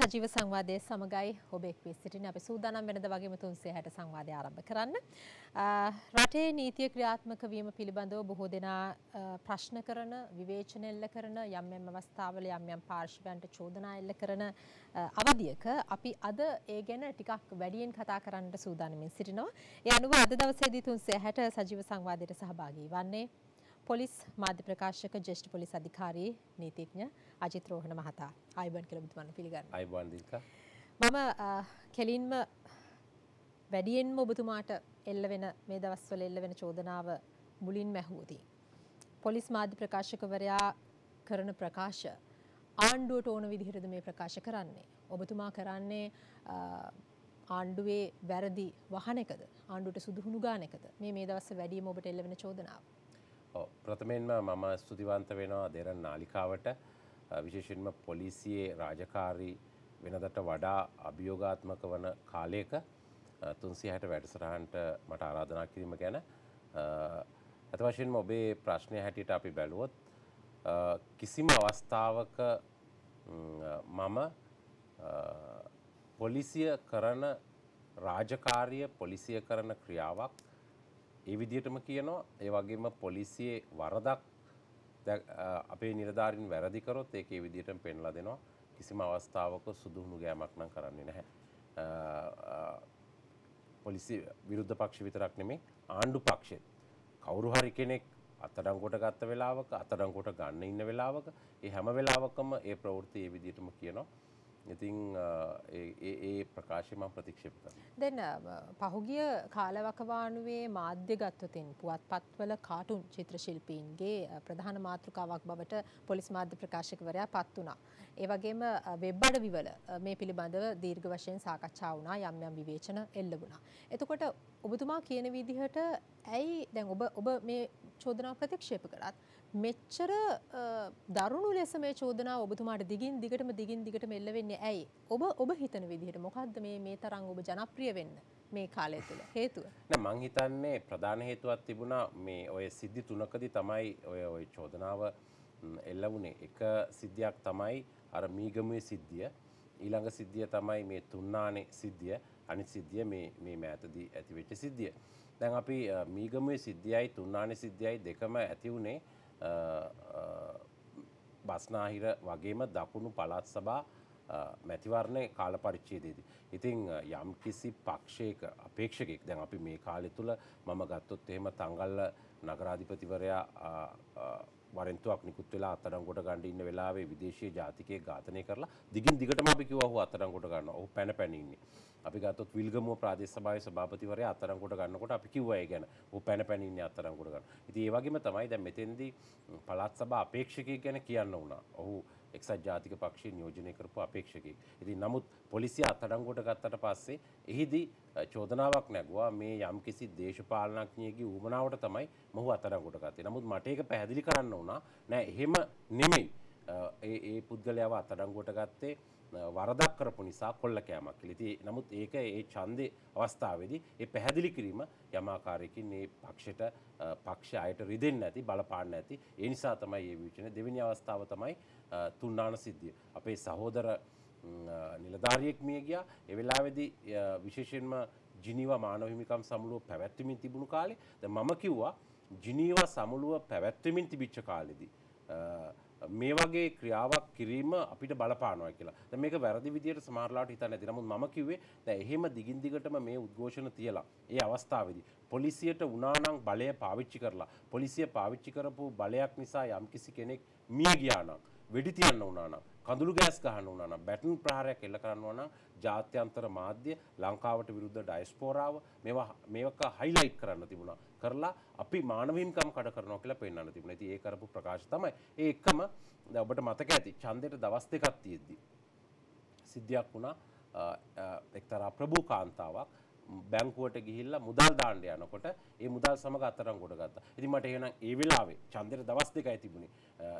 සජීව සංවාදය සමගයි ඔබෙක් වී සිටින අපි සූදානම් වෙනද වගේම තුන්සේ හැට සංවාදය ආරම්භ කරන්න. රටේ නීතිය ක්‍රියාත්මක වීම පිළිබඳව බොහෝ දෙනා ප්‍රශ්න කරන විවේචන එල්ල කරන යම් යම් අවස්ථාවල යම් යම් පාර්ශවයන්ට චෝදනා එල්ල කරන අවධියක අපි අද ඒ ගැන ටිකක් වැඩියෙන් කතා කරන්නට සූදානමින් සිටිනවා. ඒ අනුව අද දවසේදී තුන්සේ හැට සජීව සංවාදයට සහභාගී වන්නේ පොලිස් මාධ්‍ය ප්‍රකාශක ජේෂ්ඨ පොලිස් අධිකාරී නීතිඥ අජිත් රෝහණ මහතා ආයුබෝවන් කියලා ඔබතුමාට පිළිගන්නවා. ආයුබෝවන් දිල්කා. මම කෙලින්ම වැඩියෙන්ම ඔබතුමාට එල්ල වෙන මේ දවස්වල එල්ල වෙන චෝදනාව මුලින්ම ඇහුවදී. පොලිස් මාධ්‍ය ප්‍රකාශකවරයා කරන ප්‍රකාශ ආණ්ඩුවට ඕන විදිහටද මේ ප්‍රකාශ කරන්නේ. ඔබතුමා කරන්නේ ආණ්ඩුවේ වැරදි වහන එකද ආණ්ඩුවට සුදුහුණු ගාන එකද මේ මේ දවස්වල වැඩිම ඔබට එල්ල වෙන චෝදනාව. ප්‍රථමයෙන්ම මම ස්තුතිවන්ත වෙනවා දෙරන් නාලිකාවට. විශේෂෙන්ම පොලිසියේ රාජකාරී වෙනදට වඩා අභියෝගාත්මක වන කාලයක තුන්සිය හැට වැඩසරහන්ට මට ආරාධනා කිරීම ගැන. ඇත වශයෙන්ම ඔබේ ප්‍රශ්නය හැටියට අපි බැලුවොත් කිසිම අවස්ථාවක මම පොලිසිය කරන රාජකාරිය පොලිසිය කරන ක්‍රියාවක් ඒ විදිහටම කියනවා. ඒ වගේම පොලිසියේ වරදක් අපේ නිලධාරීන් වැරදි කරොත් ඒක ඒ විදිහටම පෙන්ලා දෙනවා. කිසිම අවස්ථාවක සුදුහුණු ගෑමක් නම් කරන්නේ නැහැ. පොලිසි විරුද්ධ පක්ෂ විතරක් නෙමේ ආණ්ඩු පක්ෂෙත් කවුරු හරි කෙනෙක් අත්අඩංගුවට ගත්ත වෙලාවක අත්අඩංගුවට ගන්න ඉන්න වෙලාවක ඒ හැම වෙලාවකම ඒ ප්‍රවෘත්ති ඒ විදිහටම කියනවා. ඉතින් ඒ ප්‍රකාශයම ප්‍රතික්ෂප කර. දැන් පහුගිය කාලවකවානුවේ මාධ්‍ය ගත්තතින් පුවත් පත්වල කාටුන් චිත්‍ර ශිල්පීන්ගේ ප්‍රධාන මාතෘකාවක් බවට පොලිස් මාධ්‍ය ප්‍රකාශකවරයා පත් වුණා. ඒ වගේම වෙබ් අඩවිවල මේ පිළිබඳව දීර්ඝ වශයෙන් සාකච්ඡා වුණා යම් යම් විවේචන එල්ල වුණා. එතකොට ඔබතුමා කියන විදිහට ඇයි දැන් ඔබ ඔබ මේ චෝදනාව ප්‍රතික්ෂේප කරත් මෙච්චර දරුණු ලෙස මේ චෝදනාව ඔබතුමාට දිගින් දිගටම දිගින් දිගටම එල්ල වෙන්නේ ඇයි? ඔබ ඔබ හිතන විදිහට මොකද්ද මේ මේ තරම් ඔබ ජනප්‍රිය වෙන්න මේ කාලය තුල හේතුව? නෑ මං හිතන්නේ ප්‍රධාන හේතුවක් තිබුණා මේ ඔය සිද්ධි තුනකදී තමයි ඔය ඔය චෝදනාව එල්ල වුණේ. එක සිද්ධියක් තමයි අර මීගමුවේ සිද්ධිය. ඊළඟ සිද්ධිය තමයි මේ තුන්නානේ සිද්ධිය. අනිත් සිද්ධිය මේ මේ මෑතදී ඇතිවෙච්ච සිද්ධිය. දැන් අපි මීගමුවේ සිද්ධියයි තුන්නානේ සිද්ධියයි දෙකම ඇති වුණේ බස්නාහිර වගේම දකුණු පළත් සභා මැතිවරණය කාල පරිච්චේදේදී. ඉතිං යම් කිසි පක්ෂයක අපේක්ෂකෙක් දැන් අපි මේ කාලෙ තුළ මම ගත්තොත් එහෙම තංගල්ල නගරාධිපතිවරයා වරෙන්තුවක් නිකුත් වෙලා අත්අඩංගුවට ගන්න ඉන්න වෙලාවේ විදේශීය ජාතිකයෙක් ඝාතනය කරලා දිගින් දිගටම අපි කිව්වා ඔහු අත්අඩංගුවට ගන්න. ඔහු පැන පැන ඉන්නේ. අපි ගත්තොත් විල්ගමුව ප්‍රාදේශ සභාවේ සභාපතිවරයා අත්අඩංගුවට ගන්නකොට අපි කිව්වා ඒ ගැන. ඔහු පැන පැන ඉන්නේ අත්අඩංගුවට ගන්න. ඉතින් ඒ වගේම තමයි දැන් මෙතෙන්දී පළාත් සභා අපේක්ෂකයෙක් ගැන කියන්න වුණා. ඔහු එක්සත් ජාතික පක්ෂය නියෝජනය කරපු අපේක්ෂකයෙක්. ඉතින් නමුත් පොලිසිය අත්අඩංගුවට ගත්තට පස්සේ එහිදී චෝදනාවක් නැගුවා මේ යම්කිසි දේශපාලනඥයෙකුගේ ඌමනාවට තමයි මොහු අත්අඩංගුවට ගත්තේ. නමුත් මට ඒක පැහැදිලි කරන්න වුණා නෑ එහෙම නෙමෙයි. ඒ ඒ පුද්ගලයාව අත්අඩංගුවට ගත්තේ වරදක් කරපු නිසා කොල්ල කෑමක් කියලා. ඉතින් නමුත් ඒක ඒ ඡන්දේ අවස්ථාවේදී ඒ පැහැදිලි කිරීම යමාකාරයකින් මේ පක්ෂයට පක්ෂ අයට රිදෙන්නේ නැති බලපාන්න නැති. ඒ නිසා තමයි මේ විචන දෙවෙනි අවස්ථාව තමයි තුන්නාන සිද්ධිය. අපේ සහෝදර නිලධාරියෙක් මිය ගියා. ඒ වෙලාවේදී විශේෂයෙන්ම ජිනීවා මානව හිමිකම් සමුළුව පැවැත්වමින් තිබුණු කාලේ දැන් මම කිව්වා ජිනීවා සමුළුව පැවැත්වමින් තිබිච්ච කාලෙදී මේ වගේ ක්‍රියාවක් කිරීම අපිට බලපානවා කියලා. දැන් මේක වැරදි විදියට සමහරලාට හිතන්න ඇති. නමුත් මම කිව්වේ දැන් එහෙම දිගින් දිගටම මේ උද්ඝෝෂණ තියලා ඒ අවස්ථාවේදී පොලිසියට උනානම් බලය පාවිච්චි කරලා පොලිසිය පාවිච්චි කරපු බලයක් නිසා යම්කිසි කෙනෙක් මිය ගියා නම් වෙඩි තියන්න වුණා නම් කඳුළු ගෑස් ගහන්න වුණා නම් බැටන් ප්‍රහාරයක් එල්ල කරනවා නම් ජාත්‍යන්තර මාධ්‍ය ලංකාවට විරුද්ධ ඩයස්පෝරාව මේවා මේක හයිලයිට් කරන්න තිබුණා කරලා අපි මානව හිමිකම් කඩ කරනවා කියලා පෙන්වන්න තිබුණා. ඉතින් ඒ කරපු ප්‍රකාශ තමයි. ඒ එකම දැන් ඔබට මතක ඇති ඡන්දයට දවස් දෙකක් තියෙද්දි සිද්ධියක් වුණා එක්තරා ප්‍රභූ කාන්තාවක් බැංකුවට ගිහිල්ලා මුදල් දාන්න යනකොට ඒ මුදල් සමග අත්අඩංගුවට ගත්තා. ඉතින් මට එහෙනම් ඒ වෙලාවේ ඡන්දෙට දවස් දෙකයි තිබුණේ.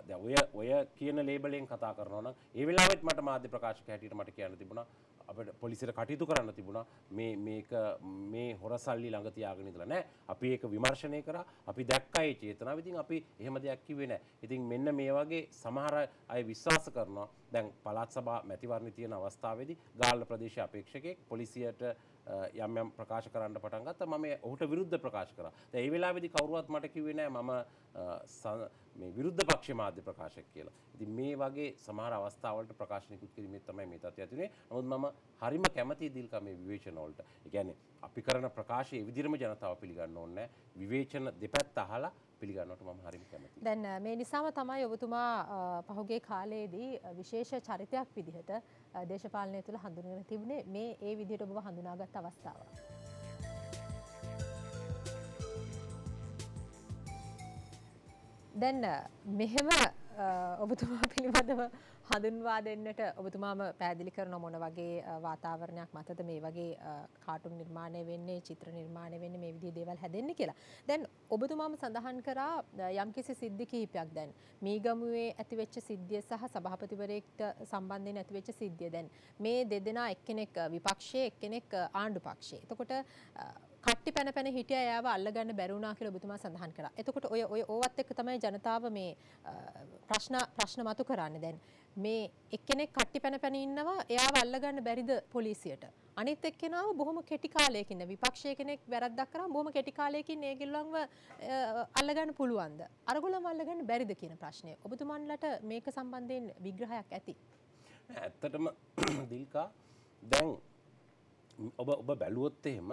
දැන් ඔය ඔය කියන ලේබලෙන් කතා කරනවා නම් ඒ වෙලාවෙත් මට මාධ්‍ය ප්‍රකාශක හැටියට මට කියන්න තිබුණා අපට පොලිසිට කටයුතු කරන්න තිබුණා. මේ මේක මේ හොර සල්ලි ළඟ තියාගෙන ඉඳලා නෑ. අපි ඒක විමර්ශනය කරා. අපි දැක්කයි චේතනාව. ඉතින් අපි එහෙම දෙයක් කිව්වේ නෑ. ඉතින් මෙන්න මේ වගේ සමහර අය විශ්වාස කරනවා. දැන් පළාත් සභා මැතිවරණ තියෙන අවස්ථාවේදී ගාල්ල ප්‍රදේශ අපේක්ෂකෙක් පොලිසියට යම් යම් ප්‍රකාශ කරන්න පටන් ගත්තා මම ඔහුට විරුද්ධ ප්‍රකාශ කරා. දැන් ඒ වෙලාවේදී කවුරුවත් මට කිව්වේ නෑ මම මේ විරුද්ධ පක්ෂ මාධ්‍ය ප්‍රකාශක කියලා. ඉතින් මේ වගේ සමහර අවස්ථාවලට ප්‍රකාශ නිකුත් කිරීමේ තමයි මේ තත්ත්වය ඇති වෙන්නේ. නමුත් මම හරිම කැමතියි දිල්කා මේ විවේචන වලට. ඒ කියන්නේ අපි කරන ප්‍රකාශය ඒ විදිහටම ජනතාව පිළිගන්න ඕනේ විවේචන දෙපැත්ත අහලා පිළිගන්නට මම හරිම කැමතියි. දැන් මේ නිසාම තමයි ඔබතුමා පහුගිය කාලයේදී විශේෂ චරිතයක් විදිහට දේශපාලනය තුළ හඳුනගෙන තිබුණේ මේ ඒ විදිහට ඔබව හඳුනාගත් අවස්ථාව. දැන් මෙහෙම ඔබතුමා පිළිබඳව හඳුන්වා දෙන්නට ඔබතුමාම පැදිලි කරන මොන වගේ වාතාවරණයක් මතද මේ වගේ කාටුම් නිර්මාණය වෙන්නේ චිත්‍ර නිර්මාණය වෙන්නේ මේ විදිහේ දේවල් හැදෙන්නේ කියලා. දැන් ඔබතුමාම සඳහන් කරා යම්කිසි සිද්ධි කිහිපයක් දැන් මීගමුවේ ඇතිවෙච්ච සිද්ධිය සහ සභාපතිවරයෙක්ට සම්බන්ධයෙන් ඇතිවෙච්ච සිද්ධිය දැන් මේ දෙදෙනා එක්කෙනෙක් විපක්ෂයේ එක්කෙනෙක් ආණ්ඩු පක්ෂයේ. එතකොට කට්ටි පැන පැන හිටිය එයාව අල්ලගන්න බැරුණා කියලා ඔබතුමා සඳහන් කරා. එතකොට ඔය ඔය ඕවත් එක්ක තමයි ජනතාව මේ ප්‍රශ්න ප්‍රශ්න මතු කරන්නේ දැන්. මේ එක්කෙනෙක් කට්ටි පැන පැන ඉන්නවා එයාව අල්ලගන්න බැරිද පොලිසියට. අනිත් එක්කෙනාව බොහොම කෙටි කාලයකින් විපක්ෂය කෙනෙක් වැරද්දක් කරා බොහොම කෙටි කාලයකින් ඒගොල්ලන්ව අල්ලගන්න පුළුවන්ද? අරගොල්ලන්ව අල්ලගන්න බැරිද කියන ප්‍රශ්නය. ඔබතුමන්ලට මේක සම්බන්ධයෙන් විග්‍රහයක් ඇති. ඇත්තටම දිල්කා දැන් ඔබ ඔබ බැලුවොත් එහෙම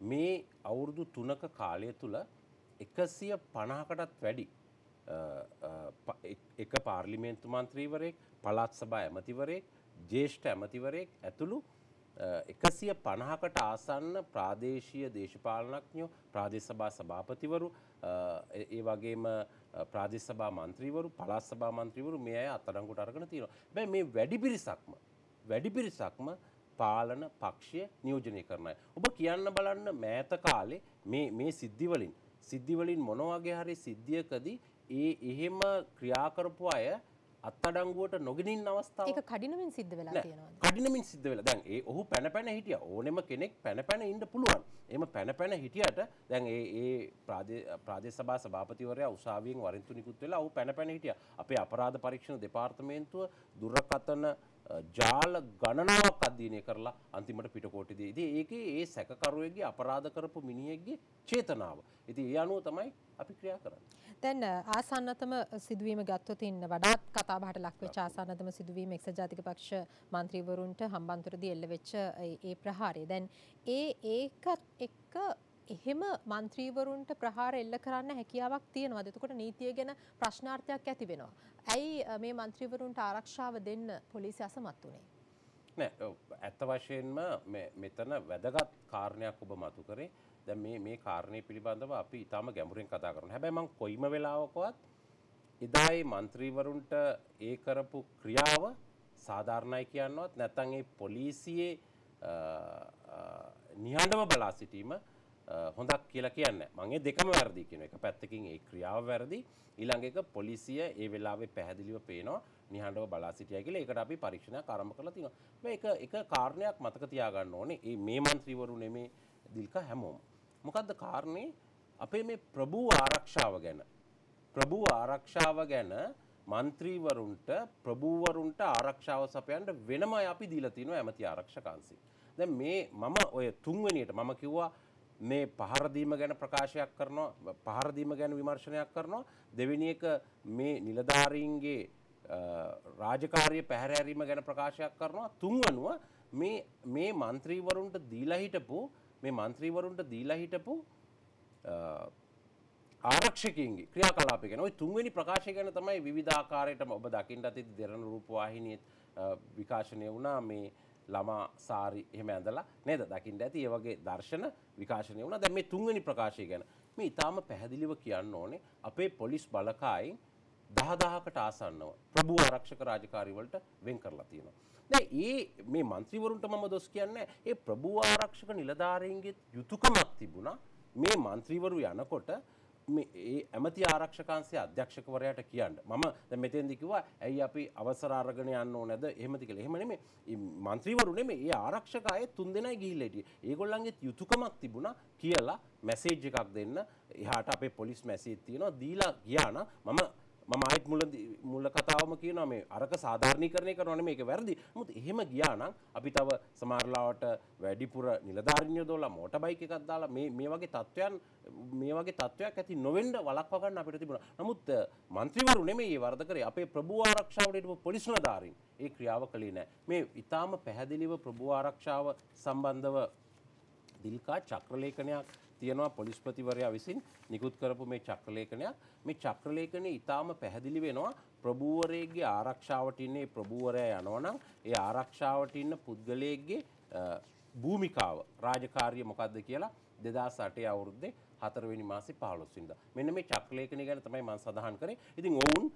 මේ අවුරුදු තුනක කාලය තුළ එකසිය පණහකටත් වැඩි එක පාර්ලිමේන්තු මන්ත්‍රීවරයෙක් පළාත් සභා ඇමතිවරයෙක් ජේෂ්ඨ ඇමතිවරයෙක් ඇතුළු එකසිය පණහකට ආසන්න ප්‍රාදේශීය දේශපාලනඥයෝ ප්‍රාදේශභා සභාපතිවරු ඒ වගේම ප්‍රාදේශභා මන්ත්‍රීවරු පළාත් සභා මන්ත්‍රීවරු මේ අය අත්අඩංගුවට අරගෙන තියෙනවා. හැබැයි මේ වැඩි පිරිසක්ම වැඩි පිරිසක්ම පාලන පක්ෂය නියෝජනය කරනයි. ඔබ කියන්න බලන්න මෑත කාලේ මේ සිද්ධිවලින් සිද්ධිවලින් මොනවගේ හරි සිද්ධියකදී ඒ එහෙම ක්‍රියාකරපු අය අත්තඩංගුවට නොගෙනින් අවස්ථාව කඩිනමින් සිද්ධ වෙලා තියෙනවා කඩිනමින් සිද්ධ වෙලා. දැන් ඒ ඔහු පැන පැන හිටිය. ඕනෙම කෙනෙක් පැන පැන ඉන්න පුළුවන්. එම පැන පැන හිටියට දැන් ඒ ඒ ප්‍රාදේශ සභා සභාපතිවරයා උසාවියෙන් වරින්තු නිකුත් වෙලා ඔහු පැන පැන හිටිය. අපේ අපරාධ පරීක්ෂණ දෙපාර්තමේන්තුව දුරකථන ජාල ගණනාවක් අධ්‍යයනය කරලා අන්තිමට පිටකෝටිදී ඉතින් ඒකේ ඒ සැකකරුවෙක්ගේ අපරාධ කරපු මිනිහෙක්ගේ චේතනාව. ඉතින් ඒ අනුව තමයි අපි ක්‍රියා කරන්නේ. දැන් ආසන්නතම සිදුවීම ගත්තොත් ඉන්න වඩාත් කතාබහට ලක්වෙච්ච ආසන්නතම සිදුවීම එක්සත් ජාතික පක්ෂ මන්ත්‍රීවරුන්ට හම්බන්තොටදී එල්ල වෙච්ච ඒ ප්‍රහාරය. දැන් ඒ ඒකත් එක්ක එහෙම මන්ත්‍රීවරුන්ට ප්‍රහාර එල්ල කරන්න හැකියාවක් තියෙනවද? එතකොට නීතිය ගැන ප්‍රශ්නාර්ථයක් ඇති වෙනවා. ඇයි මේ මන්ත්‍රීවරුන්ට ආරක්ෂාව දෙන්න පොලිසිය අසමත් වුණේ? නෑ ඇත්ත වශයෙන්ම මෙතන වැදගත් කාරණයක් ඔබ මතු කරේ. දැන් මේ මේ කාරණේ පිළිබඳව අපි ඊටාම ගැඹුරින් කතා කරනවා. හැබැයි මම කොයිම වෙලාවකවත් එදායි මන්ත්‍රීවරුන්ට ඒ කරපු ක්‍රියාව සාධාරණයි කියන්නවත් නැත්නම් ඒ පොලිසියේ නිහඬව බලා සිටීම හොඳක් කියලා කියන්න මගේ දෙකම වැරදි කියන එක පැත්තකින් ඒ ක්‍රියාව වැරදි ඊළඟ එක පොලිසිය ඒ වෙලාවේ පැහැදිලිව පේනවා නිහඬව බලා සිටියා කියලා ඒකට අපි පරීක්ෂණයක් ආරම්භ කරලා තිනවා. මේක එක කාරණයක් මතක තියාගන්න ඕනේ. මේ මන්ත්‍රීවරු නෙමේ දිල්කා හැමෝම. මොකද්ද කාරණේ? අපේ මේ ප්‍රභූ ආරක්ෂාව ගැන ප්‍රභූ ආරක්ෂාව ගැන මන්ත්‍රීවරුන්ට ප්‍රභූවරුන්ට ආරක්ෂාව සපයන්න වෙනම අපි දීලා තිනවා ඇමති ආරක්ෂකංශي. දැන් මේ මම ඔය තුන්වෙනියට මම කිව්වා මේ පහරදීම ගැන ප්‍රකාශයක් කරනවා පහරදීම ගැන විමර්ශනයක් කරනවා. දෙවෙනි එක මේ නිලධාරීන්ගේ රාජකාරිය පැහැරහැරීම ගැන ප්‍රකාශයක් කරනවා. තුන්වනුව මේ මේ මන්ත්‍රීවරුන්ට දීලා හිටපු මේ මන්ත්‍රීවරුන්ට දීලා හිටපු ආරක්ෂකයන්ගේ ක්‍රියාකලාපය ගැන. ওই තුන්වෙනි ප්‍රකාශය ගැන තමයි විවිධාකාරයටම ඔබ දකින්න ඇති. දෙරණ රූපවාහිනියත් විකාශනය වුණා. මේ ළමා සාරි එහෙම ඇඳලා නේද දකින්න ඇති ඒ වගේ දර්ශන විකාශනය වුණා. දැන් මේ තුන්වෙනි ප්‍රකාශය ගැන මේ ඊටාම පැහැදිලිව කියන්න ඕනේ අපේ පොලිස් බලකායින් 10000කට ආසන්නව ප්‍රභූ ආරක්ෂක රාජකාරී වලට වෙන් කරලා තියෙනවා. දැන් මේ මේ മന്ത്രിවරුන්ට මම දොස් කියන්නේ ඒ ප්‍රභූ ආරක්ෂක නිලධාරීන්ගේ යුතුයකමක් තිබුණා. මේ മന്ത്രിවරු යනකොට ඒ ඇමති ආරක්ෂකාන්සේ අධ්‍යක්ෂකවරයට කියන්න. මම මෙතෙන්දි කිව්වා ඇයි අපි අවසර අරගෙන යන්න ඕනද එහෙමද කියලා. එහෙම නෙමෙයි. මන්ත්‍රීවරු නෙමෙයි ඒ ආරක්ෂක අය තුන් දෙනයි ගිහිල්ලා හිටියේ. ඒගොල්ලන්ගේ යුතුයකමක් තිබුණා කියලා මැසේජ් එකක් දෙන්න. එහාට අපේ පොලිස් මැසේජ් තියෙනවා. දීලා ගියා නම් මම මම ආයෙත් මුල මුල කතාවම කියනවා මේ අරක සාධාරණීකරණය කරනවා නෙමෙයි ඒක වැරදි. නමුත් එහෙම ගියා නම් අපි තව සමහරලාවට වැඩිපුර නිලධාරිනිය දෝලා මෝටර් බයික් එකක් දාලා මේ මේ වගේ තත්වයන් මේ වගේ තත්වයක් ඇති නොවෙන්න වළක්වා ගන්න අපිට තිබුණා. නමුත් മന്ത്രിවරු නෙමෙයි මේ වරද කරේ. අපේ ප්‍රභූ ආරක්ෂාවට හිටපු පොලිස් නිලධාරීන් ඒ ක්‍රියාව කළේ නැහැ. මේ ඊටාම පැහැදිලිව ප්‍රභූ ආරක්ෂාව සම්බන්ධව දිල්කා චක්‍රලේඛනයක් තියෙනවා පොලිස්පතිවරයා විසින් නිකුත් කරපු මේ චක්‍රලේඛනයක් මේ චක්‍රලේඛනයේ ඊටාම පැහැදිලි වෙනවා ප්‍රභූවරයෙක්ගේ ආරක්ෂාවට ඉන්නේ ප්‍රභූවරයා යනවනම් ඒ ආරක්ෂාවට ඉන්න පුද්ගලයෙක්ගේ භූමිකාව රාජකාරිය මොකක්ද කියලා 2008 අවුරුද්දේ හතරවෙනි මාසේ 15 වෙනිදා. මෙන්න මේ චක්‍රලේඛනය ගැන තමයි මම සඳහන් කරේ. ඉතින් ඔවුන්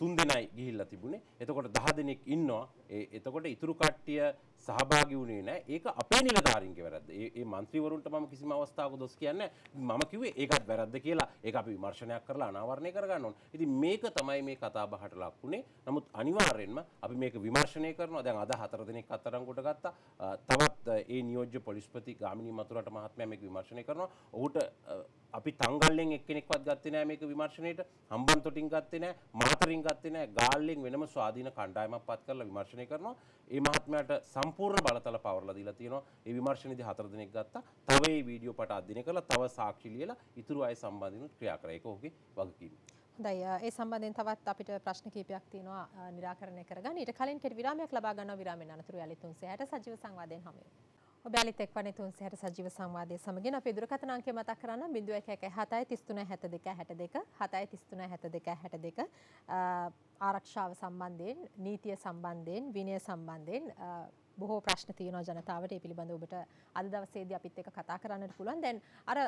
තුන් දෙනයි ගිහිල්ලා තිබුණේ. එතකොට 10 දෙනෙක් ඉන්නවා. ඒ එතකොට ඉතුරු කට්ටිය සහභාගි වුණේ නැහැ. ඒක අපේ නිලධාරීන්ගේ වැරද්ද. ඒ ඒ മന്ത്രിවරුන්ට මම කිසිම අවස්ථාවක දොස් කියන්නේ නැහැ. මම කිව්වේ ඒකත් වැරද්ද කියලා. ඒක අපි විමර්ශනයක් කරලා අනාවරණය කරගන්න ඕන. ඉතින් මේක තමයි මේ කතා බහට ලක් වුණේ. නමුත් අනිවාර්යයෙන්ම අපි මේක විමර්ශනය කරනවා. දැන් අද හතර දිනක් අත්අඩංගුවට ගත්තා. තවත් ඒ නියෝජ්‍ය පොලිස්පති ගාමිණී මතුරාට මහත්මයා මේක විමර්ශනය කරනවා. ඔහුට අපි තංගල්ලෙන් එක්කෙනෙක්වත් ගත්තේ නැහැ මේක විමර්ශනයට හම්බන් තොටින් ගත්තේ නැහැ මාතරින් ගත්තේ නැහැ ගාල්ලෙන් වෙනම ස්වාධීන කණ්ඩායමක් පත් කරලා විමර්ශනය කරනවා ඒ මහත්මයාට සම්පූර්ණ බලතල පවරලා දීලා තියෙනවා. ඒ විමර්ශනයේදී හතර දිනක් ගත්තා. තව මේ වීඩියෝ පට අධ්‍යයනය කරලා තව සාක්ෂි ලියලා ඉතුරු අය සම්බන්ධව ක්‍රියා කරා. ඒක ඔහුගේ වගකීම. හොඳයි ඒ සම්බන්ධයෙන් තවත් අපිට ප්‍රශ්න කිහිපයක් තියෙනවා निराකරණය කරගන්න. ඊට කලින් කෙටි විරාමයක් ලබා ගන්නවා විරාමයෙන් අනතුරු යලි 360 සජීව සංවාදයෙන් හමු වෙනවා. ඔබ අලිත් එක්වන්නේ 360 සජීව සංවාදයේ සමගින් අපේ දුරකථන අංකය මතක් කරන්න 0117 33 62 72 7 32 72 ආරක්ෂාව සම්බන්ධයෙන් නීතිය සම්බන්ධයෙන් විනය සම්බන්ධයෙන් බොහෝ ප්‍රශ්න තියෙනවා ජනතාවට ඒ පිළිබඳව ඔබට අද දවසේදී අපිත් එක්ක කතා කරන්නට පුළුවන්. දැන් අර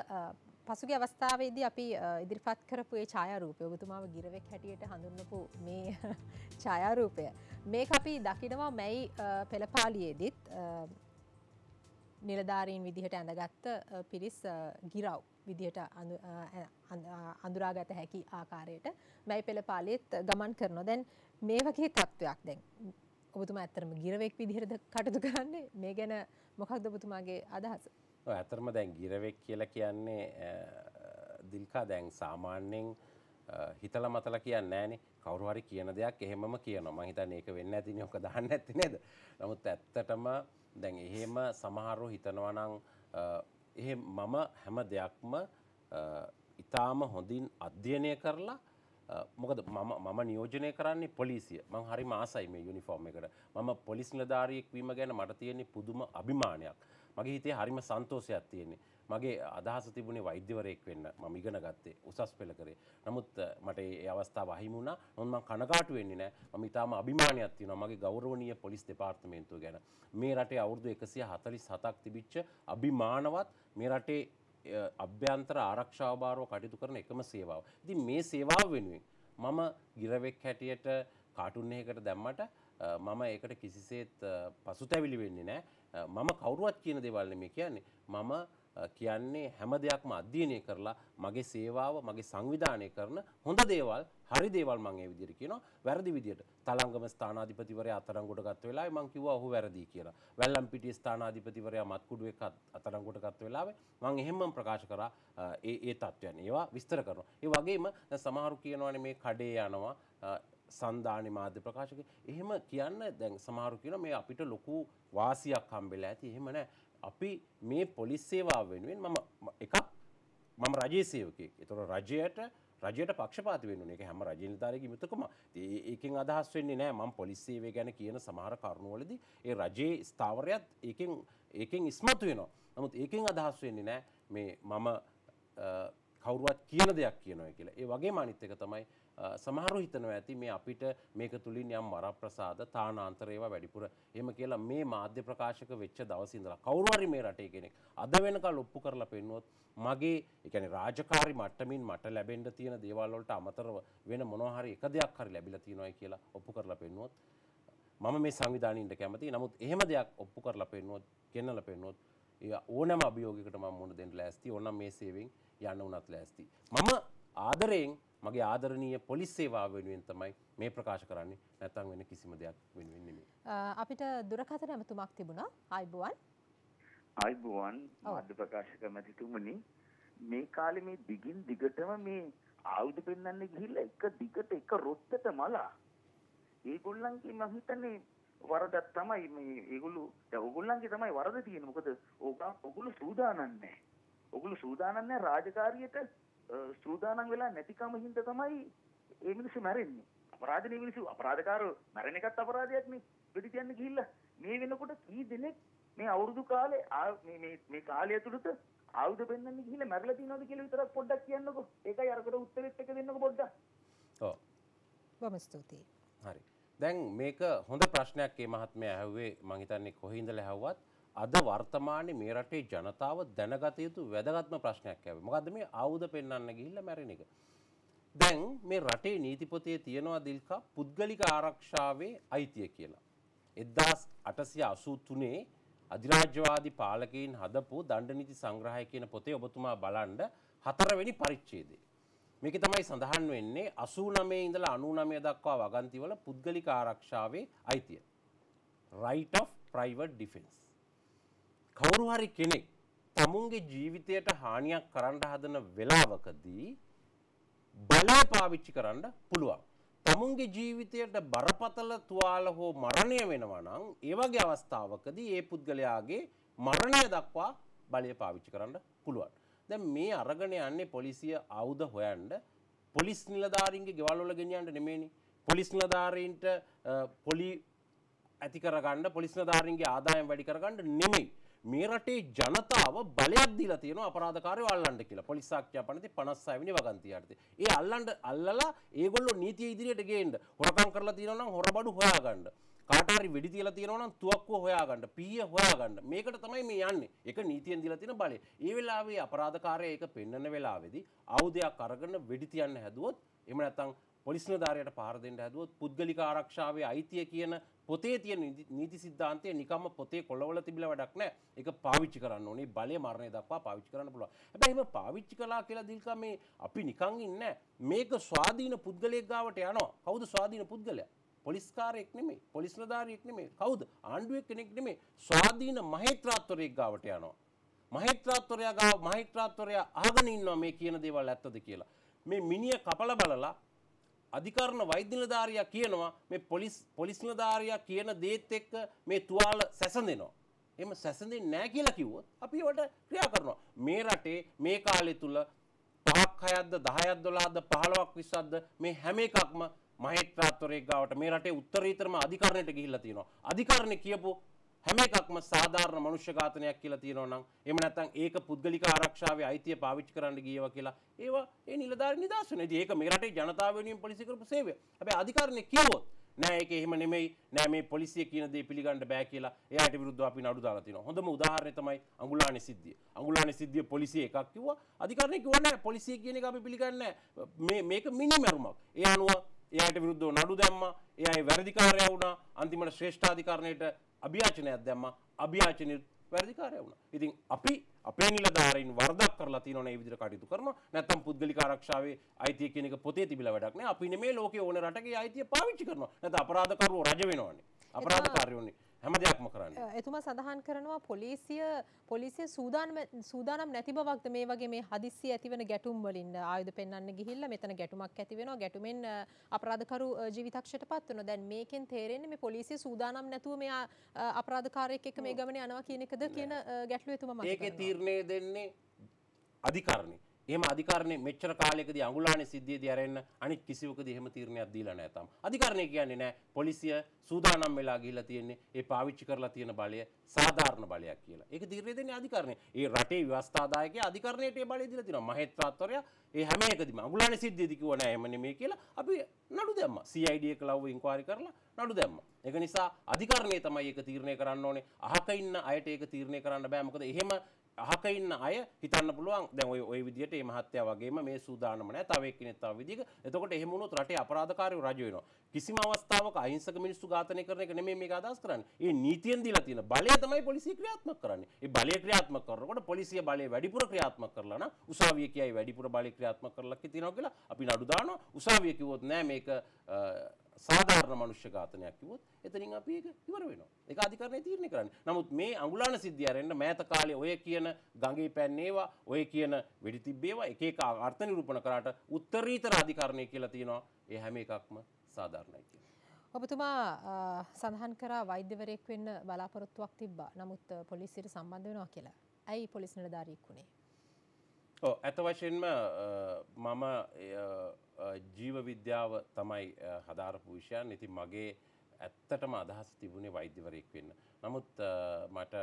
පසුගිය අවස්ථාවේදී අපි ඉදිරිපත් කරපු ඒ ඡායාරූපය ඔබතුමාව ගිරවෙක් හැටියට හඳුන්වපු මේ ඡායාරූපය මේක අපි දකිනවා මැයි පෙළපාලියේදීත් නිලධාරීන් විදිහට ඇඳගත්ත පිරිස් ගිරව් විදිහට අඳුරාගත හැකි ආකාරයට මැයි පෙළ පාලෙත් ගමන් කරනවා. දැන් මේ වගේ තත්ත්වයක් දැන් ඔබතුමා ඇත්තරම ගිරවෙක් විදිහටද කටයුතු කරන්නේ මේ ගැන මොකක්ද ඔබතුමාගේ අදහස? ඇත්තරම දැන් ගිරවෙක් කියලා කියන්නේ දිල්කා දැන් සාමාන්‍යයෙන් හිතලා මතලා කියන්නේ නැහනේ කවුරු හරි කියන දෙයක් එහෙමම කියනවා. මම හිතන්නේ ඒක වෙන්නේ නැතිනේ ඔක දාන්න නැති නේද? නමුත් ඇත්තටම දැන් එහෙම සමහරව හිතනවනම් එහෙ මම හැම දෙයක්ම ඉතාම හොඳින් අධ්‍යයනය කරලා මොකද මම මම නියෝජනය කරන්නේ පොලිසිය. මං හරි මාසයි මේ යුනිෆෝර්ම් එකට. මම පොලිස් නිලධාරියෙක් වීම ගැන මට තියෙන්නේ පුදුම අභිමානයක්. මගේ හිතේ හරිම සන්තෝෂයක් තියෙන්නේ. මගේ අදහස තිබුණේ වෛද්‍යවරයෙක් වෙන්න මම ඉගෙන ගත්තේ උසස් පෙළ කරේ. නමුත් මට ඒ අවස්ථාව අහිමි වුණා. නමුත් මම කනගාටු වෙන්නේ නැහැ. මම ඊටාම අභිමානයක් තියෙනවා මගේ ගෞරවනීය පොලිස් දෙපාර්තමේන්තුව ගැන. මේ රටේ අවුරුදු 147ක් තිබිච්ච අභිමානවත් මේ රටේ අභ්‍යන්තර ආරක්ෂාව භාරව කටයුතු කරන එකම සේවාව. ඉතින් මේ සේවාව වෙනුවෙන් මම ගිරවෙක් හැටියට කාටුන් එකකට දැම්මට මම ඒකට කිසිසේත් පසුතැවිලි වෙන්නේ නැහැ. මම කවුරුවත් කියන දේවල් නෙමෙයි කියන්නේ. මම කියන්නේ හැම දෙයක්ම අධ්‍යයනය කරලා මගේ සේවාව මගේ සංවිධානය කරන හොඳ දේවල් හරි දේවල් මම ඒ විදිහට කියනවා වැරදි විදිහට තලංගම ස්ථානාධිපතිවරයා අත්අඩංගුවට ගත්ත වෙලාවේ මම කිව්වා ඔහු වැරදි කියලා. වැල්ලම්පිටිය ස්ථානාධිපතිවරයා මත්කුඩුවෙක් අත්අඩංගුවට ගත්ත වෙලාවේ මම එහෙමම ප්‍රකාශ කරා ඒ ඒ තත්ත්වයන්. ඒවා විස්තර කරනවා. ඒ වගේම සමහරු කියනවානේ මේ කඩේ යනවා සන්ධානි මාධ්‍ය ප්‍රකාශක එහෙම කියන්න දැන් සමහරු කියන මේ අපිට ලොකු වාසියක් හම්බෙලා ඇති එහෙම නෑ අපි මේ පොලිස් සේවාව වෙනුවෙන් මම එකක් මම රජයේ සේවකයෙක්. ඒතකොට රජයට රජයට පක්ෂපාති වෙන්න ඕනේ. ඒක හැම රජ නිලධාරියෙකුගේ යුතුයකම. ඒකෙන් අදහස් වෙන්නේ නැහැ මම පොලිස් සේවය ගැන කියන සමහර කරුණවලදී ඒ රජයේ ස්ථාවරයත් ඒකෙන් ඒකෙන් ඉස්මතු වෙනවා. නමුත් ඒකෙන් අදහස් වෙන්නේ නැහැ මේ මම කවුරුවත් කියන දෙයක් කියනවා කියලා. ඒ වගේම අනිත් එක තමයි සමහරු හිතනවා ඇති මේ අපිට මේක තුලින් යම් වරප්‍රසාද තානාන්තර ඒවා වැඩිපුර එහෙම කියලා මේ මාධ්‍ය ප්‍රකාශක වෙච්ච දවසේ ඉඳලා කවුරු හරි මේ රටේ කෙනෙක් අද වෙනකල් ඔප්පු කරලා පෙන්නුවොත් මගේ ඒ කියන්නේ රාජකාරි මට්ටමින් මට ලැබෙන්න තියෙන දේවල් වලට අමතරව වෙන මොනවා හරි එක දෙයක් හරි ලැබිලා තියෙනවායි කියලා ඔප්පු කරලා පෙන්නුවොත් මම මේ සංවිධානයේ ඉන්න කැමතියි. නමුත් එහෙම දෙයක් ඔප්පු කරලා පෙන්නුවොත්, ගෙන්නලා පෙන්නුවොත් ඒ ඕනෑම අභියෝගයකට මම මුහුණ දෙන්න ලෑස්ති. ඕනනම් මේ සේවෙන් යන්න උනත් ලෑස්ති. මම ආදරයෙන් මගේ ආදරණීය පොලිස් සේවාව වෙනුවෙන් තමයි මේ ප්‍රකාශ කරන්නේ නැත්නම් වෙන කිසිම දෙයක් වෙනුවෙන් නෙමෙයි. අපිට දුරකථන ඇමතුමක් තිබුණා. ආයිබුවන්. ආයිබුවන් මාධ්‍ය ප්‍රකාශක මැතිතුමනි මේ කාලේ මේ දිගින් දිගටම මේ ආයුධ පෙන්වන්න ගිහිල්ලා එක දිගට එක රොත්තට මලා ඒගොල්ලන්ගේ මම හිතන්නේ වරදක් තමයි මේ ඒගොල්ලෝ දැන් ඕගොල්ලන්ගේ තමයි වරද තියෙන්නේ මොකද ඕගා ඕගොල්ලෝ සූදානම් නැහැ ඕගොල්ලෝ සූදානම් නැහැ රාජකාරියට සූදානම් වෙලා නැතිකම හින්දා තමයි ඒ මිනිස්සු මැරෙන්නේ අපරාධ මිනිස්සු අපරාධකාරෝ මැරෙන එකත් අපරාධයක් නේ වෙඩි තියන්න ගිහිල්ලා මේ වෙනකොට කී දෙනෙක් මේ අවුරුදු කාලේ මේ මේ කාලය තුළත ආයුධ පෙන්වන්න ගිහිල්ලා මැරලා තියෙනවද කියලා විතරක් පොඩ්ඩක් කියන්නකෝ. ඒකයි අරකට උත්තරෙත් එක දෙන්නකෝ පොඩ්ඩක්. ඔව්. බොහොම ස්තුතියි. හරි. දැන් මේක හොඳ ප්‍රශ්නයක් මේ මහත්මයා ඇහුවේ මං හිතන්නේ කොහේ ඉඳලා ඇහුවත් අද වර්තමානයේ මේ රටේ ජනතාව දැනගත යුතු වැදගත්ම ප්‍රශ්නයක් ඇහුවේ. මොකද්ද මේ ආයුධ පෙන්වන්න ගිහිල්ලා මැරෙන එක. දැන් මේ රටේ නීතිපොතේ තියෙනවා දිල්කා පුද්ගලික ආරක්ෂාවේ අයිතිය කියලා. 1883 අධිරාජ්‍යවාදී පාලකයින් හදපු දණ්ඩනීති සංග්‍රහය කියන පොතේ ඔබතුමා බලන්ඩ හතරවෙනි පරිච්චේදේ. මේක තමයි සඳහන් වෙන්නේ අසූ නමේ ඉඳලා අනු නමය දක්වා වගන්තිවල පුද්ගලික ආරක්ෂාවේ අයිතිය. right of private defense. කවුරු හරි කෙනෙක් තමුන්ගේ ජීවිතයට හානියක් කරන්න හදන වෙලාවකදී බලය පාවිච්චි කරන්න පුළුවන්. තමුන්ගේ ජීවිතයට බරපතල තුවාල හෝ මරණය වෙනවා නම් ඒ වගේ අවස්ථාවකදී ඒ පුද්ගලයාගේ මරණය දක්වා බලය පාවිච්චි කරන්න පුළුවන්. දැන් මේ අරගෙන යන්නේ පොලිසිය ආයුධ හොයන්න පොලිස් නිලධාරීන්ගේ ගෙවල් වල ගෙනියන්න නෙමෙයිනේ. පොලිස් නිලධාරීන්ට පොලි ඇති කරගන්න පොලිස් නිලධාරීන්ගේ ආදායම් වැඩි කරගන්න නෙමෙයි. මේ රටේ ජනතාව බලයක් දීලා තියෙනවා අපරාධකාරයෝ අල්ලන්න කියලා. පොලිස් සාක්ෂිය පනති 56 වෙනි වගන්තිය යටතේ. ඒ අල්ලන්න අල්ලලා ඒගොල්ලෝ නීතිය ඉදිරියට ගේන්න හොරකම් කරලා තියෙනවා නම් හොරබඩු හොයාගන්න. කාට හරි වෙඩි තියලා තියෙනවා නම් තුවක්කුව හොයාගන්න, පීය හොයාගන්න. මේකට තමයි මේ යන්නේ. ඒක නීතියෙන් දීලා තියෙන බලය. ඒ වෙලාවේ අපරාධකාරයා ඒක පෙන්වන වෙලාවේදී ආයුධයක් අරගෙන වෙඩි තියන්න හැදුවොත් එහෙම නැත්නම් පොලිස් නිලධාරියට පහර දෙන්න හැදුවොත් පුද්ගලික ආරක්ෂාවේ අයිතිය කියන පොතේ තියෙන නීති සිද්ධාන්තය නිකම්ම පොතේ කොළවල තිබිලා වැඩක් නැහැ. ඒක පාවිච්චි කරන්න ඕනේ. බලය මරණය දක්වා පාවිච්චි කරන්න පුළුවන්. හැබැයි එහෙම පාවිච්චි කළා කියලා දිල්කා මේ අපි නිකන් ඉන්නේ මේක ස්වාධීන පුද්ගලයෙක් ගාවට යනවා. කවුද ස්වාධීන පුද්ගලයා? පොලිස්කාරයෙක් නෙමෙයි. පොලිස් නිලධාරියෙක් නෙමෙයි. කවුද? ආණ්ඩුවේ කෙනෙක් නෙමෙයි. ස්වාධීන මහේත්‍රාත්වරයෙක් ගාවට යනවා. මහේත්‍රාත්වරයා ගාව මහේත්‍රාත්වරයා අහගෙන ඉන්නවා මේ කියන දේවල් ඇත්තද කියලා. මේ මිනිය කපල බලලා අධිකරණ වෛද්‍යනිලධාරයා කියනවා මේ පොලිස් පොලිස්නිලධාරයා කියන දේත් එක්ක මේ තුවාල සැසඳෙනවා. එම සැසඳෙන් නෑ කියලා කිව්වොත් අපි වට ක්‍රියා කරනවා. මේ රටේ මේ කාලෙ තුළ පහක් හයක්ද දහයක් දොලාද පහළොවක් විස්සක්ද මේ හැම එකක්ම මහිත්‍රාත්වරයෙක් ගාවට මේ රටේ උත්තරීතරම අධිකරණයට ගිහිල්ලා තියෙනවා. අධිකරණය කියපු හැම එකක්ම සාධාරණ මනුෂ්‍ය ඝාතනයක් කියලා තියෙනවා නම් එහෙම නැත්නම් ඒක පුද්ගලික ආරක්ෂාවේ අයිතිය පාවිච්චි කරන්න ගියවා කියලා ඒවා ඒ නිලධාරී නිදහස් වෙනවා. ඉතින් ඒක මේ රටේ ජනතාව වෙනුවෙන් පොලිසිය කරපු සේවය. හැබැයි අධිකාරණය කිව්වොත් නෑ ඒක එහෙම නෙමෙයි නෑ මේ පොලිසිය කියන දේ පිළිගන්න බෑ කියලා එයාට විරුද්ධව අපි නඩු දාලා තිනවා. හොඳම උදාහරණය තමයි අඟුලානේ සිද්ධිය. අඟුලානේ සිද්ධිය පොලිසිය එකක් කිව්වා. අධිකාරණය කිව්වා නෑ පොලිසිය කියන එක අපි පිළිගන්නේ නෑ. මේ මේක මිනිමරුමක්. ඒ අනුව එයාට විරුද්ධව නඩු දැම්මා. එයා ඒ වැරදිකාරයා වුණා. අන්තිමට ශ්‍රේෂ්ඨාධිකරණයට අභ්‍යාචනයක් දැම්ම. අභ්‍යාචනය වැරදිකාරය වුණ. ඉතින් අපි අපේ නිලධාරීන් වර්දක් කරලා තියෙනවා ඒ විදිහට කටයුතු කරනවා. නැත්නම් පුද්ගලික ආරක්ෂාවේ අයිතිය කියන එක පොතේ තිබිලා වැඩක් නෑ. අපි මේ ලෝකයේ ඕන රටකේ අයිතිය පාවිච්චි කරනවා. නැත්නම් අපරාධකරුවෝ රජ වෙනවන්නේ අපරාධකාරයෝනේ හැම දෙයක්ම කරන්න එතුමා සඳහන් කරනවා පොලිසිය පොලිසිය සූදානම් නැති බවක්ද මේ වගේ මේ හදිස්සි ඇතිවන ගැටුම් වලින් ආයුධ පෙන්වන්න ගිහිල්ලා මෙතන ගැටුමක් ඇති වෙනවා. ගැටුමෙන් අපරාධකරු ජීවිතක්ෂයට පත් වෙනවා. දැන් මේකෙන් තේරෙන්නේ මේ පොලිසිය සූදානම් නැතුව මේ අපරාධකාරයෙක් එක්ක මේ ගමනේ යනවා කියන එකද කියන ගැටලුව එතුමා මතක ඒකේ තීරණය දෙන්නේ අධිකරණේ එහෙම අධිකරණය මෙච්චර කාලයකදී අඟුලානේ සිද්ධියේදී අරෙන්න අනිත් කිසිවකදී එහෙම තීරණයක් දීලා නැහැ තාම. අධිකරණය කියන්නේ නැහැ පොලිසිය සූදානම් වෙලා ගිහිල්ලා තියෙන්නේ ඒ පාවිච්චි කරලා තියෙන බලය සාධාරණ බලයක් කියලා. ඒක තීරණය දෙන්නේ අධිකරණය. ඒ රටේ ව්‍යවස්ථාදායකයා අධිකරණයට ඒ බලය දීලා තියෙනවා. මහේත්‍රාත්වරයා ඒ හැම එකදීම අඟුලානේ සිද්ධියේදී කිව්වා නෑ එහෙම නෙමෙයි කියලා අපි නඩු දැම්මා. CID එක ලව්ව ඉන්ක්වයරි කරලා නඩු දැම්මා. ඒක නිසා අධිකරණය තමයි ඒක තීරණය කරන්න ඕනේ. අහක ඉන්න අයට ඒක තීරණය කරන්න බෑ. මොකද එහෙම අහක ඉන්න අය හිතන්න පුළුවන් දැන් ඔය ඔය විදිහට මේ මහත්තයා වගේම මේ සූදානම නැහැ තව එක්කෙනෙක් තව විදිහක එතකොට එහෙම වුණොත් රටේ අපරාධකාරයෝ රජ වෙනවා. කිසිම අවස්ථාවක අහිංසක මිනිස්සු ඝාතනය කරන එක නෙමෙයි මේක අදහස් කරන්නේ. ඒ නීතියෙන් දීලා තියෙන බලය තමයි පොලිසිය ක්‍රියාත්මක කරන්නේ. ඒ බලය ක්‍රියාත්මක කරනකොට පොලිසිය බලය වැඩිපුර ක්‍රියාත්මක කරලා නම් උසාවිය කියයි වැඩිපුර බලය ක්‍රියාත්මක කරලා තියෙනවා කියලා අපි නඩු දානවා. උසාවිය කිව්වොත් නෑ මේක සාධාරණ මනුෂ්‍ය ඝාතනයක් කිව්වොත් එතනින් අපි ඒක ඉවර වෙනවා. ඒක අධිකරණය තීරණය කරන්නේ. නමුත් මේ අඟුලාන සිද්ධිය අරෙන්න මෑත කාලේ ඔය කියන ගඟේ පැන්නේවා, ඔය කියන වෙඩි තිබ්බේවා එක එක අර්ථ නිරූපණ කරාට උත්තරීතර අධිකරණය කියලා තියෙනවා. ඒ හැම එකක්ම සාධාරණයි කියලා. ඔබතුමා සඳහන් කරා වෛද්‍යවරයෙක් වෙන්න බලාපොරොත්තුවක් තිබ්බා. නමුත් පොලිසියට සම්බන්ධ වෙනවා කියලා. ඇයි පොලිස් නිලධාරියෙක් වුණේ? ඔව් ඇත්ත වශයෙන්ම මම ජීව විද්‍යාව තමයි හදාරපු විෂයන්. ඉතින් මගේ ඇත්තටම අදහස් තිබුණේ වෛද්‍යවරයෙක් වෙන්න. නමුත් මට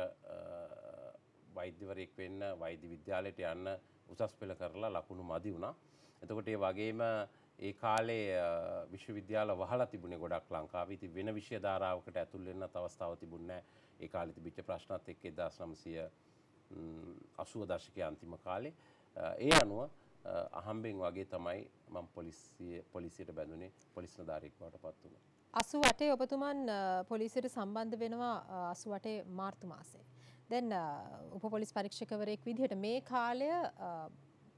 වෛද්‍යවරයෙක් වෙන්න වෛද්‍ය විද්‍යාලයට යන්න උසස් පෙළ කරලා ලකුණු මදි වුණා. එතකොට ඒ වගේම ඒ කාලේ විශ්වවිද්‍යාල වහලා තිබුණේ ගොඩක් ලංකාවේ. ඉතින් වෙන විෂය ධාරාවකට ඇතුල් වෙන්නත් අවස්ථාවක් තිබුණේ නැහැ. ඒ කාලේ තිබිච්ච ප්‍රශ්නත් එක්ක 1980 දශකයේ අන්තිම කාලේ. ඒ අනුව අහම්බෙන් වගේ තමයි මම පොලිසිය පොලිසියට බැඳුනේ පොලිස් නිලධාරියෙක් බවට පත් වුණා. 88 ඔබතුමන් පොලිසියට සම්බන්ධ වෙනවා 88 මාර්තු මාසේ. දැන් උප පොලිස් පරීක්ෂකවරයෙක් විදිහට මේ කාලය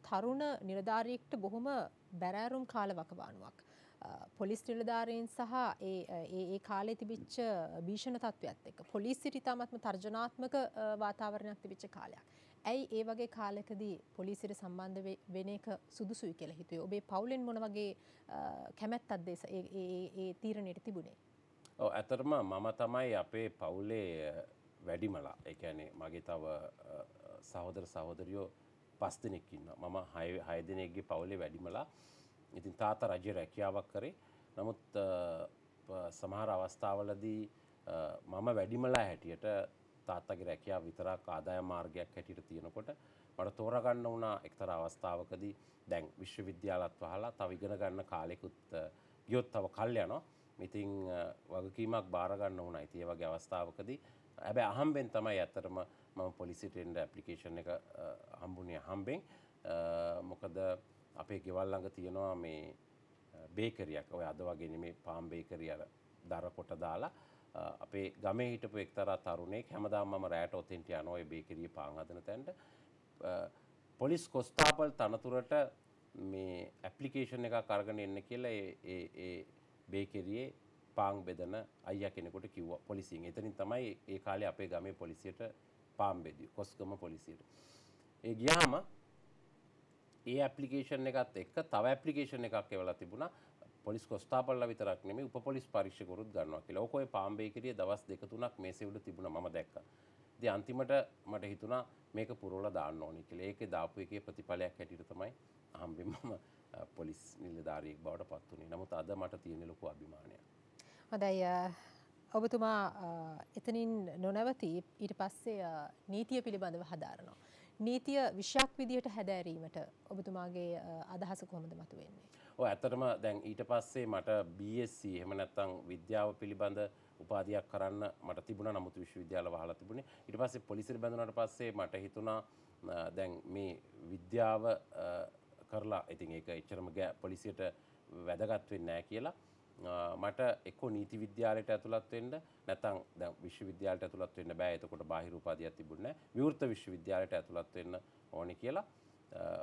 තරුණ නිලධාරියෙක්ට බොහොම බැරෑරුම් කාල වකවානුවක්. පොලිස් නිලධාරීන් සහ ඒ කාලේ තිබිච්ච භීෂණ තත්ත්වයක් එක්ක පොලිසියට ඉතාමත්ම තර්ජනාත්මක වාතාවරණයක් තිබිච්ච කාලයක්. ඇයි ඒ වගේ කාලෙකදී පොලිසියට සම්බන්ධ වෙන එක සුදුසුයි කියලා හිතුවේ? ඔබේ පවුලෙන් මොන වගේ කැමැත්තක්ද ඒ තීරණයට තිබුණේ? ඔව් ඇත්තටම මම තමයි අපේ පවුලේ වැඩිමලා. ඒ කියන්නේ මගේ තව සහෝදර සහෝදරියෝ පස් දෙනෙක් ඉන්නවා. මම 6 දෙනෙක්ගේ පවුලේ වැඩිමලා. ඉතින් තාත්තා රජයේ රැකියාවක් කරේ. නමුත් සමහර අවස්ථාවලදී මම වැඩිමලා හැටියට තාත්තගේ රැකියාව විතරක් ආදායම් මාර්ගයක් හැටියට තියෙනකොට මට තෝරගන්න වුණා එක්තරා අවස්ථාවකදී දැන් විශ්වවිද්‍යාලත් වහලා තව ඉගෙන ගන්න කාලෙකුත් ගියොත් තව කල් යනවා. ඉතින් වගකීමක් බාර ගන්න වුණා. ඉතින් ඒ වගේ අවස්ථාවකදී හැබැයි අහම්බෙන් තමයි ඇත්තටම මම පොලිසියට එන්න ඇප්ලිකේෂන් එක හම්බුනේ අහම්බෙන්. මොකද අපේ ගෙවල් ළඟ තියෙනවා මේ බේකරියක්. ඔය අද වගේ නෙමේ පාම් බේකරිය අර දර කොට දාලා අපේ ගමේ හිටපු එක්තරා තරුණයෙක් හැමදාම මම රැට ඔතෙන්ට යනවා ওই බේකරියේ පාන් හදන තැනට. පොලිස් කොස්තාපල් තනතුරට මේ ඇප්ලිකේෂන් එකක් අරගෙන එන්න කියලා ඒ ඒ බේකරියේ පාන් බෙදන අයියා කෙනෙකුට කිව්වා පොලිසියෙන්. එතනින් තමයි ඒ කාලේ අපේ ගමේ පොලිසියට පාන් බෙදුවේ. කොස්ගම පොලිසියට. ඒ ගියාම ඒ ඇප්ලිකේෂන් එකත් එක්ක තව ඇප්ලිකේෂන් එකක් එවලා තිබුණා. පොලිස් කොස්තාපල්ලා විතරක් නෙමෙයි උපපොලිස් පරීක්ෂකවරුත් ගන්නවා කියලා. ඕක ඔය පාම්බේකරිය දවස් දෙක තුනක් මේසේ උඩ තිබුණා මම දැක්කා. ඉතින් අන්තිමට මට හිතුණා මේක පුරවලා දාන්න ඕනේ කියලා. ඒකේ දාපු එකේ ප්‍රතිඵලයක් හැටියට තමයි අහම්බෙන් මම පොලිස් නිලධාරියෙක් බවට පත් වුණේ. නමුත් අද මට තියෙන ලොකු අභිමානයක්. හොඳයි ඔබතුමා එතනින් නොනැවතී ඊට පස්සේ නීතිය පිළිබඳව හදාරනවා. නීතිය විෂයක් විදිහට හැදෑරීමට ඔබතුමාගේ අදහස කොහොමද මතුවෙන්නේ? ඔය ඇත්තටම දැන් ඊට පස්සේ මට BSc එහෙම නැත්නම් විද්‍යාව පිළිබඳ උපාධියක් කරන්න මට තිබුණා. නමුත් විශ්වවිද්‍යාල වහලා තිබුණේ. ඊට පස්සේ පොලිසියට බැඳුනාට පස්සේ මට හිතුණා දැන් මේ විද්‍යාව කරලා ඉතින් ඒක එච්චරම පොලිසියට වැදගත් වෙන්නේ නැහැ කියලා. මට එක්කෝ නීති විද්‍යාලයට ඇතුළත් වෙන්න නැත්නම් දැන් විශ්වවිද්‍යාලයට ඇතුළත් වෙන්න බෑ. එතකොට බාහිර උපාධියක් තිබුණේ නැහැ විවෘත විශ්වවිද්‍යාලයට ඇතුළත් වෙන්න ඕනේ කියලා.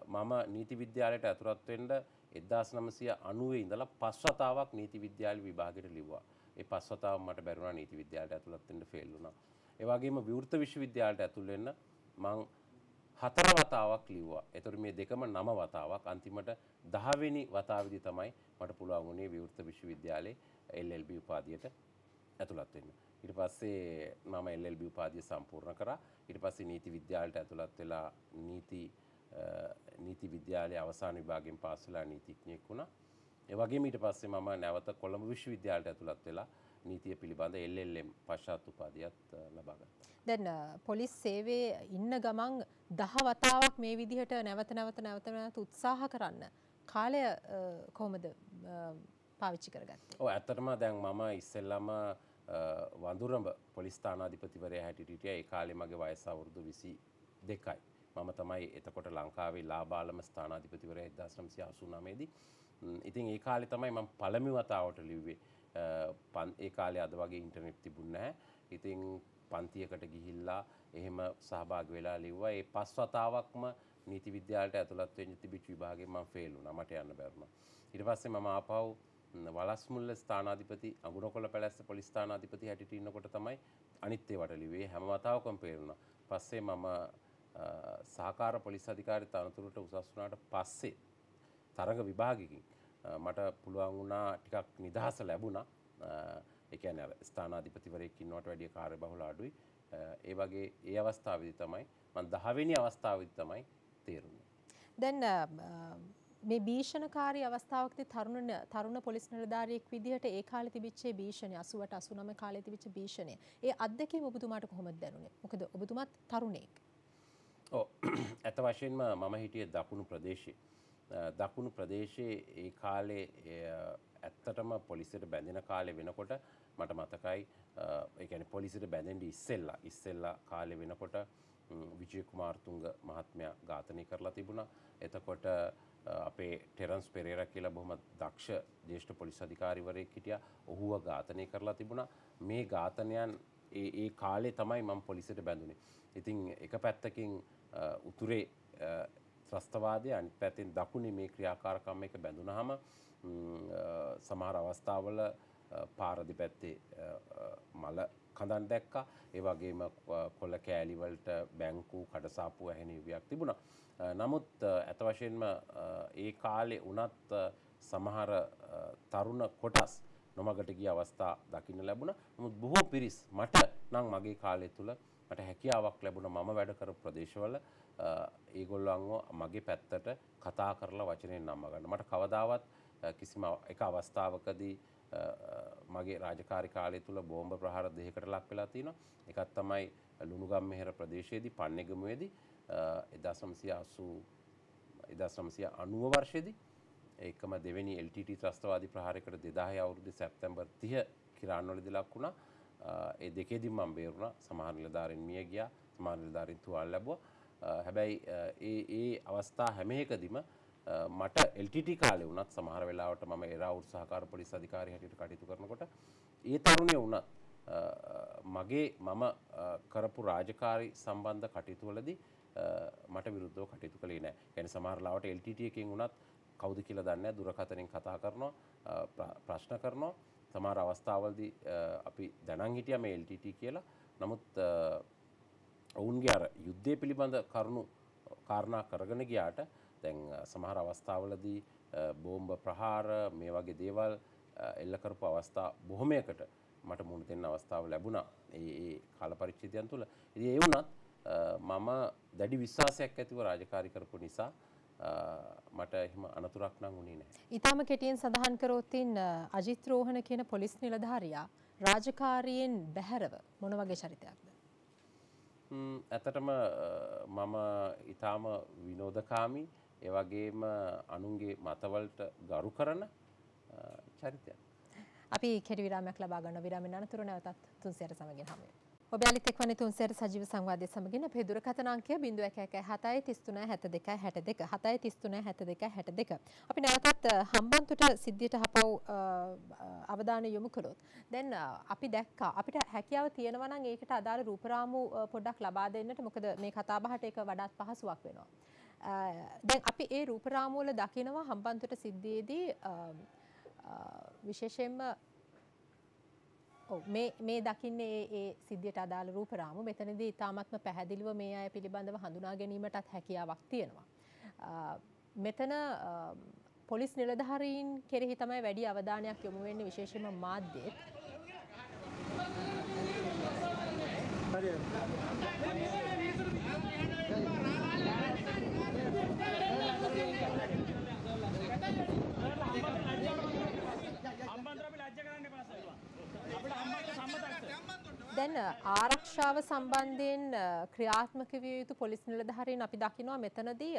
මම නීති විද්‍යාලයට ඇතුළත් වෙන්න 1990 ඉඳලා පස් වතාවක් නීති විද්‍යාල විභාගෙට ලිව්වා. ඒ පස් වතාව මට බැරුණා නීති විද්‍යාලයට ඇතුළත් වෙන්න ෆේල් වුණා. ඒ වගේම විවෘත විශ්වවිද්‍යාලයට ඇතුල් වෙන්න මං හතර වතාවක් ලිව්වා. එතකොට මේ දෙකම නම වතාවක් අන්තිමට 10 වෙනි වතාවේදී තමයි මට පුළුවන් වුණේ විවෘත විශ්වවිද්‍යාලයේ LLB උපාධියට ඇතුළත් වෙන්න. ඊට පස්සේ මම LLB උපාධිය සම්පූර්ණ කරා. ඊට පස්සේ නීති විද්‍යාලයට ඇතුළත් වෙලා නීති නීති විද්‍යාලයේ අවසාන විභාගයෙන් පාස් වෙලා නීතිඥයෙක් වුණා. ඒ වගේම ඊට පස්සේ මම නැවත කොළඹ විශ්වවිද්‍යාලයට ඇතුළත් වෙලා නීතිය පිළිබඳ LLM පශ්චාත් උපාධියත් ලබා ගත්තා. දැන් පොලිස් සේවයේ ඉන්න ගමන් දහ වතාවක් මේ විදිහට නැවත නැවත නැවත නැවත උත්සාහ කරන්න කාලය කොහොමද පාවිච්චි කරගත්තේ? ඔව් ඇත්තටම දැන් මම ඉස්සෙල්ලාම වඳුරඹ පොලිස් ස්ථානාධිපතිවරයා හැටියට හිටියා. ඒ කාලේ මගේ වයස අවුරුදු 20 දෙකයි. මම තමයි එතකොට ලංකාවේ ලාබාලම ස්ථානාධිපතිවර එදදාශ්‍රම්සය අසුනාමේදී. ඉතින් ඒ කාලෙ තමයි මම පළමි වතාවට ලිව්වේ පන් ඒ කාලේ අද වගේ ඉන්ටර්නෙට් තිබුණෑ. ඉතින් පන්තියකට ගිහිල්ලා එහෙම සහභාග වෙලා ලිව්වා ඒ පස් වතාවක්ම නීති විද්‍යාලට ඇතුළත් වෙන්න තිබිච්ච විභාගෙන් මම ෆේල් වුණා. මට යන්න බැරුණා. ඊට පස්සේ මම ආපහු වලස්මුල්ල ස්ථානාධිපති අගුණකොළ පැලැස්ස පොලිස් ස්ථානාධිපති හැටියට ඉන්නකොට තමයි අනිත් ඒවට ලිව්වේ. හැම වතාවකම පේරුණා. පස්සේ මම සහකාර පොලිස් අධිකාරි තනතුරට උසස් වුණාට පස්සේ තරඟ විභාගකින් මට පුළුවන් වුණා ටිකක් නිදහස ලැබුණා. ඒ කියන්නේ අර ස්ථානාධිපතිවරයෙක් ඉන්නවට වැඩිය කාර්යබහුල අඩුයි. ඒ වගේ ඒ අවස්ථාවේදී තමයි මම 10 වෙනි අවස්ථාවේදී තමයි තේරුණේ. දැන් මේ භීෂණකාරී අවස්ථාවකදී තරුණ තරුණ පොලිස් නිලධාරියෙක් විදිහට ඒ කාලේ තිබිච්ච භීෂණය 80ට 89 කාලේ තිබිච්ච භීෂණය. ඒ අත්දැකීම ඔබතුමාට කොහොමද දැනුනේ? මොකද ඔබතුමාත් තරුණයෙක්. ඔව් ඇත්ත වශයෙන්ම මම හිටියේ දකුණු ප්‍රදේශයේ. දකුණු ප්‍රදේශයේ ඒ කාලේ ඇත්තටම පොලිසියට බැඳෙන කාලේ වෙනකොට මට මතකයි ඒ කියන්නේ පොලිසියට බැඳෙන්න ඉස්සෙල්ලා ඉස්සෙල්ලා කාලේ වෙනකොට විජය කුමාරතුංග මහත්මයා ඝාතනය කරලා තිබුණා. එතකොට අපේ ටෙරන්ස් පෙරේර කියලා බොහොම දක්ෂ ජේෂ්ඨ පොලිස් අධිකාරිවරයෙක් හිටියා. ඔහුව ඝාතනය කරලා තිබුණා. මේ ඝාතනයන් ඒ ඒ කාලේ තමයි මම පොලිසියට බැඳුනේ. ඉතින් එක පැත්තකින් උතුරේ ත්‍රස්තවාදය අනිත් පැත්තෙන් දකුණේ මේ ක්‍රියාකාරකම් එක බැඳුනහම සමහර අවස්ථාවල පාරදි පැත්තේ මල කඳන් දැක්කා ඒ වගේම කොල්ල කෑලිවලට බැංකු කඩසාපු ඇහෙන යුගයක් තිබුණා. නමුත් ඇත වශයෙන්ම ඒ කාලේ වනත් සමහර තරුණ කොටස් නොමගට ගිය අවස්ථා දකින්න ලැබුණ නමුත් බොහෝ පිරිස් මට නං මගේ කාලය තුළ මට හැකියාවක් ලැබුණ මම වැඩ කර ප්‍රදේශවල ඒගොල්ලන්ව මගේ පැත්තට කතා කරලා වචනයෙන් නම්ම ගන්න මට කවදාවත් කිසිම එක අවස්ථාවකදී මගේ රාජකාරි කාලය තුළ බෝම්භ ප්‍රහාර දෙකකට ලක් වෙලා තියෙනවා. එකක් තමයි ලුණුගම් මෙහෙර ප්‍රදේශයේදී පන්නේගමුවේදී එදා සමසිය අසු එදා සමසිය අනුව වර්ෂයේදී ඒකම දෙවැනි LTT ත්‍රස්තවාදී ප්‍රහාරයකට දෙදාහය අවුරුදු සැප්තැම්බර් 30 කිරාන්වලදී ලක් වුණා. ඒ දෙකේදී මම බේරුණා. සමහර නිලධාරීන් මිය ගියා. සමහර නිලධාරීන් තුවාල ලැබුවා. හැබැයි ඒ ඒ අවස්ථා හැම එකදීම මට LTT කාලේ වුණත් සමහර වෙලාවට මම එරාවුත් සහකාර පොලිස් අධිකාරී හැටියට කටයුතු කරනකොට ඒ තරුණය වුණත් මගේ මම කරපු රාජකාරී සම්බන්ධ කටයුතු වලදී මට විරුද්ධව කටයුතු කළේ නෑ. يعني සමහර ලාවට LTT එකකින් වුණත් කවුද කියලා දන්නේ නැහැ දුරකථනෙන් කතා කරනවා ප්‍රශ්න කරනවා. සමහර අවස්ථාවලදී අපි දැනන් හිටියා මේ LTT කියලා. නමුත් ඔවුන්ගේ අර යුද්ධය පිළිබඳ කරුණු කාරණා කරගෙන ගියාට දැන් සමහර අවස්ථාවලදී බෝම්බ ප්‍රහාර මේ වගේ දේවල් එල්ල කරපු අවස්ථා බොහොමයකට මට මුණ දෙන්න අවස්ථාව ලැබුණා ඒ කාල පරිච්ඡේදයන් තුළ. ඉතින් ඒ වුණත් මම දැඩි විශ්වාසයක් ඇතිව රාජකාරී කරපු නිසා මට එහෙම අනතුරක් නම් වුණේ නැහැ. ඊටම කෙටියෙන් සඳහන් කරොතින් අජිත් රෝහණ කියන පොලිස් නිලධාරියා රාජකාරියෙන් බැහැරව මොන වගේ චරිතයක්ද? ඇතටම මම ඊටාම විනෝදකාමී ඒ වගේම අනුන්ගේ මතවලට ගරු කරන චරිතයක්. අපි කෙටි විරාමයක් ලබා ගන්න විරාමෙන් අනතුරු නැවතත් තුන්සෙර සමගින් හමු වෙමු. ඔබ අලිත් එක්වන්නේ තුන්සෙර සජීව සංවාදය සමගින් අපේ දුරකථන අංකය 0117336262 7336262. අපි නැවතත් හම්බන්තොට සිද්ධියට හපව් අවධානය යොමු කළොත් දැන් අපි දැක්කා අපිට හැකියාව තියෙනවා නම් ඒකට අදාළ රූපරාමු පොඩ්ඩක් ලබා දෙන්නට මොකද මේ කතාබහට ඒක වඩාත් පහසුවක් වෙනවා. දැන් අපි ඒ රූපරාමුවල දකිනවා හම්බන්තොට සිද්ධියේදී විශේෂයෙන්ම මේ දකින්නේ ඒ සිද්ධියට අදාළ රූපරාමු මෙතනදී ඉතාමත්ම පැහැදිලිව මේ අය පිළිබඳව හඳුනා ගැනීමටත් හැකියාවක් තියෙනවා. මෙතන පොලිස් නිලධාරීන් කෙරෙහි තමයි වැඩි අවධානයක් යොමු වෙන්නේ විශේෂයෙන්ම මාධ්‍යෙත්. හරි. දැන් ආරක්ෂාව සම්බන්ධයෙන් ක්‍රියාත්මක විය යුතු පොලිස් නිලධාරීන් අපි දකිනවා මෙතනදී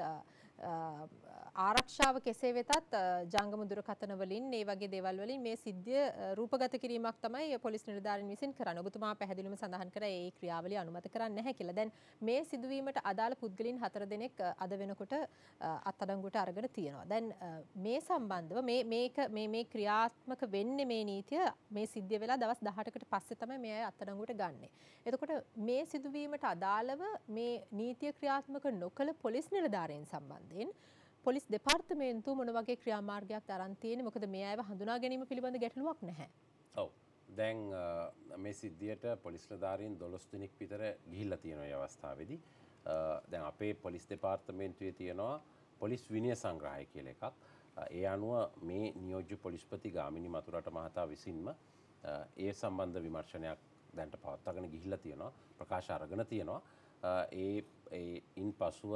ආරක්ෂාව කෙසේ වෙතත් ජංගම දුරකථන වලින් ඒ වගේ දේවල් වලින් මේ සිද්ධිය රූපගත කිරීමක් තමයි පොලිස් නිලධාරීන් විසින් කරන්නේ. ඔබතුමා පැහැදිලිවම සඳහන් කරා ඒ ක්‍රියාවලිය අනුමත කරන්නේ නැහැ කියලා. දැන් මේ සිදුවීමට අදාළ පුද්ගලයන් හතර දෙනෙක් අද වෙනකොට අත්අඩංගුවට අරගෙන තියෙනවා. දැන් මේ සම්බන්ධව මේ මේක මේ මේ ක්‍රියාත්මක වෙන්නේ මේ නීතිය මේ සිද්ධිය වෙලා දවස් 18කට පස්සේ තමයි මේ අය අත්අඩංගුවට ගන්නෙ. එතකොට මේ සිදුවීමට අදාළව මේ නීතිය ක්‍රියාත්මක නොකළ පොලිස් නිලධාරීන් සම්බන්ධයෙන් පොලිස් දෙපාර්තමේන්තු මොන වගේ ක්‍රියාමාර්ගයක් අරන් තියෙන්නේ මොකද මේ අයව හඳුනා ගැනීම පිළිබඳ ගැටලුවක් නැහැ. ඔව්. දැන් මේ සිද්ධියට පොලිස් නිලධාරීන් 12 දෙනෙක් විතර ගිහිල්ලා තියෙනවා මේ අවස්ථාවේදී. දැන් අපේ පොලිස් දෙපාර්තමේන්තුවේ තියෙනවා පොලිස් විනය සංග්‍රහය කියලා එකක්. ඒ අනුව මේ නියෝජ්‍ය පොලිස්පති ගාමිණි මතුරට මහතා විසින්ම ඒ සම්බන්ධ විමර්ශනයක් දැන්ට පවත්වාගෙන ගිහිල්ලා තියෙනවා ප්‍රකාශ අරගෙන තියෙනවා. ඒ ඉන් පසුව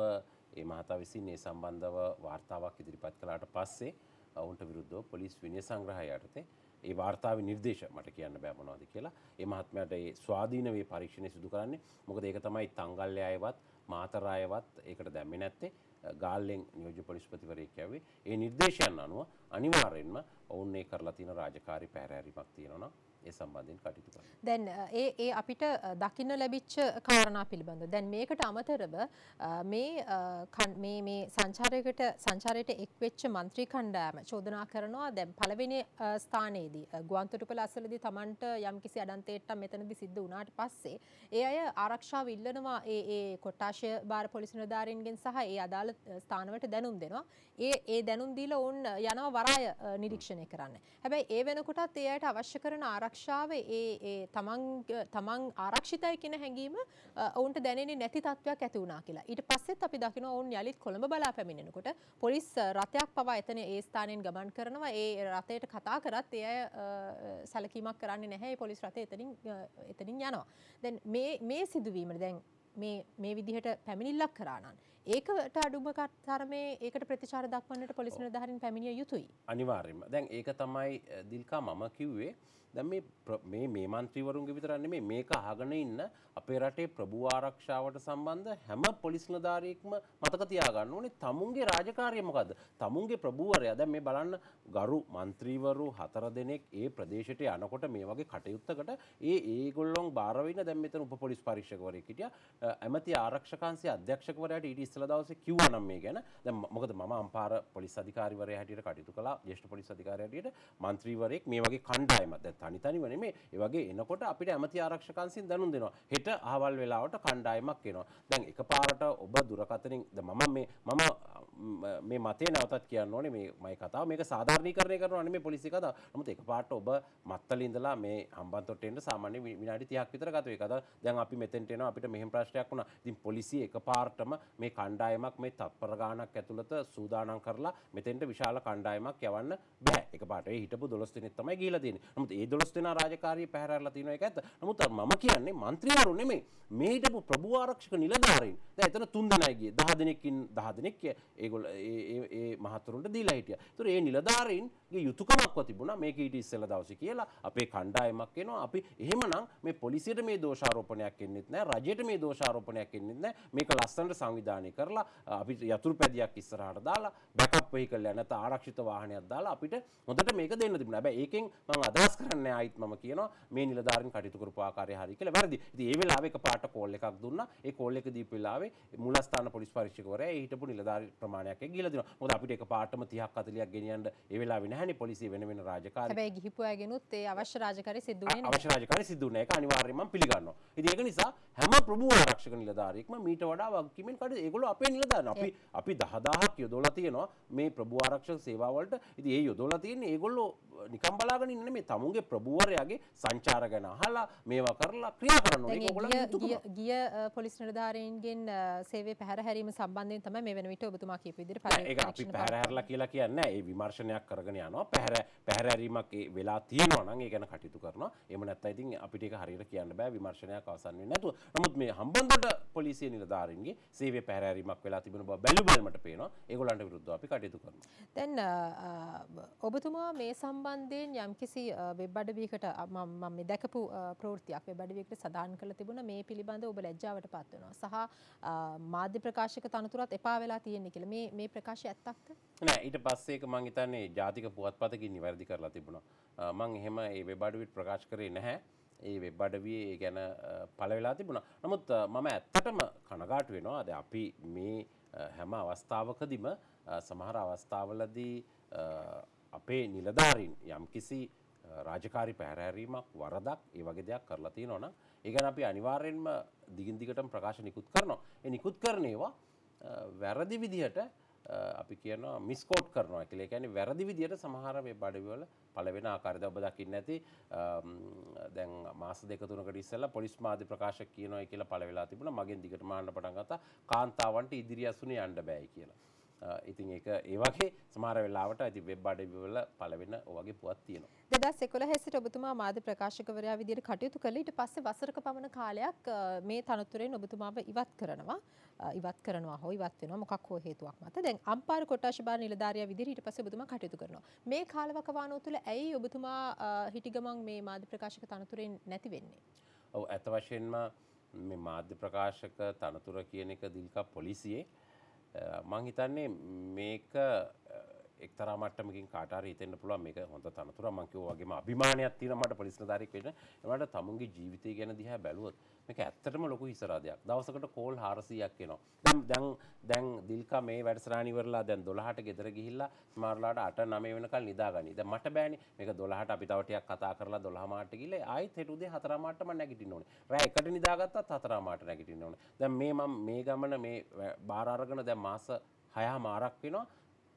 ඒ මහතා විසින් ඒ සම්බන්ධව වාර්තාවක් ඉදිරිපත් කළාට පස්සේ ඔවුන්ට විරුද්ධව පොලිස් විනය සංග්‍රහය යටතේ ඒ වාර්තාවේ නිර්දේශ මට කියන්න බෑ මොනවද කියලා. ඒ මහත්මයාට ඒ ස්වාධීන වේ පරීක්ෂණය සිදු කරන්නේ. මොකද ඒක තමයි තංගල්‍ය අයවත් මාතර අයවත් ඒකට දැම්මේ නැත්තේ. ගාල්ලෙන් නියෝජ්‍ය පොලිස්පතිවරයෙක් යැවේ ඒ නිර්දේශයන් අනුව අනිවාර්යෙන්ම ඔවුන් ඒ කරලා තියෙන රාජකාරී පැහැරෑරීමක් තියෙනවා ඒ සම්බන්ධයෙන් කටයුතු කරනවා. දැන් ඒ ඒ අපිට දකින්න ලැබිච්ච කාරණා පිළිබඳ. දැන් මේකට අමතරව මේ මේ මේ සංචාරයකට සංචාරයට එක්වෙච්ච මන්ත්‍රී කණ්ඩායම චෝදනා කරනවා දැන් පළවෙනි ස්ථානයේදී ගුවන්තොටුපළ අසලදී Tamanට යම්කිසි අඩන්තේට්ටක් මෙතනදී සිද්ධ වුණාට පස්සේ ඒ අය ආරක්ෂාව ඉල්ලනවා ඒ ඒ කොට්ටාශය බාර පොලිස් නිලධාරීන්ගෙන් සහ ඒ අදාළ ස්ථානවලට දැනුම් දෙනවා. ඒ ඒ දැනුම් දීලා ඔවුන් යනවා වරාය නිරීක්ෂණය කරන්න. හැබැයි ඒ වෙනකොටත් ඒ අයට අවශ්‍ය කරන ආරක්ෂාව ඒ තමන් තමන් ආරක්ෂිතයි කියන හැඟීම ඔවුන්ට දැනෙන්නේ නැති තත්ත්වයක් ඇති වුණා කියලා. ඊට පස්සෙත් අපි දකිනවා ඔවුන් යලිත් කොළඹ බලා පැමිණෙනකොට පොලිස් රථයක් පවා එතන ඒ ස්ථානයෙන් ගමන් කරනවා. ඒ රථයට කතා කරත් ඒ අය සැලකීමක් කරන්නේ නැහැ. ඒ පොලිස් රථය එතනින් එතනින් යනවා. දැන් මේ මේ සිදුවීමට දැන් මේ මේ විදිහට පැමිණිල්ලක් කරා නම් ඒකට අඩුම තරමේ ඒකට ප්‍රතිචාර දක්වන්නට පොලිස් නිලධාරීන් පැමිණිය යුතුයි. අනිවාර්යයෙන්ම. දැන් ඒක තමයි දිල්කා මම කිව්වේ දැන් මේ මේ මේ මන්ත්‍රීවරුන්ගේ විතරක් නෙමෙයි මේක අහගෙන ඉන්න අපේ රටේ ප්‍රභූ ආරක්ෂාවට සම්බන්ධ හැම පොලිස් නිලධාරියෙක්ම මතක තියාගන්න ඕනේ තමුන්ගේ රාජකාරිය මොකද්ද? තමුන්ගේ ප්‍රභූවරයා දැන් මේ බලන්න ගරු මන්ත්‍රීවරු හතර දෙනෙක් ඒ ප්‍රදේශයට යනකොට මේ වගේ කටයුත්තකට ඒ ඒගොල්ලොන් බාර වෙන්න දැන් මෙතන උප පොලිස් පරීක්ෂකවරයෙක් හිටියා. ඇමති ආරක්ෂකංශයේ අධ්‍යක්ෂකවරයාට ඊට ඉස්සෙල්ලා දවසේ කිව්වා නම් මේ ගැන. දැන් මොකද මම අම්පාර පොලිස් අධිකාරිවරයා හැටියට කටයුතු කළා. ජ්‍යෙෂ්ඨ පොලිස් අධිකාරියා හැටියට මන්ත්‍රීවරයෙක් මේ වගේ කණ්ඩායමක් දැන් තනි තනිව නෙමේ ඒ වගේ එනකොට අපිට ඇමති ආරක්ෂකංශයෙන් දැනුම් දෙනවා. හෙට අහවල් වෙලාවට කණ්ඩායමක් එනවා. දැන් එකපාරට ඔබ දුරකථනින් මම මේ මම මේ මතේ නැවතත් කියන්න ඕනේ මේ මයි කතාව මේක සාධාරණීකරණය කරනවා නෙමෙයි පොලිසිය කතාව. නමුත් එකපාරට ඔබ මත්තල ඉඳලා මේ හම්බන්තොට්ට එන්න සාමාන්‍ය විනාඩි 30ක් විතර ගත වෙයි. කතාව දැන් අපි මෙතෙන්ට එනවා අපිට මෙහෙම ප්‍රශ්නයක් වුණා. ඉතින් පොලිසිය එකපාරටම මේ කණ්ඩායමක් මේ තත්පර ගාණක් ඇතුළත සූදානම් කරලා මෙතෙන්ට විශාල කණ්ඩායමක් යවන්න බෑ. එකපාරට ඒ හිටපු 12 දෙනෙක් තමයි ගිහිලා තියෙන්නේ. නමුත් ඒ 12 දෙනා රාජකාරිය පැහැරලා තිනවා ඒක ඇත්ත. නමුත් මම කියන්නේ മന്ത്രിවරු නෙමෙයි. මේ හිටපු ප්‍රභූ ආරක්ෂක නිලධාරීන්. දැන් එතන 3 දෙනයි ගියේ. 10 දෙනෙක්ින් 10 දෙනෙක් ඒ ඒ ඒ මහතුරුන්ට දීලා හිටියා. ඒතර ඒ නිලධාරීන්ගේ යුතුයකමක්ව තිබුණා මේක ඊට ඉස්සෙල්ලා දවසේ කියලා අපේ කණ්ඩායමක් එනවා. අපි එහෙමනම් මේ පොලිසියට මේ දෝෂාරෝපණයක් එන්නෙත් නැහැ. රජයට මේ දෝෂාරෝපණයක් එන්නෙත් නැහැ. මේක ලස්සනට සංවිධානය කරලා අපි යතුරු පැදියක් ඉස්සරහට දාලා බැකප් වෙහිකල් එක නැත්නම් ආරක්ෂිත වාහනයක් දාලා අපිට හොඳට මේක දෙන්න තිබුණා. හැබැයි ඒකෙන් මම අදහස් කරන්නේ ආයිත් මම කියනවා මේ නිලධාරීන් කටයුතු කරපු ආකාරය හරි කියලා වැරදි. ඉතින් ඒ වෙලාවේ එකපාරට කෝල් එකක් දුන්නා. ඒ කෝල් එක දීපු වෙලාවේ මූලස්ථාන පොලිස් පරීක්ෂකවරයා ඒ හිටපු නිලධාරී ප්‍රමාණයක් එක්ක ගිහලා දෙනවා. මොකද අපිට එකපාරටම 30ක් 40ක් ගෙනියන්න ඒ වෙලාවේ නැහැනේ පොලිසිය වෙන වෙන රාජකාරී. හැබැයි ගිහිපු අයගෙනුත් ඒ අවශ්‍ය රාජකාරී සිද්ධ වෙන්නේ නැහැ. අවශ්‍ය රාජකාරී සිද්ධ වෙන්නේ ඒක අනිවාර්යයෙන්ම මම පිළිගන්නවා. ඉතින් ඒක නිසා හැම ප්‍රභූ ආරක්ෂක නිලධාරියෙක්ම මීට වඩා වගකීමෙන් කටයුතු ඒගොල්ලෝ අපේ නිලධාරීන් අපි අපි 10000ක් යොදවලා තියෙනවා මේ ප්‍රභූ ආරක්ෂක සේවාවලට. ඉතින් ඒ යොදවලා තියෙන්නේ ඒගොල්ලෝ නිකම් බලාගෙන ඉන්න නෙමෙයි තමුන්ගේ ප්‍රභූවරයාගේ සංචාර ගැන අහලා මේවා කරලා ක්‍රියා කරන්න ඕනේ. ඒගොල්ලෝ ගිය පොලිස් නිලධාරීන්ගෙන් සේවය පැහැර හැරීම සම්බන්ධයෙන් තමයි මේ වෙන විට ඔබතුමා කියපු විදිහට ඒක අපි පැහැර හැරලා කියලා කියන්නේ ඒ විමර්ශනයක් කරගෙන යනවා. පැහැර පැහැර හැරීමක් වෙලා තියෙනවා නම් ඒ ගැන කටයුතු කරනවා. එහෙම නැත්නම් ඉතින් අපිට ඒක හරියට කියන්න බෑ විමර්ශනයක් අවසන් වෙන්නේ නැතුව. නමුත් මේ හම්බන්තොට පොලිසිය නිලධාරීන්ගේ සේවය පැහැර හැරීමක් වෙලා තිබෙන බව බැලු බැලමට පේනවා. ඒගොල්ලන්ට විරුද්ධව අපි කටයුතු කරනවා. දැන් ඔබතුමා මේ සම්බන්ධයෙන් යම්කිසි වෙබ් අඩවියකට මම මේ දැකපු ප්‍රවෘත්තියක් වෙබ් අඩවියකට සදාන් කරලා තිබුණා මේ පිළිබඳව ඔබ ලැජ්ජාවට පත් වෙනවා සහ මාධ්‍ය ප්‍රකාශක තනතුරත් එපා වෙලා තියෙන්නේ කියලා මේ මේ ප්‍රකාශය ඇත්තක්ද නෑ ඊට පස්සේ ඒක මං හිතන්නේ ජාතික පුවත්පතකින් නිවැරදි කරලා තිබුණා. මං එහෙම ඒ වෙබ් අඩවියට ප්‍රකාශ කරේ නැහැ. ඒ වෙබ් අඩවියේ ගැන පළ වෙලා තිබුණා. නමුත් මම ඇත්තටම කනගාටු වෙනවා. අද අපි මේ හැම අවස්ථාවකදීම සමහර අවස්ථාවලදී අපේ නිලධාරීන් යම්කිසි රාජකාරි පැහැරෑරීමක් වරදක් ඒ වගේ දෙයක් කරලා තියෙනවා නම් ඒ ගැන අපි අනිවාර්යෙන්ම දිගින් දිගටම ප්‍රකාශ නිකුත් කරනවා. ඒ නිකුත් කරන ඒවා වැරදි විදිහට අපි කියනවා මිස්කෝට් කරනවා කියලා. ඒ කියන්නේ වැරදි විදිහට සමහර වෙබ් අඩවිවල පළවෙන ආකාරයද ඔබ දකින්න ඇති දැන් මාස දෙක තුනකට ඉස්සෙල්ලා පොලිස් මාධ්‍ය ප්‍රකාශක කියනවා කියලා පළ වෙලා තිබුණා. මගෙන් දිගටම අහන්න පටන් ගත්තා කාන්තාවන්ට ඉදිරි අසුනේ යන්න බෑයි කියලා. ඉතින් ඒක ඒ වගේ සමහර වෙලාවට ඇති වෙබ් අඩවිවල පළවෙන ඔවගේ පුවත් තියෙනවා. දෙදස් එකොළ හැසිට ඔබතුමා මාධ්‍ය ප්‍රකාශකවරයා විදිහට කටයුතු කළ ඊට පස්සේ වසරක පමණ කාලයක් මේ තනතුරෙන් ඔබතුමාව ඉවත් කරනවා. ඉවත් කරනවා හෝ ඉවත් වෙනවා මොකක් හෝ හේතුවක් මත. දැන් අම්පාර කොට්ටාශ බාර නිලධාරියා විදිහට ඊට පස්සේ ඔබතුමා කටයුතු කරනවා. මේ කාලවකවානුව තුළ ඇයි ඔබතුමා හිටි ගමන් මේ මාධ්‍ය ප්‍රකාශක තනතුරෙන් නැති වෙන්නේ? ඔව් ඇත්ත වශයෙන්ම මේ මාධ්‍ය ප්‍රකාශක තනතුර කියන එක දිල්කා පොලිසියේ මං හිතන්නේ මේක එක්තරා මට්ටමකින් කාටාර හිතෙන්න පුළුවන් මේක හොඳ තනතුරක් මං කිව්වා වගේම අභිමානයක් තියෙනවා මට පොලිස් නිලධාරියෙක් වෙන්න. ඒවට තමුන්ගේ ජීවිතය ගැන දිහා බැලුවොත් මේක ඇත්තටම ලොකු හිසරාදයක්. දවසකට කෝල් 400ක් එනවා. දැන් දැන් දැන් දිල්කා මේ වැඩසටහන ඉවරලා දැන් 12ට ගෙදර ගිහිල්ලා සමහරලාට 8 9 වෙනකල් නිදාගනි. දැන් මට බෑනේ. මේක 12ට අපි තව ටිකක් කතා කරලා 12 මාට ගිහලා ආයෙත් හෙට උදේ 4 මාට මම නැගිටින්න ඕනේ. රෑ එකට නිදාගත්තත් 4 මාට නැගිටින්න ඕනේ. දැන් මේ මම මේ ගමන මේ බාර අරගෙන දැන් මාස 6 මාරක් වෙනවා.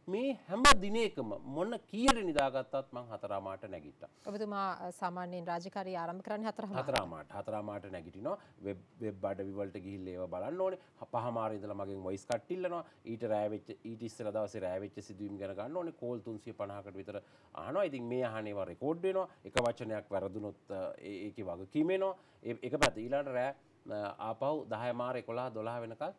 මේ හැම දිනේකම මොන කීයට නිදාගත්තත් මං හතරාමාට නැගිට්ට. ඔබතුමා සාමාන්‍යයෙන් රාජකාරී ආරම්භ කරන්නේ හතරම හතරාමාට හතරාමාට නැගිටිනවා වෙබ් වෙබ් අඩවිවලට ගිහිල්ලා ඒවා බලන්න ඕනේ. පහමාර ඉඳලා මගෙන් වොයිස් කට් ඉල්ලනවා. ඊට රෑ වෙච්ච ඊට ඉස්සෙල්ලා දවසේ රෑ වෙච්ච සිදුවීම් ගැන ගන්න ඕනේ. කෝල් 350කට විතර අහනවා. ඉතින් මේ අහන ඒවා රෙකෝඩ් වෙනවා. එක වචනයක් වැරදුනොත් ඒකේ වගකීම එනවා. ඒක පැත්ත ඊළඟට රෑ ආපහු 10 මාර 11 12 වෙනකල්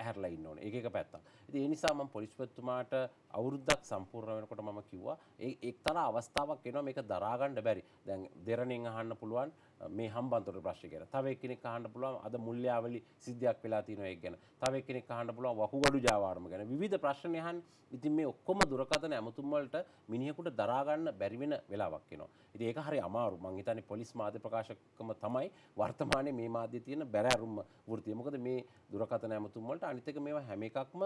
ඇහැරලා ඉන්න ඕනේ. ඒක එක පැත්තක්. ඉතින් ඒ නිසා මම පොලිස්පතිතුමාට අවුරුද්දක් සම්පූර්ණ වෙනකොට මම කිව්වා ඒ එක්තරා අවස්ථාවක් එනවා මේක දරා ගන්න බැරි. දැන් දෙරණෙන් අහන්න පුළුවන් මේ හම්බන්තොට ප්‍රශ්න ගැන. තව එක්කෙනෙක් අහන්න පුළුවන් අද මුල්‍යාවලි සිද්ධියක් වෙලා තියෙනවා ඒක ගැන. තව එක්කෙනෙක් අහන්න පුළුවන් වකුගඩු ජාවාරම ගැන. විවිධ ප්‍රශ්න අහන්න. ඉතින් මේ ඔක්කොම දුරකථන ඇමතුම් වලට මිනිහෙකුට දරා ගන්න බැරි වෙන වෙලාවක් එනවා. ඉතින් ඒක හරි අමාරු. මං හිතන්නේ පොලිස් මාධ්‍ය ප්‍රකාශකකම තමයි වර්තමානයේ මේ මාධ්‍යයේ තියෙන බැරෑරුම්ම වෘත්තිය. මොකද මේ දුරකථන ඇමතුම් වලට අනිත් එක මේවා හැම එකක්ම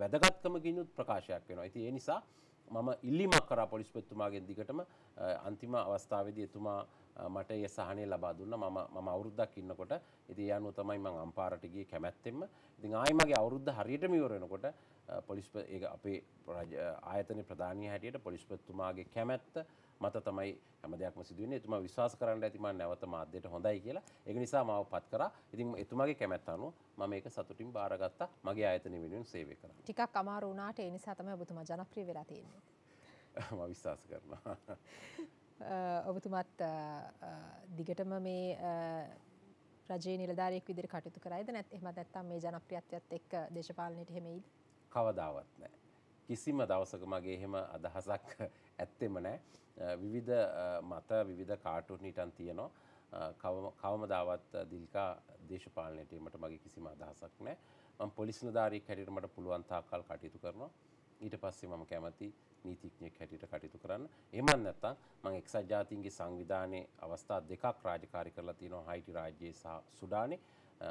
වැදගත්කමකින් යුත් ප්‍රකාශයක් වෙනවා. ඉතින් ඒ නිසා මම ඉල්ලීමක් කරා පොලිස්පතිතුමාගෙන් දිගටම අන්තිම අවස්ථාවේදී එතුමා මට ඒ සහනය ලබා දුන්න. මම මම අවුරුද්දක් ඉන්නකොට ඉතින් ඒ අනුව තමයි මම අම්පාරට ගියේ කැමැත්තෙන්ම. ඉතින් ආයි මගේ අවුරුද්ද හරියටම ඉවර වෙනකොට පොලිස් ඒක අපේ ආයතනයේ ප්‍රධානී හැටියට පොලිස්පතිතුමාගේ කැමැත්ත මත තමයි හැම දෙයක්ම සිදු වෙන්නේ එතුමා විශ්වාස කරන්න ඇති මම නැවත මාධ්‍යයට හොඳයි කියලා. ඒක නිසා මාව පත් කරා. ඉතින් එතුමාගේ කැමැත්ත අනුව මම ඒක සතුටින් බාරගත්තා. මගේ ආයතනය වෙනුවෙන් සේවය කරන්න ටිකක් අමාරු වුණාට ඒ නිසා තමයි ඔබතුමා ජනප්‍රිය වෙලා තියෙන්නේ. මම විශ්වාස කරනවා ඔබතුමත් දිගටම මේ රජයේ නිලධාරියෙක් විදිහට කටයුතු කරයිද නැත් එහෙම නැත්නම් මේ ජනප්‍රියත්වයත් එක්ක දේශපාලනයට එහෙමයිද? කවදාවත් නැහැ. කිසිම දවසක මගේ එහෙම අදහසක් ඇත්තෙම නැහැ. විවිධ මත විවිධ කාටුන් හිටන් තියෙනවා. කවමදාවත් දිල්කා දේශපාලනයට එීමට මගේ කිසිම අදහසක් නැහැ. මම පොලිස් නිලධාරියෙක් හැටියට මට පුළුවන් තාක්කල් කටයුතු කරනවා. ඊට පස්සේ මම කැමති නීතිඥයෙක් හැටියට කටයුතු කරන්න. එහෙමත් නැත්නම් මම එක්සත් ජාතීන්ගේ සංවිධානයේ අවස්ථා දෙකක් රාජකාරී කරලා තියෙනවා හයිටි රාජ්‍යයේ සහ සුඩානේ.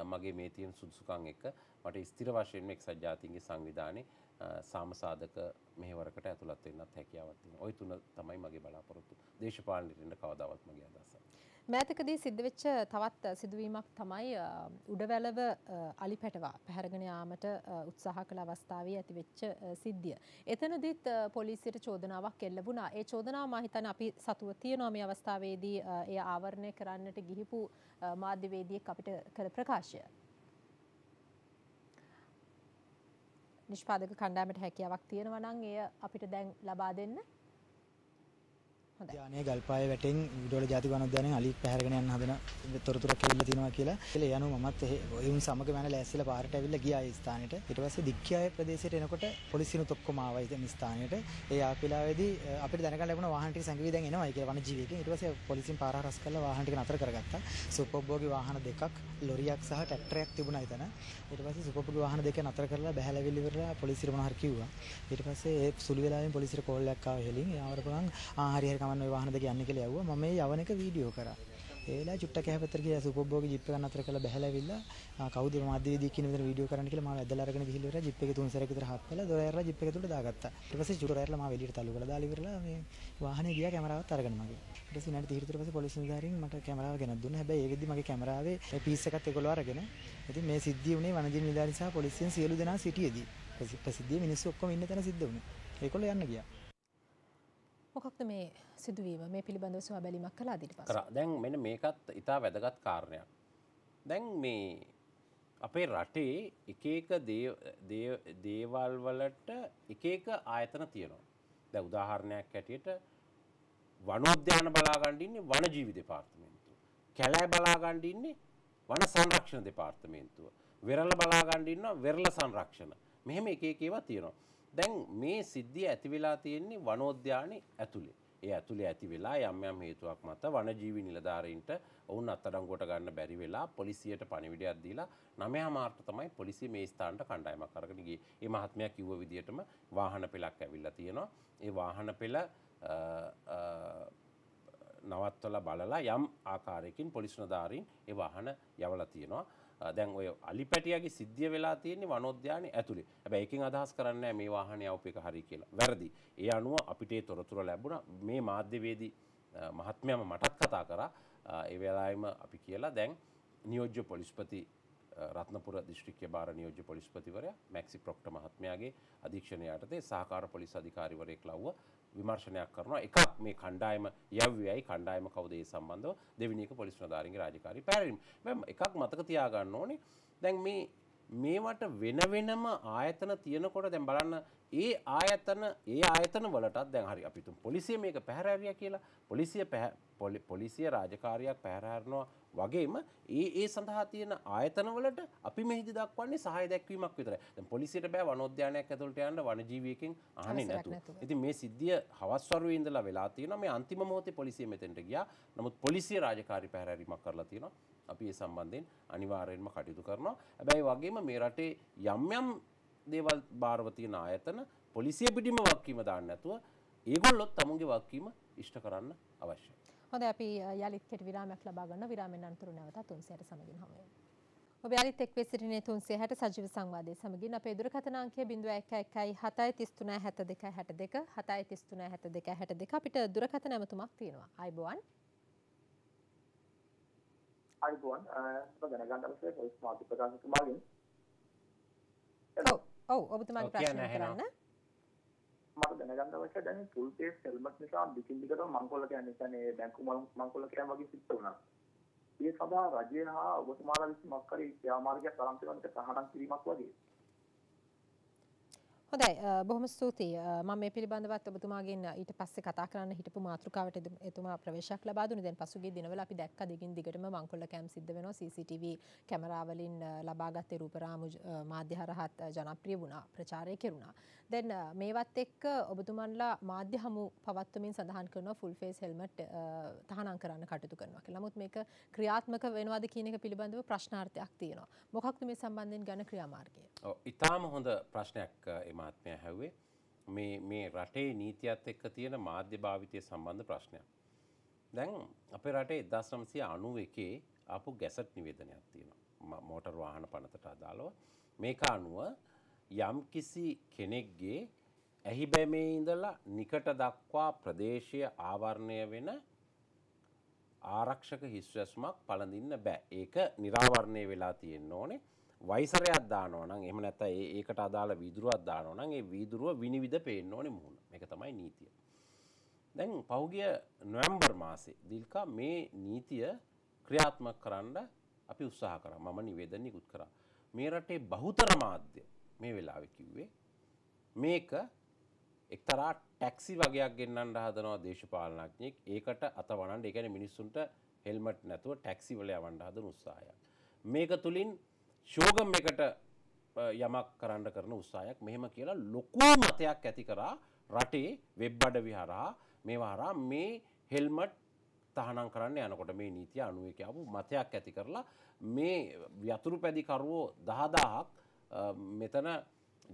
මගේ මේ තියෙන සුදුසුකම් එක්ක මට ස්ථිර වශයෙන්ම එක්සත් ජාතීන්ගේ සංවිධානයේ සාමසාධක මෙහෙවරකට ඇතුළත් වෙන්නත් හැකියාවක් තියෙනවා. ওই තුන තමයි මගේ බලාපොරොත්තු. දේශපාලනයට එන්න කවදාවත් මගේ අදහස. මෑතකදී සිද්ධ වෙච්ච තවත් සිදුවීමක් තමයි උඩවැලව අලි පැටවා පැහැරගෙන යාමට උත්සාහ කළ අවස්ථාවේ ඇති වෙච්ච සිද්ධිය. එතනදිත් පොලිසියට චෝදනාවක් එල්ල වුණා. ඒ චෝදනාව මම හිතන්නේ අපි සතුව තියෙනවා මේ අවස්ථාවේදී එය ආවරණය කරන්නට ගිහිපු මාධ්‍යවේදියෙක් අපිට කළ ප්‍රකාශය. නිෂ්පාදක කණ්ඩායමට හැකියාවක් තියෙනවා නම් එය අපිට දැන් ලබා දෙන්න. යානය ගල්පාය වැටෙන් විඩෝල ජාති වනෝද්‍යානයෙන් අලි පැහැරගෙන යන්න හදන තොරතුරක් ඇවිල්ලා තිනවා කියලා. ඒල යනු මමත් එහෙ ඔයුන් සමග මම ලෑස්තිලා පාරට ඇවිල්ලා ගියා ඒ ස්ථානෙට. ඊට පස්සේ දික්කියාය ප්‍රදේශයට එනකොට පොලිසියනුත් ඔක්කොම ආවා ඉතින් ස්ථානෙට. ඒ ආපිලාවේදී අපිට දැනගන්න ලැබුණා වාහන ටික සංගවි දැන් එනවායි කියලා වනජීවියකින්. ඊට පස්සේ පොලිසියෙන් පාර හරස් කරලා වාහන ටික නතර කරගත්තා. සුපොබ්බෝගේ වාහන දෙකක් ලොරියක් සහ ට්‍රැක්ටරයක් තිබුණා එතන. ඊට පස්සේ සුපොබ්බෝගේ වාහන දෙක නතර කරලා බහැලවිලි ඉවරලා පොලිසියට මොනවා හරි කිව්වා. ඊට පස්සේ ඒ සුළු වෙලාවෙන් පොලිසියට කෝල් එකක් ආවා හෙලින්. යාවර පුළුවන් ආ හරි හරි කමන්න ওই වාහන දෙක යන්නේ කියලා යවුවා. මම මේ යවන එක වීඩියෝ කරා. ඒ වෙලාවේ චුට්ටක් එහා පැත්තට ගියා සුපොබ්බෝගේ ජිප් එක නතර කරලා බහැලා ඇවිල්ලා කවුද මාධ්‍යවේදී කියන විදිහට වීඩියෝ කරන්න කියලා මාව ඇදලා අරගෙන ගිහිල්ලා ඉවරයි ජිප් එකේ තුන් සැරයක් විතර හප්පලා දොර ඇරලා ජිප් එක තුල දාගත්තා. ඊට පස්සේ චුට්ටක් ඇරලා මාව එළියට තල්ලු කරලා දාලා ඉවරලා මේ වාහනේ ගියා කැමරාවත් අරගෙන මගේ. ඊට පස්සේ විනාඩි 30 විතර පස්සේ පොලිස් නිලධාරීන් මට කැමරාව ගෙනත් දුන්නා. හැබැයි ඒ වෙද්දි මගේ කැමරාවේ පීස් එකත් ඒගොල්ලෝ අරගෙන. ඉතින් මේ සිද්ධිය උනේ වනජීවි නිලධාරීන් සහ පොලිසියෙන් සියලු දෙනා සිටියේදී. ප්‍රසිද්ධියේ මිනිස්සු ඔක්කොම ඉන්න තැන සිද්ධ වුණේ. ඒගොල්ලෝ යන්න ගියා. මොකක්ද මේ සිදුවීම මේ පිළිබඳව සොයා බැලීමක් කළා ඊට පස්සේ? කර දැන් මෙන්න මේකත් ඉතා වැදගත් කාරණයක්. දැන් මේ අපේ රටේ එක එක දේවල් වලට එක එක ආයතන තියෙනවා. දැන් උදාහරණයක් හැටියට වනෝද්‍යාන බලාගන්න ඉන්නේ වනජීවි දෙපාර්තමේන්තුව. කැලෑ බලාගන්න ඉන්නේ වන සංරක්ෂණ දෙපාර්තමේන්තුව. වෙරළ බලාගන්න ඉන්නවා වෙරළ සංරක්ෂණ. මෙහෙම එක එක ඒවා තියෙනවා. දැන් මේ සිද්ධිය ඇති වෙලා තියෙන්නේ වනෝද්‍යානයේ ඇතුලේ. ඒ ඇතුලේ ඇති වෙලා යම් යම් හේතුවක් මත වනජීවි නිලධාරීන්ට ඔවුන් අත්අඩංගුවට ගන්න බැරි වෙලා පොලිසියට පණිවිඩයක් දීලා 9 මාර්ට තමයි පොලිසිය මේ ස්ථානට කණ්ඩායමක් අරගෙන ගියේ. ඒ මහත්මයා කිව්ව විදිහටම වාහන පෙළක් ඇවිල්ලා තියෙනවා. ඒ වාහන පෙළ නවත්වලා බලලා යම් ආකාරයකින් පොලිස් නිලධාරීන් ඒ වාහන යවලා තියෙනවා. දැන් ඔය අලි පැටියගේ සිද්ධිය වෙලා තියෙන්නේ වනෝද්‍යානයේ ඇතුලේ. හැබැයි ඒකෙන් අදහස් කරන්නේ මේ වාහනේ යවපු එක හරි කියලා. වැරදි. ඒ අනුව අපිට ඒ තොරතුරු ලැබුණා. මේ මාධ්‍යවේදී මහත්මයාම මටත් කතා කරා. ඒ වෙලාවෙම අපි කියලා දැන් නියෝජ්‍ය පොලිස්පති රත්නපුර දිස්ත්‍රික්කය භාර නියෝජ්‍ය පොලිස්පතිවරයා මැක්සි ප්‍රොක්ට මහත්මයාගේ අධීක්ෂණය යටතේ සහකාර පොලිස් අධිකාරිවරයෙක් ලව්ව විමර්ශනයක් කරනවා එකක් මේ කණ්ඩායම යව්වයි කණ්ඩායම කවුද ඒ සම්බන්ධව දෙවෙනි එක පොලිස් නිලධාරීන්ගේ රාජකාරී පැහැරීම. මම එකක් මතක තියාගන්න ඕනේ. දැන් මේ මේවට වෙන වෙනම ආයතන තියෙනකොට දැන් බලන්න ඒ ආයතන ඒ ආයතන වලටත් දැන් හරි අපි තුන් පොලිසිය මේක පැහැරහැරියා කියලා පොලිසිය පොලිසිය රාජකාරියක් පැහැරහැරනවා වගේම ඒ ඒ සඳහා තියෙන ආයතනවලට අපි මෙහිදි දක්වන්නේ සහය දැක්වීමක් විතරයි. දැන් පොලිසියට බෑ වනෝද්‍යානයක් ඇතුළට යන්න වනජීවියකින් අහන්නේ නැතුව. ඉතින් මේ සිද්ධිය හවස් වරුවේ ඉඳලා වෙලා තියෙනවා. මේ අන්තිම මොහොතේ පොලිසිය මෙතෙන්ට ගියා. නමුත් පොලිසිය රාජකාරී පැහැරීමක් කරලා තියෙනවා. අපි ඒ සම්බන්ධයෙන් අනිවාර්යයෙන්ම කටයුතු කරනවා. හැබැයි වගේම මේ රටේ යම් යම් දේවල් භාරව තියෙන ආයතන පොලිසිය පිටිම වක්කීම දාන්න නැතුව ඒගොල්ලොත් තමුන්ගේ වක්කීම ඉෂ්ට කරන්න අවශ්‍යයි. හොඳ අපි යළිත් කෙටි විරාමයක් ලබා ගන්න විරාමෙන් අනතුරු නැවත තුන්සයට සමගින් හමු වෙමු. ඔබ යළිත් එක් වෙ සිටිනේ 360 සජීව සංවාදයේ සමගින් අපේ දුරකථන අංකය 0111 733 72 62 733 72 62 අපිට දුරකථන ඇමතුමක් තියෙනවා. අයිබෝවන්. අයිබෝවන් මම දැනගන්න අවශ්‍යයි පොලිස් මාධ්‍ය ප්‍රකාශකතුමාගෙන්. ඔව් ඔව් ඔබතුමාගේ ප්‍රශ්න කරන්න. මට දැනගන්න අවශ්‍යයි දැන් ෆුල් ෆේස් හෙල්මට් නිසා දිගින් දිගටම මංකොල්ල කියන්නේ කියන්නේ බැංකු මංකොල්ල කෑම වගේ සිද්ධ වුණා. ඒ සඳහා රජය හා ඔබතුමාලා විසින් මොකක් හරි ක්‍රියාමාර්ගයක් ආරම්භ කරන්නට තහනම් කිරීමක් වගේ. හොඳයි බොහොම ස්තුතියි මම මේ පිළිබඳවත් ඔබතුමාගෙන් ඊට පස්සේ කතා කරන්න හිටපු මාතෘකාවට එතුමා ප්‍රවේශයක් ලබා දුන්නේ දැන් පසුගිය දිනවල අපි දැක්ක දිගින් දිගටම මංකොල්ල කැම් සිද්ධ වෙනවා CCTV කැමරාවලින් ලබාගත්තේ රූපරාමු මාධ්‍ය හරහත් ජනප්‍රිය වුණා ප්‍රචාරය කෙරුණා දැන් මේවත් එක්ක ඔබතුමන්ලා මාධ්‍ය හමු පවත්වමින් සඳහන් කරනවා ෆුල් ෆේස් හෙල්මට් තහනම් කරන්න කටයුතු කරනවා කියලා. නමුත් මේක ක්‍රියාත්මක වෙනවද කියන එක පිළිබඳව ප්‍රශ්නාර්ථයක් තියෙනවා. මොකක්ද මේ සම්බන්ධයෙන් ගන්න ක්‍රියාමාර්ගය? ඔව් ඊටාම හොඳ ප්‍රශ්නයක් මහත්මයා හැව්වේ මේ මේ රටේ නීතියත් එක්ක තියෙන මාධ්‍ය භාවිතය සම්බන්ධ ප්‍රශ්නයක්. දැන් අපේ රටේ 1991 ආපු ගැසට් නිවේදනයක් තියෙනවා. මෝටර් වාහන පනතට අදාළව මේක අනුව යම් කිසි කෙනෙක්ගේ ඇහි බැමේ ඉඳලා නිකට දක්වා ප්‍රදේශය ආවරණය වෙන ආරක්ෂක හිස්වැස්මක් පළඳින්න බෑ. ඒක නිරාවරණය වෙලා තියෙන්න ඕනේ. වයිසරයක් දානවා නම් එහෙම නැත්නම් ඒකට අදාළ වීදුරුවක් දානවා නම් ඒ වීදුරුව විනිවිද පේන්න ඕනේ මුහුණ. මේක තමයි නීතිය. දැන් පහුගිය නොවැම්බර් මාසේ දිල්කා මේ නීතිය ක්‍රියාත්මක කරන්න අපි උත්සාහ කරා. මම නිවේදන නිකුත් කරා. මේ රටේ බහුතර මාධ්‍ය මේ වෙලාවෙ කිව්වේ මේක එක්තරා ටැක්සි වගේයක් ගෙන්න්නට හදනවා දේශපාලනඥයෙක් ඒකට අත වනන්ට එකන මිනිස්සුන්ට හෙල්මට් නැතුව ටැක්සි වල යවන්ඩ හද උත්සාහයක්. මේක තුළින් ශෝගම් එකට යමක් කරන්න කරන උත්සාහයක්. මෙහෙම කියලා ලොකූ මතයක් ඇති කරා. රටේ වෙබ්බඩ විහරා මේවාහරා මේ හෙල්මට් තහනම් කරන්න යනකොට මේ නීතිය අනුවකයාපු මතයක් ඇති කරලා මේ යතුරු පැදිකරුවෝ දහදාහක් මෙතන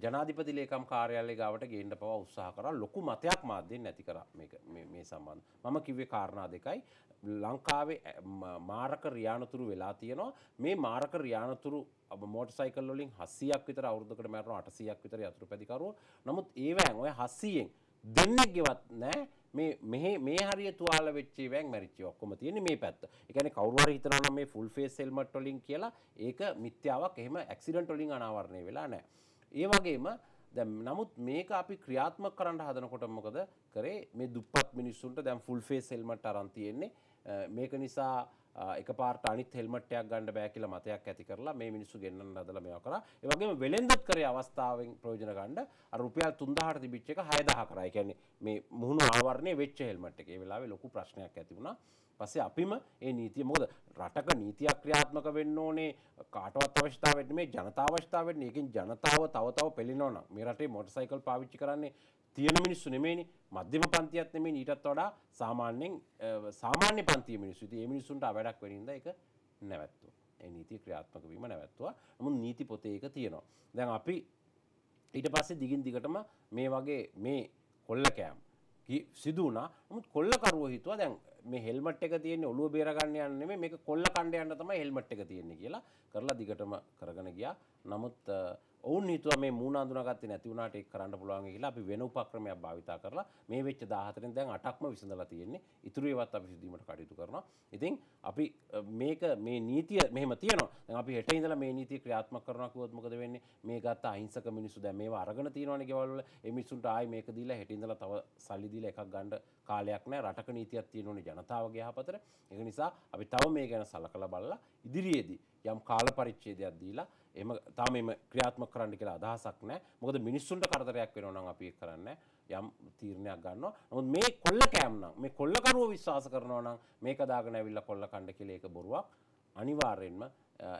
ජනාධිපති ලේකම් කාර්යාලය ගාවට ගේන්ට පව උත්සාහ කර. ලොකු මතයක් මාධ්‍යෙන් නැති කර මේ සම්බන්ධ. මම කිව්වේ කාරණා දෙකයි. ලංකාවේ මාරක රියානතුරු වෙලා තියෙනවා. මේ මාරක රියානතුරු මෝට සයිකල් වලින් හස්සියක් විතර අවුරුදුකට මැරන අටසියක් විතර යතුරු පැදිකරුව. නමුත් ඒවෑන් ඔය හස්සියෙන් දෙන්නෙක් ගෙවත් නෑ. මේ මෙහ මේ හරි තුවාල වෙච්චේ වැෑන් මැරිච්චි ඔක්කොම තියෙන මේ පැත්ත. එකන කවරුවර හිතනන මේ ෆුල් ෆේස් සෙල්මට් ොලින් කියලා. ඒක මිත්‍යාවක්. එහෙම ඇක්සිඩන්ට ොලින් අනාවරණය වෙලා නෑ. ඒ වගේම දැම් නමුත් මේක අපි ක්‍රියාත්ම කරන්න හදනකොට මොකද කරේ? මේ දුපත් මිනිස්සුන්ට දැම් ෆුල් ෆේ සෙල්මට අරන්තියෙන්නේ මේක නිසා එක පාට අනිත් හෙල්මටයක් ගණඩ බෑ කියල මතයක් ඇති කරලා මේ මිනිස්සු ගන්න දල මේ කර. ඒවගේ වෙළෙන්දත් කරේ අවස්ථාවෙන් ප්‍රෝජන ගණ්ඩ රුපියල් තුන්දහට තිබිච්ච එක හයදහ කරයි කියන්නේ මේ මුහුණු ආවරණය වෙච්ච හෙල්මට එක. වෙලාවේ ලොකු ප්‍රශ්නයක් ඇතිවුණා පස්සේ අපිම ඒ නීතිය මොකද රටක නීතියක් ක්‍රියාත්මක වෙන්න ඕනේ කාටවත් අවශ්‍යතාවට මේ ජනතාවශ්තාවට ඒකින් ජනතාව තව තව පෙළිනවන මේ රටේ මොටසයිකල් පාවිච්චි කරන්නේ තියෙන මිනිස්සු නෙමේනි මධ්‍යම පන්තියත් නෙමේ ඊටත් වඩා සාමාන්‍යෙන් සාමාන්‍ය පන්තිය මිනිස්සු. ඒ මිනිසුන්ට වැඩක් වෙනින්ද එක නැවැත්තු ඒ නීති ක්‍රියාත්මක වීම නැවැත්තුවා. නමුත් නීති පොතේ එක තියෙනවා. දැන් අපි ඊට පස්සේ දිගින් දිගටම මේ වගේ මේ කොල්ල කෑම් සිදුවනා නමුත් කොල්ලකරුව හිතුව දැන් මේ හෙල්මට් එක තියෙන ඔළුව බේරගන්න යන්නේ මේක කොල්ල කණ්ඩයන්න තමයි හෙල්මට් එක තියෙන්නේ කියලා කරලා දිගටම කරගෙන ගියා. නමුත් ඔවුන් හිතුව මේ මූුණදුනගත් නැතිවුණට එක් කරන්න පුළුවන් කියලා අපි වෙන උපක්‍රමයක් භාවිතා කරලා මේ වෙච්ච දාහතරෙන් දැන් අටක්ම විසඳලා තියෙන්නේ. ඉතුරුවවත් අපි සිදීමට කටයුතු කරනවා. ඉතින් අපි මේක මේ නීතිය මෙහම තියන අපි හෙට ඉඳල මේ නීති ක්‍රියාත්ම කරනකුවත් මොකද වෙන්නේ? මේ ගත් අහිංසක මිනිසු දැ මේ අරගන තියෙනවන ගෙවල්ල එමිසුන්ට ආය මේක දීලා හෙටින්දල තව සල්ලිදිල එකක් ගණ්ඩ කාලයක් නෑ රටක නීතියක් තියෙනවන ජනතාවගේ හපතර එක නිසා අපි තව මේ ගැන සල කළ බල්ලා ඉදිරියේදී යම් කාල පරිච්චේදයක් දීලා එම තාම එම ක්‍රියාත්ම කරන්න කියලා අදහසක් නෑ. මොකද මිනිස්සුන්ට කරදරයක් වෙනවනම් අපි කරන්න යම් තීරණයක් ගන්න නමුත් මේ කොල්ල කෑම්නම් මේ කොල්ලකරුව විශ්වාස කරනවා නම් මේක දාගෙන ඇවිල්ලා කොල්ල කණ්ඩ කියලා ඒක බොරුවක්. අනිවාර්යෙන්ම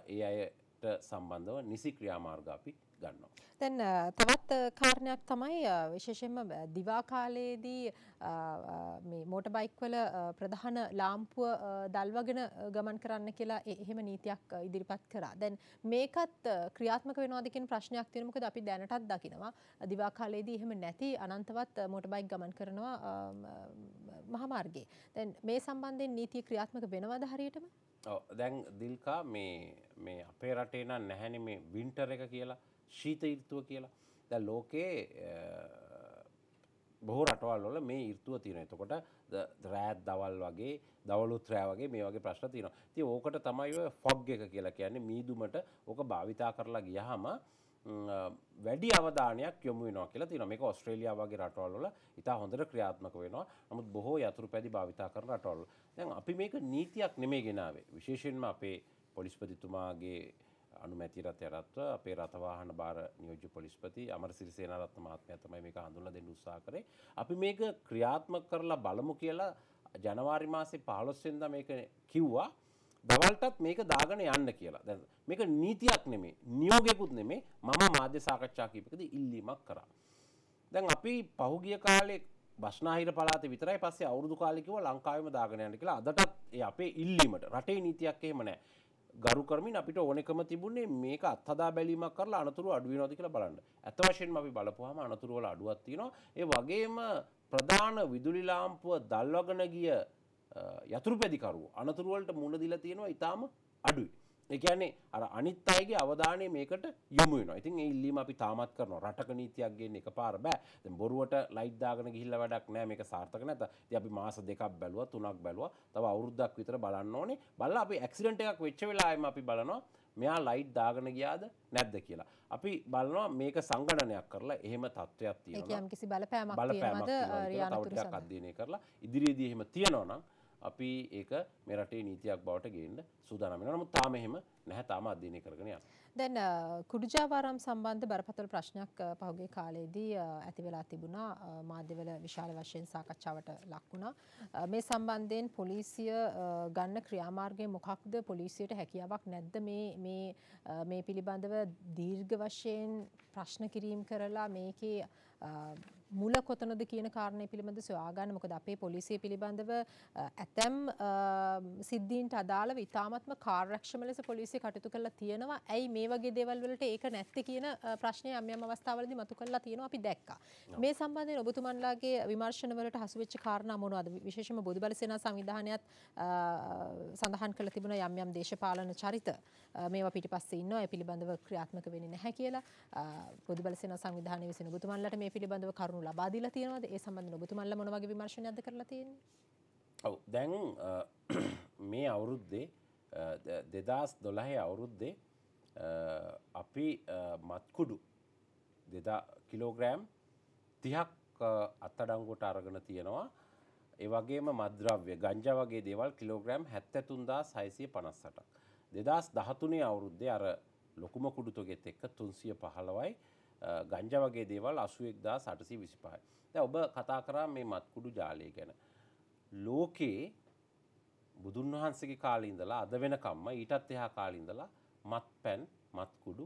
ඒ අයට සම්බන්ධව නිසි ක්‍රියාමාර්ග අපි ගන්නවා. දැන් තවත් කාරණයක් තමයි විශේෂයෙන්ම දිවා කාලයේදී මේ මෝටර් බයික් වල ප්‍රධාන ලාම්පුව දල්වගෙන ගමන් කරන්න කියලා එහෙම නීතියක් ඉදිරිපත් කරා. දැන් මේකත් ක්‍රියාත්මක වෙනවද කියන ප්‍රශ්නයක් තියෙනවා. මොකද අපි දැනටත් දකිනවා දිවා කාලයේදී එහෙම නැති අනන්තවත් මෝටර් බයික් ගමන් කරනවා මහා මාර්ගයේ. දැන් මේ සම්බන්ධයෙන් නීතිය ක්‍රියාත්මක වෙනවද හරියටම? ඔව් දැන් දිල්කා මේ මේ අපේ රටේ නම් නැහැනේ මේ වින්ටර් එක කියලා ශීත ඉර්තුව කියලා. ද ලෝකයේ බොහෝ රටවල් වල මේ ඉර්තුව තියෙන එතකොට රෑත් දවල් වගේ දවලුත් රෑ වගේ මේ වගේ ප්‍රශ්න තියෙනවා. ති ඕකට තමයි ෆොග් එක කියලා කියන්නේ. මීදුමට ඕක භාවිතා කරලා ගියහම වැඩි අවධානයක් යොමු වෙනවා කියලා තියෙනවා. මේක ඔස්ට්‍රේලියාව වගේ රටවල් වල ඉතා හොඳට ක්‍රියාත්මක වෙනවා. නමුත් බොහෝ යතුරු පැදි භාවිතා කරන රටවල් දැන් අපි මේක නීතියක් නෙමෙයි ගෙනාවේ. විශේෂයෙන්ම අපේ පොලිස්පතිතුමාගේ අනුමැතිරත් යරත්ව අපේ රතවාහන භාර නියෝජ්‍ය පොලිස්පති අමර සිරිසේනරත්න මහත්මය තමයි මේක හඳුන්ලා දෙන්න උත්සාහ කරේ. අපි මේක ක්‍රියාත්මක කරලා බලමු කියලා ජනවාරි මාසේ 15 වෙනිදා මේක කිව්වා. දවල්ටත් මේක දාගෙන යන්න කියලා. දැන් මේක නීතියක් නෙමෙයි, නියෝගයක්ුත් නෙමෙයි. මම මාධ්‍ය සාකච්ඡා කීපකදී ඉල්ලීමක් කරා. දැන් අපි පහුගිය කාලේ බස්නාහිර පලාත විතරයි පස්සේ අවුරුදු කාලෙකිව ලංකාවෙම දාගෙන යන්න කියලා අදටත් ඒ අපේ ඉල්ලීමට රටේ නීතියක් එහෙම නැහැ. ගරු කරමින් අපිට ඕනෙකම තිබුණේ මේක අත්හදා බැලීමක් කරලා අනතුරු අඩු වෙනවද කියලා බලන්න. ඇත්ත වශයෙන්ම අපි බලපුවාම අනතුරු වල අඩුවක් තියෙනවා. ඒ වගේම ප්‍රධාන විදුලි ලාම්පුව දල්වගෙන ගිය යතුරු පැදිකරුවෝ අනතුරු වලට මුහුණ දීලා තියෙනවා ඊටාම අඩුයි. එකන්නේ අර අනිත් අයගේ අවධානය මේකට යොමු වෙනවා. ඉතින් ඒ ඉල්ලීම අපි තාමත් කරනවා. රටක නීතියක් ගේන්න එකපාර බෑ. දැන් බොරුවට ලයිට් දාගෙන ගිහිල්ලා වැඩක් නෑ. මේක සාර්ථක නැත. ඉතින් අපි මාස දෙකක් බැලුවා, තුනක් බැලුවා. තව අවුරුද්දක් විතර බලන්න ඕනේ. බලලා අපි ඇක්සිඩන්ට් එකක් වෙච්ච වෙලාවෙම අපි බලනවා මෙයා ලයිට් දාගෙන ගියාද නැද්ද කියලා. අපි බලනවා මේක සංගණනයක් කරලා එහෙම තත්ත්වයක් තියෙනවා. ඒ කියන්නේ කිසි බලපෑමක් තියෙනවද? රියානතුරු අධ්‍යයනය කරලා ඉදිරියේදී එහෙම තියෙනවා නම් අපි ඒක මේ රටේ නීතියක් බවට ගේන්න සූදානම් වෙනවා. නමුත් තාම එහෙම නැහැ. තාම අධ්‍යයනය කරගෙන යනවා. දැන් කුඩුජාවාරම් සම්බන්ධ බරපතල ප්‍රශ්නයක් අ, පහුගිය කාලේදී අ, ඇති වෙලා තිබුණා අ, මාධ්‍යවල විශාල වශයෙන් සාකච්ඡාවට ලක් වුණා. අ, මේ සම්බන්ධයෙන් පොලිසිය අ, ගන්න ක්‍රියාමාර්ගය මොකක්ද පොලිසියට හැකියාවක් නැද්ද මේ මේ අ, මේ පිළිබඳව දීර්ඝ වශයෙන් ප්‍රශ්න කිරීම කරලා මේකේ අ, මුල කොතනද කියන කාරණය පිළිබඳ සොයාගන්න මොකද අපේ පොලිසිය පිළිබඳව ඇතැම් සිද්ධීන්ට අදාළව ඉතාමත්ම කාර්යක්ෂම ලෙස පොලිසිය කටයුතු කරලා තියෙනවා. ඇයි මේ වගේ දේවල් වලට ඒක නැත්තේ කියන ප්‍රශ්නය යම් යම් අවස්ථාවලදී මතු කරලා තියෙනවා අපි දැක්කා. මේ සම්බන්ධයෙන් ඔබතුමන්ලාගේ විමර්ශන වලට හසු වෙච්ච කාරණා මොනවද? විශේෂයෙන්ම බොදුබල සේනා සංවිධානයත් සඳහන් කරලා තිබුණා යම් යම් දේශපාලන චරිත මේවා පිටිපස්සේ ඉන්නවා. ඒ පිළිබඳව ක්‍රියාත්මක වෙන්නේ නැහැ කියලා. අ, බොදුබල සේනා සංවිධානය විසින් ඔබතුමන්ලාට මේ පිළිබඳව කරුණු ලබා දීලා තියෙනවද? ඒ සම්බන්ධව ඔබතුමන්ලා මොන වගේ විමර්ශනයක්ද කරලා තියෙන්නේ? ඔව් දැන් අ, මේ අවුරුද්දේ දෙදස් දොළහේ අවුරුද්දේ අ, අපි අ, මත්කුඩු දෙදා කිලෝග්‍රෑම් තිහක් අත්තඩංගුවට අරගෙන තියෙනවා ඒ වගේම මද්‍රව්‍ය ගංජ වගේ දේවල් කිලෝග්‍රෑම් හැත්තැතුන්දා සයිසිය පනස්සටක්. දෙදස් දහතුනේ අවුරුද්දේ අර ලොකුම කුඩුතොගෙත් එක්ක තුන්සිය පහළවයි ගංජ වගේ දේවල් අසුවෙක්දා සටසි විසිපහයි. දැ ඔබ කතා කරා මේ මත්කුඩු ජාලය ගැන. ලෝකයේ බුදුන් වහන්සගේ කාලින්දලා අද වෙනකම්ම ඊටත් එහා කාලින්දලා මත් පැන් මත්කුඩු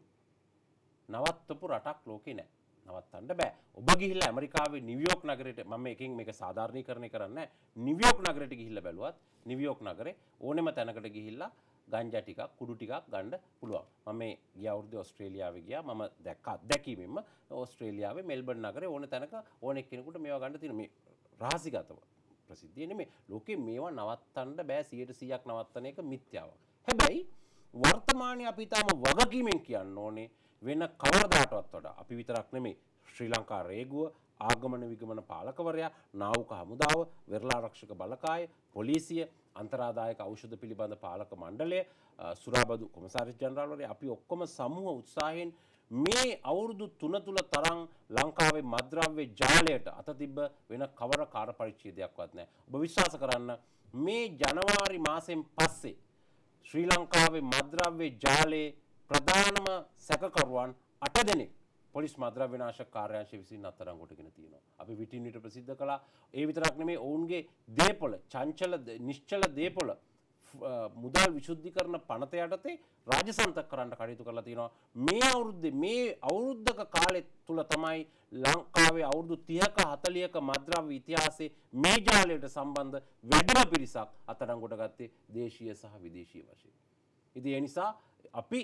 නවත්තපු රටක් ලෝකෙ නෑ නවත්තන්න බෑ ඔබ ගිහිල්ල ඇමරිකාවේ නිවියෝක් නගරට ම එකින් මේක සාධාරණය කරණය කරන්න නිවියෝක් නගරට ගිහිල්ල බැලුවත් නිවියෝක් නගරේ ඕනෙම තැනකට ගිහිල්ලා ගංජ ටිකක් කුඩු ටිකක් ගණ්ඩ පුළුවන්. මම මේ ගියවුරුදු ඔස්ට්‍රේලියාව ගියා. මම දැක්ක දැකීමෙන්ම ඔස්ට්‍රේලියාවේ මෙල්බර්න් නගරේ ඕන තැනක ඕන එක්කෙනෙකුට මේවා ගන්න තියෙන මේ රහසිගතව ප්‍රසිද්ධිය නෙමේ ලෝකේ මේවා නවත්තන්න බෑ. සියයට සියක් නවත්තන එක මිත්‍යාවක් හැබැයි වර්තමානය අපි තාම වගකීමෙන් කියන්න ඕනේ වෙන කවරදාටවත් වඩා. අපි විතරක් නෙමේ ශ්‍රී ලංකා රේගුව ආගමන විගමන පාලකවරයා නාවක හමුදාව වෙරලාරක්ෂක බලකාය පොලිසිය අන්තරාදායක ඖෂධ පිළිබඳ පාලක මණ්ඩලය සුරාබදු කොමසාරිස් ජනරාල්වරේ අපි ඔක්කොම සමූහ උත්සාහයෙන් මේ අවුරුදු තුන තුළ තරම් ලංකාවේ මද්‍රව්‍ය ජාලයට අත තිබ්බ වෙන කවර කාර පරිච්ඡේදයක්වත් නැහැ. ඔබ විශ්වාස කරන්න මේ ජනවාරි මාසෙන් පස්සේ ශ්‍රී ලංකාවේ මද්‍රව්‍ය ජාලයේ ප්‍රධානම සැකකරුවන් අට දෙනෙක් පොලිස් මද්‍රව්‍ය විනාශක කාර්යාංශය විසින් අත්අඩංගුවටගෙන තියෙනවා. අපි විටින් විට ප්‍රසිද්ධ කළා. ඒ විතරක් නෙමෙයි ඔවුන්ගේ දේපොළ, චංචල නිශ්චල දේපොළ මුදල් විශුද්ධි කරන පනත යටතේ රාජසන්තක කරන්න කටයුතු කරලා තියෙනවා. මේ අවුරුද්දේ මේ අවුරුද්දක කාලෙත් තුල තමයි ලංකාවේ අවුරුදු 30ක 40ක මද්‍රව්‍ය ඉතිහාසයේ මේ ජාලයට සම්බන්ධ වැඩිම පිරිසක් අත්අඩංගුවට ගත්තේ දේශීය සහ විදේශීය වශයෙන්. ඉතින් ඒ නිසා අපි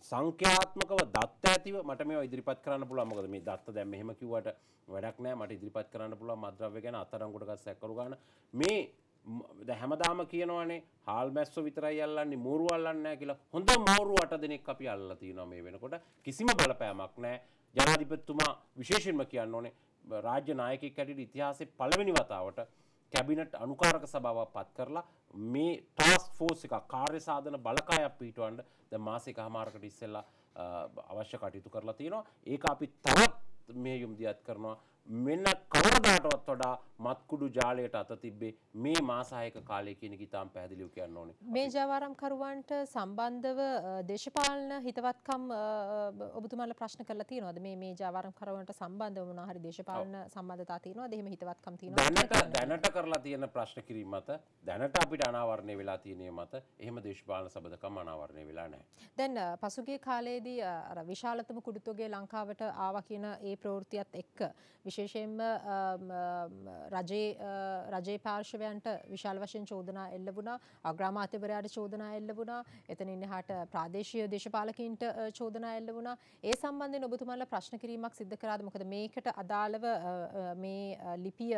සංඛ්‍යාත්මකව දත්ත ඇතිව මට මේ ඉදිරිපත් කරන්න පුළුවන් මොකද මේ දත්ත දැන් මෙහෙම කිව්වට වැඩක් නැහැ මට ඉදිරිපත් කරන්න පුළුවන් මද්‍රව්‍ය ගැන අත්අඩංගුවට ගත් සැකරු ගන්න මේ හැමදාම කියනවනේ හාල් මැස්සෝ විතරයි අල්ලන්නේ මෝරු අල්ලන්නේ නැහැ කියලා. හොඳ මෝරු අට දෙනෙක් අපි අල්ලලා තිනවා මේ වෙනකොට. කිසිම බලපෑමක් නැහැ. ජනාධිපතිතුමා විශේෂයෙන්ම කියන්න ඕනේ රාජ්‍ය නායකයෙක් හැටියට ඉතිහාසයේ පළවෙනි වතාවට කැබිනට් අනුකාරක සභාවක් පත් කරලා මේ ටාස්ක් ෆෝස් එක කාර්ය සාධන බලකායක් පිටවන්න දැන් මාසෙක හමාරකට ඉස්සෙල්ලා අවශ්‍ය කටයුතු කරලා තියෙනවා. ඒක අපි තවත් මේ යොමු දියත් කරනවා. මෙන්න කවරදාටවත් වඩා මත්කුඩු ජාලයට අත තිබ්බේ මේ මාසායක කාලය කියන එක ඉතාම පැහැදිලිව කියන්න ඕනේ. මේ ජාවාරම්කරුවන්ට සම්බන්ධව දේශපාලන හිතවත්කම් ඔබතුමාලා ප්‍රශ්න කරලා තියෙනවද මේ මේ ජාවාරම්කරුවන්ට සම්බන්ධව මොනවා හරි දේශපාලන සම්බන්ධතා තියෙනවද? එහෙම හිතවත්කම් තියෙනවද? දැනට දැනට කරලා තියෙන ප්‍රශ්න කිරීම මත දැනට අපිට අනාවරණය වෙලා තියෙන මත එහෙම දේශපාලන සබඳකම් අනාවරණය වෙලා නැහැ. දැන් පසුගිය කාලයේදී අර විශාලතම කුඩුතොගේ ලංකාවට ආවා කියන ඒ ප්‍රවෘත්තියත් එක්ක විශේෂයෙන්ම රජයේ රජයේ පාර්ශවයන්ට විශාල වශයෙන් චෝදනා එල්ල වුණා. අග්‍රාමාත්‍යවරයාට චෝදනා එල්ල වුණා. එතනින් එහාට ප්‍රාදේශීය දේශපාලකයින්ට චෝදනා එල්ල වුණා. ඒ සම්බන්ධයෙන් ඔබතුමාලා ප්‍රශ්න කිරීමක් සිදු කරාද? මොකද මේකට අදාළව මේ ලිපිය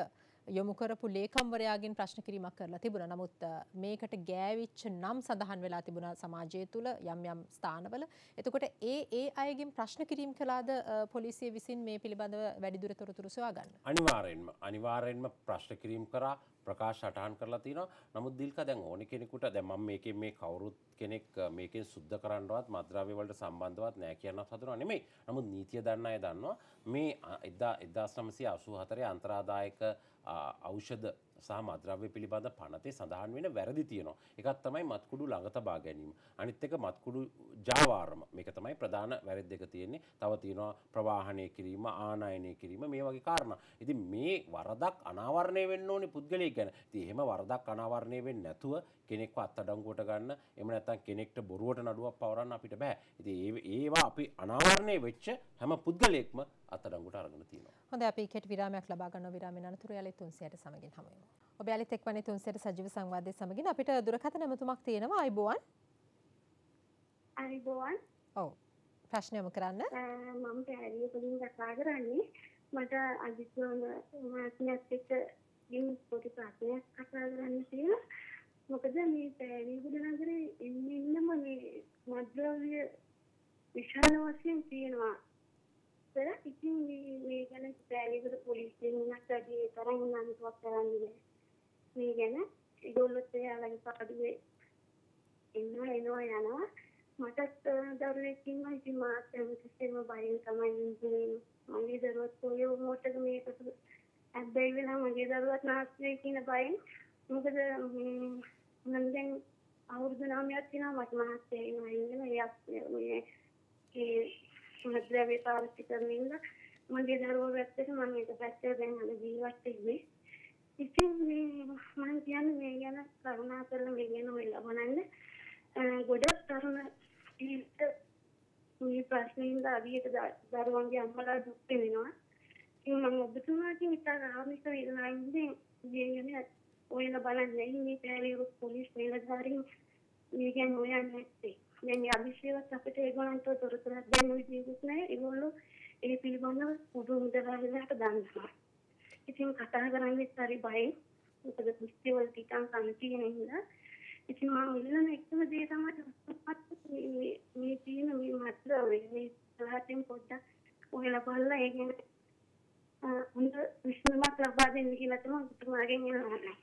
යොමු කරපු ලේකම්වරයාගෙන් ප්‍රශ්න කිරීමක් කරලා තිබුණා. නමුත් මේකට ගෑවිච්ච නම් සඳහන් වෙලා තිබුණා සමාජය තුළ යම් යම් ස්ථානවල. එතකොට ඒ ඒ අයගෙන් ප්‍රශ්න කිරීම කළාද පොලිසිය විසින් මේ පිළිබඳව වැඩිදුර තොරතුරු සොයා ගන්න? අනිවාර්යෙන්ම අනිවාර්යෙන්ම ප්‍රශ්න කිරීම කරා ප්‍රකාශ සටහන් කරලා තියෙනවා. නමුත් දිල්ක දැන් ඕන කෙනෙකුට දැන් මම මේකෙන් මේ කවුරුත් කෙනෙක් මේකෙන් සුද්ධ කරන්නවත් මද්‍රව්‍ය වලට සම්බන්ධවත් නැහැ කියනවත් හදනවා නෙමෙයි. නමුත් නීතිය දන්න අය දන්නවා මේ 1984 අන්තරාදායක ඖෂධ සහ මද්‍රව්‍ය පිළිබඳ පනතේ සඳහන් වෙන වැරදි තියෙනවා. එකත් තමයි මත්කුඩු ළඟ තබා ගැනීම. අනිත් එක මත්කුඩු ජාවාරම. මේක තමයි ප්‍රධාන වැරද්ද එක තියෙන්නේ. තව තියෙනවා ප්‍රවාහනය කිරීම, ආනයනය කිරීම මේ වගේ කාරණා. ඉතින් මේ වරදක් අනාවරණය වෙන්න ඕනේ පුද්ගලයෙක් ගැන. ඉතින් එහෙම වරදක් අනාවරණය වෙන්නේ නැතුව කෙනෙක්ව අත්අඩංගුවට ගන්න එහෙම නැත්නම් කෙනෙක්ට බොරුවට නඩුවක් පවරන්න අපිට බෑ. ඉතින් ඒවා අපි අනාවරණය වෙච්ච හැම පුද්ගලයෙක්ම අත්අඩංගුවට අරගෙන තියෙනවා. හොඳයි අපි කෙටි විරාමයක් ලබා ගන්නවා. විරාමයෙන් අනතුරු යාලි 300ට සමගින් හමු වෙමු. ඔබ යාලිත් එක්වන්නේ 300ට සජීව සංවාදයේ සමගින් අපිට දුරකථන ඇමතුමක් තියෙනවා. අයිබෝවන්. අයිබෝවන්. ඔව්. ප්‍රශ්න යොමු කරන්න. මම පැහැදිලි වලින් කතා කරන්නේ මට අදිස්වන මාත්‍යත් එක්ක ගෙන් පොඩි ප්‍රශ්නයක් කතා කරන්න තියෙනවා. මොකද මේ පැහැදිලි නගරේ ඉන්න ඉන්නම මේ මද්ද්‍රව්‍ය විශාල වශයෙන් තියෙනවා. පෙර ඉතින් මේ ගැන පැහැදිලිකට පොලිසියෙන් නැත්නම් ඒ තරම් නම්තුවක් කරන්නේ නැහැ. මේ ගැන ඒගොල්ලොත් එයාලගේ පාඩුවේ එනවා එනවා යනවා මටත් දරුවෙක් ඉන්නවා ඉතින් මාත් හැමතිස්සෙම බයෙන් තමයි ඉන්නේ මගේ දරුවත් ඔය මොකටද මේකට හැබැයි වෙලා මගේ දරුවත් නාස්ති වෙයි කියන බයෙන් මොකද මම දැන් අවුරුදු නවයක් තියෙනවා මට මහත්තයා ඉන්නවා ඉන්නේ එයාත් මේ ඒ මද්ද්‍රව්‍ය පාවිච්චි කරන ඉන්න. මගේ දරුවෝ වැත්තට මම ඒක පැත්තට දැන් අද ජීවත් වෙන්නේ. ඉතින් මේ මම කියන්නේ මේ ගැන කරුණා කරලා මේ ගැන හොයලා බලන්න ගොඩක් තරුණ ඊට මේ ප්‍රශ්නින්ද අවියට දරුවන්ගේ අම්මලා දුක් වෙනවා. ඉතින් මම ඔබතුමාගෙන් ඉතා ආමික වේදනාවෙන් මේ ගැන ඔයලා බලන්නේ මේ පෑලියු පොලිස් නිලධාරීන් මේ ගැන හොයන්නේ නැත්තේ. දැන් මේ අභිෂේකත් අපිට ඒගොල්ලන්ට තොරතුරක් දෙන්න විදිහකුත් නැහැ. ඒගොල්ලෝ ඒ පිළිබඳව පුදු මුදලාලිලාට දන්නවා. ඉතින් කතා කරන්නෙත් හරි බයයි. මොකද කුස්ති වල ටිකක් කන තියෙන හින්දා. ඉතින් මම ඉල්ලන එකම දේ තමයි මේ මේ තියෙන මේ මත්ද්‍රව්‍ය මේ සලහටින් පොඩ්ඩක් ඔයලා බලලා ඒ ගැන හොඳ විශ්ලේෂණයක් ලබා දෙන්න කියලා තමයි ඔබතුමාගෙන් ඉල්ලන්නේ.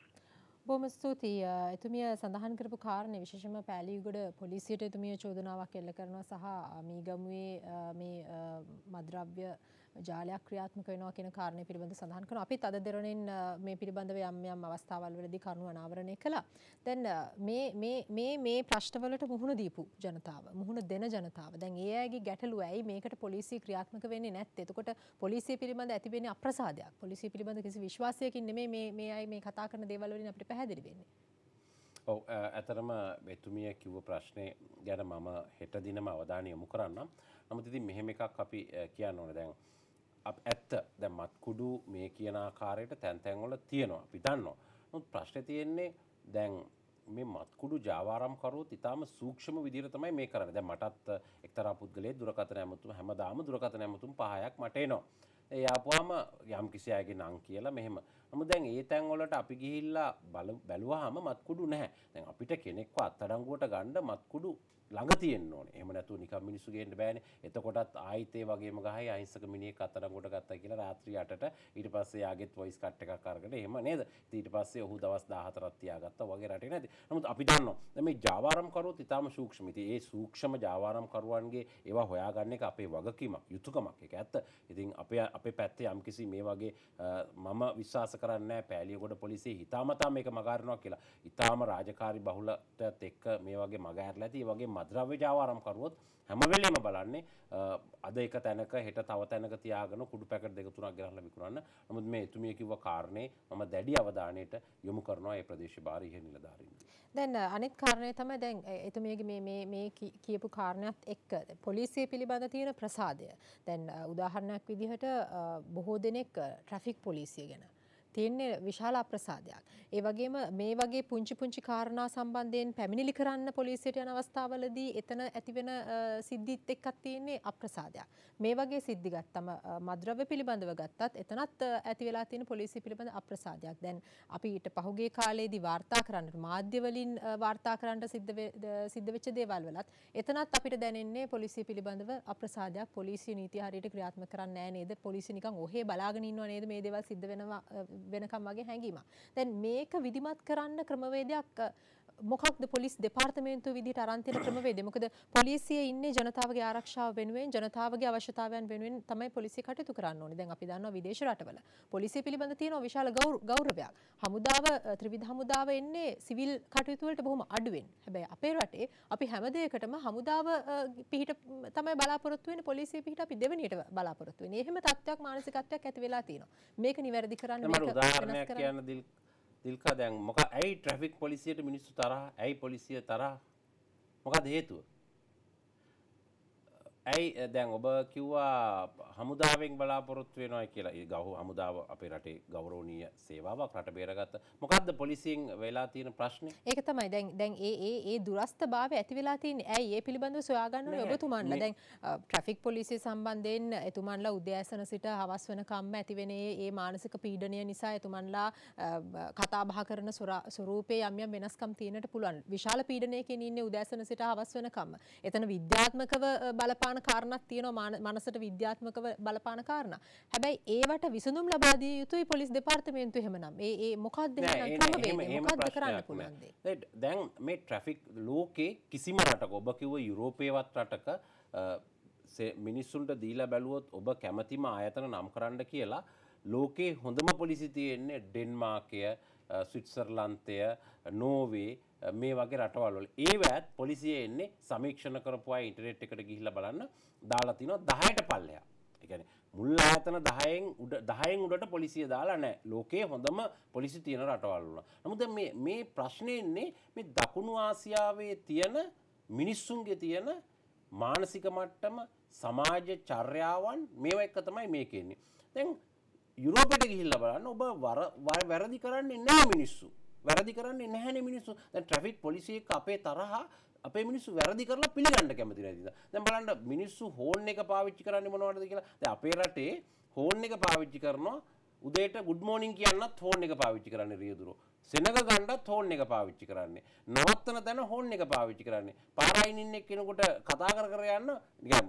බොහොම ස්තුතියි. එතුමිය සඳහන් කරපු කාරණේ විශේෂම පෑලියගොඩ පොලිසියට එතුමිය චෝදනාවක් එල්ල කරනවා සහ මීගමුවේ මේ මද්‍රව්‍ය ජාලයක් ක්‍රියාත්මක වෙනවා කියන කාරණය පිළිබඳ සඳහන් කරනවා. අපිත් අද දෙරණින් මේ පිළිබඳව යම් යම් අවස්ථාවල් වලදී කරුණු අනාවරණය කළා. දැන් මේ මේ මේ මේ ප්‍රශ්නවලට මුහුණ දීපු ජනතාව, මුහුණ දෙන ජනතාව. දැන් ඒ අයගේ ගැටලුව ඇයි මේකට පොලිසිය ක්‍රියාත්මක වෙන්නේ නැත්තේ? එතකොට පොලිසිය පිළිබඳ ඇතිවෙන්නේ අප්‍රසාදයක්. පොලිසිය පිළිබඳ කිසි විශ්වාසයකින් නෙමෙයි මේ මේ අය මේ කතා කරන දේවල් වලින් අපිට පැහැදිලි වෙන්නේ. ඔව ඇතරම එතුමිය කිව්ව ප්‍රශ්නය ගැන මම හෙට දිනම අවධානය යොමු කරන්නම්. නමුත් ඉතින් මෙහෙම එකක් අපි කියන්න ඕන දැන් ඇත්ත. දැ මත්කුඩු මේ කියන ආකාරයට තැන්තැන්වල තියෙනවා. අපි දන්නවා. නොත් ප්‍රශ්න තියෙන්නේ දැන් මේ මත්කුඩු ජාවාරම්කරුත් ඉතාම සූක්ෂම විදිර තමයි මේ කරන දැ මටත් එක්තර පුද්ගලේ දුරකතන ඇමතුම හැමදාම දුරකතන ඇමතුම් පහයක් මටේනවා. ඒ ආපුහම යම් කිසි අයගේ නං කියලා මෙහෙම. නම දැන් ඒ තැන්වලට අපි ගිහිල්ලා බල බැලුවහම මත්කුඩු නැහැ. දැන් අපිට කෙනෙක්ව අත්තඩංගුවට ගණ්ඩ මත්කුඩු ළඟ තියෙන්න ඕන. එම නැතු නිකම් මිනිස්සු ගේන්න බෑන. එතකොටත් ආයිතේ වගේම ගහයි අහිංසක මිනිහ කතරගොඩ ගත්තා කියලා රාත්‍රී අටට ඊට පස්සේ යාගෙත් වොයිස් කට් එකක් අරගෙන එහෙම නේද? ඊට පස්සේ ඔහු දවස් 14ක් තියාගත්තා වගේ රටේ නැති නමුත් අපි දන්නවා මේ ජාවාරම් කරුවොත් ඉතාම සූක්ෂම. ඉතින් ඒ සූක්ෂම ජාවාරම් කරුවන්ගේ ඒවා හොයාගන්න එක අපේ වගකීමක් යුතුයකමක් ඒක ඇත්ත. ඉතින් අපේ අපේ පැත්තේ යම්කිසි මේ වගේ මම විශ්වාස කරන්නේ පෑලියගොඩ පොලිසිය හිතාමතා මේක මගහරිනවා කියලා. ඉතාම රාජකාරි බහුලත්වයත් එක්ක මේ වගේ මගහැරලා ඇති. වගේ මද්‍රව්‍ය ජාවාරම්කරුවොත් හැමවෙලේම බලන්නේ අද එක තැනක හෙට තව තැනක තියාගෙන කුඩු පැකට් දෙක තුනක් ගෙනල්ලා විකුණන්න. නමුත් මේ එතුමිය කිව්ව කාරණේ මම දැඩි අවධානයට යොමු කරනවා ඒ ප්‍රදේශ භාර ඉහළ නිලධාරීන්ගේ. දැන් අනිත් කාරණය තමයි දැන් එතුමියගේ මේ මේ මේ කියපු කාරණයක් එක්ක පොලිසිය පිළිබඳ තියෙන ප්‍රසාදය. දැන් උදාහරණයක් විදිහට බොහෝ දෙනෙක් ට්‍රැෆික් පොලිසිය ගැන තියෙන්නේ විශාල අප්‍රසාදයක්. ඒ වගේම මේ වගේ පුංචි පුංචි කාරණා සම්බන්ධයෙන් පැමිණිලි කරන්න පොලිසියට යන අවස්ථාවලදී එතන ඇතිවෙන සිද්ධිත් එක්කත් තියෙන්නේ අප්‍රසාදයක්. මේ වගේ සිද්ධි ගත්තම මද්‍රව්‍ය පිළිබඳව ගත්තත් එතනත් ඇති වෙලා තියෙන පොලිසිය පිළිබඳ අප්‍රසාදයක්. දැන් අපි ඊට පහුගිය කාලේදී වාර්තා කරන්නට මාධ්‍ය වලින් වාර්තා කරන්නට සිද්ධ සිද්ධ වෙච්ච දේවල් වලත් එතනත් අපිට දැනෙන්නේ පොලිසිය පිළිබඳව අප්‍රසාදයක්. පොලිසිය නීතිය හරියට ක්‍රියාත්මක කරන්නේ නැහැ නේද? පොලිසිය නිකන් ඔහේ බලාගෙන ඉන්නව නේද මේ දේවල් සිද්ධ වෙනවා වෙනකම් වගේ හැඟීමක්. දැන් මේක විධිමත් කරන්න ක්‍රමවේදයක් මොකක්ද පොලිස් දෙපාර්තමේන්තුව විදිහට අරන් තියෙන ක්‍රමවේදය? මොකද පොලිසිය ඉන්නේ ජනතාවගේ ආරක්ෂාව වෙනුවෙන් ජනතාවගේ අවශ්‍යතාවයන් වෙනුවෙන් තමයි පොලිසිය කටයුතු කරන්න ඕනේ. දැන් අපි දන්නවා විදේශ රටවල පොලිසිය පිළිබඳ තියෙන විශාල ගෞර- ගෞරවයක්. හමුදාව ත්‍රිවිධ හමුදාව එන්නේ සිවිල් කටයුතු වලට බොහොම අඩුවෙන්. හැබැයි අපේ රටේ අපි හැම දෙයකටම හමුදාව පිහිට තමයි බලාපොරොත්තු වෙන්නේ පොලිසිය පිහිට අපි දෙවෙනියට බලාපොරොත්තු වෙන්නේ. එහෙම තත්ත්වයක් මානසිකත්වයක් ඇති වෙලා තියෙනවා. මේක නිවැරදි කරන්න මේක වෙනස් කරන්න. කියන්න දිල් දිල්කා දැන් මොක ඇයි ට්‍රෆික් පොලිසියට මිනිස්සු තරහ ඇයි පොලිසිය තරහ? මොකද හේතුව? ඇයි දැන් ඔබ කිව්වා හමුදාවෙන් බලාපොරොත්තු වෙනවා කියලා ඒ ගහු හමුදාව අපේ රටේ ගෞරවනීය සේවාවක් රට බේරගත්ත මොකක්ද පොලිසියෙන් වෙලා තියෙන ප්‍රශ්නේ ඒක තමයි දැන් දැන් ඒ ඒ ඒ දුරස්ථ භාවය ඇති වෙලා තියෙන්නේ. ඇයි ඒ පිළිබඳව සොයාගන්න ඕනේ. ඔබතුමන්ලා. දැන් ට්‍රැෆික් පොලිසිය සම්බන්ධයෙන් එතුමන්ලා උදෑසන සිට හවස් වෙනකම්ම ඇතිවෙන ඒ ඒ මානසික පීඩනය නිසා එතුමන්ලා කතා බහ කරන ස්වරා- ස්වරූපයේ යම් යම් වෙනස්කම් තියෙන්නට පුළුවන්. විශාල පීඩනයකින් ඉන්නේ උදෑසන සිට හවස් වෙනකම්ම. එතන විද්‍යාත්මකව අ, බලපාන කාරණාත් තියෙනවා මාන- මනසට විද්‍යාත්මකව බලපාන කාරණා. හැබැයි ඒවට විසඳුම් ලබා දිය යුතුයි පොලිස් දෙපාර්තමේන්තුව එහෙමනම්. ඒ ඒ මොකක්ද එහෙනම් ක්‍රමවේදය? මොකක්ද කරන්න පුළුවන්. දේ? දැන්- මේ ට්‍රැෆික් ලෝකේ කිසිම රටක ඔබ කිව්ව යුරෝපයවත් රටක මිනිස්සුන්ට දීලා බැලුවොත් ඔබ කැමතිම ආයතන නම් කරන්න කියලා ලෝකේ හොඳම පොලිසි තියෙන්නේ ඩෙන්මාර්කය ස්විට්සර්ලන්තය නෝවේ මේ වගේ රටවල්වල ඒවැත් පොලිසිය එන්නේ සමීක්ෂණ කරපුවා ඉන්ටරනෙට් එකට ගිහිල්ලා බලන්න දාලා තිනවා 10ට පල්ලෙහා. ඒ කියන්නේ මුල් ආයතන 10න් උඩ 10න් උඩට පොලිසිය දාලා නැහැ. ලෝකයේ හොඳම පොලිසි තියෙන රටවල් වල. නමුත් දැන් මේ මේ ප්‍රශ්නේ ඉන්නේ මේ දකුණු ආසියාවේ තියෙන මිනිස්සුන්ගේ තියෙන මානසික මට්ටම සමාජ චර්යාවන් මේවා එක තමයි මේකේ ඉන්නේ. දැන් යුරෝපයට ගිහිල්ලා බලන්න ඔබ වර වර- වැරදි කරන්නේ නැහැ මිනිස්සු. වැරදි කරන්නේ නැහැනේ මිනිස්සු. දැන් ට්‍රැෆික් පොලිසිය එක්ක අපේ තරහ අපේ මිනිස්සු වැරදි කරලා පිළිගන්න කැමති නැති නිසා. දැන් බලන්න මිනිස්සු හෝන් එක පාවිච්චි කරන්නේ මොනවටද කියලා. දැන් අපේ රටේ හෝන් එක පාවිච්චි කරනවා උදේට ගුඩ් මෝර්නිං කියන්නත් හෝන් එක පාවිච්චි කරන්නේ රියදුරෝ. සෙනග ගණ්ඩත් හෝන් එක පාවිච්චි කරන්නේ. නවත්තන තැන හෝන් එක පාවිච්චි කරන්නේ. පාරයින් ඉන්න කෙනෙකුට කතා කර කර යන්න නිකන්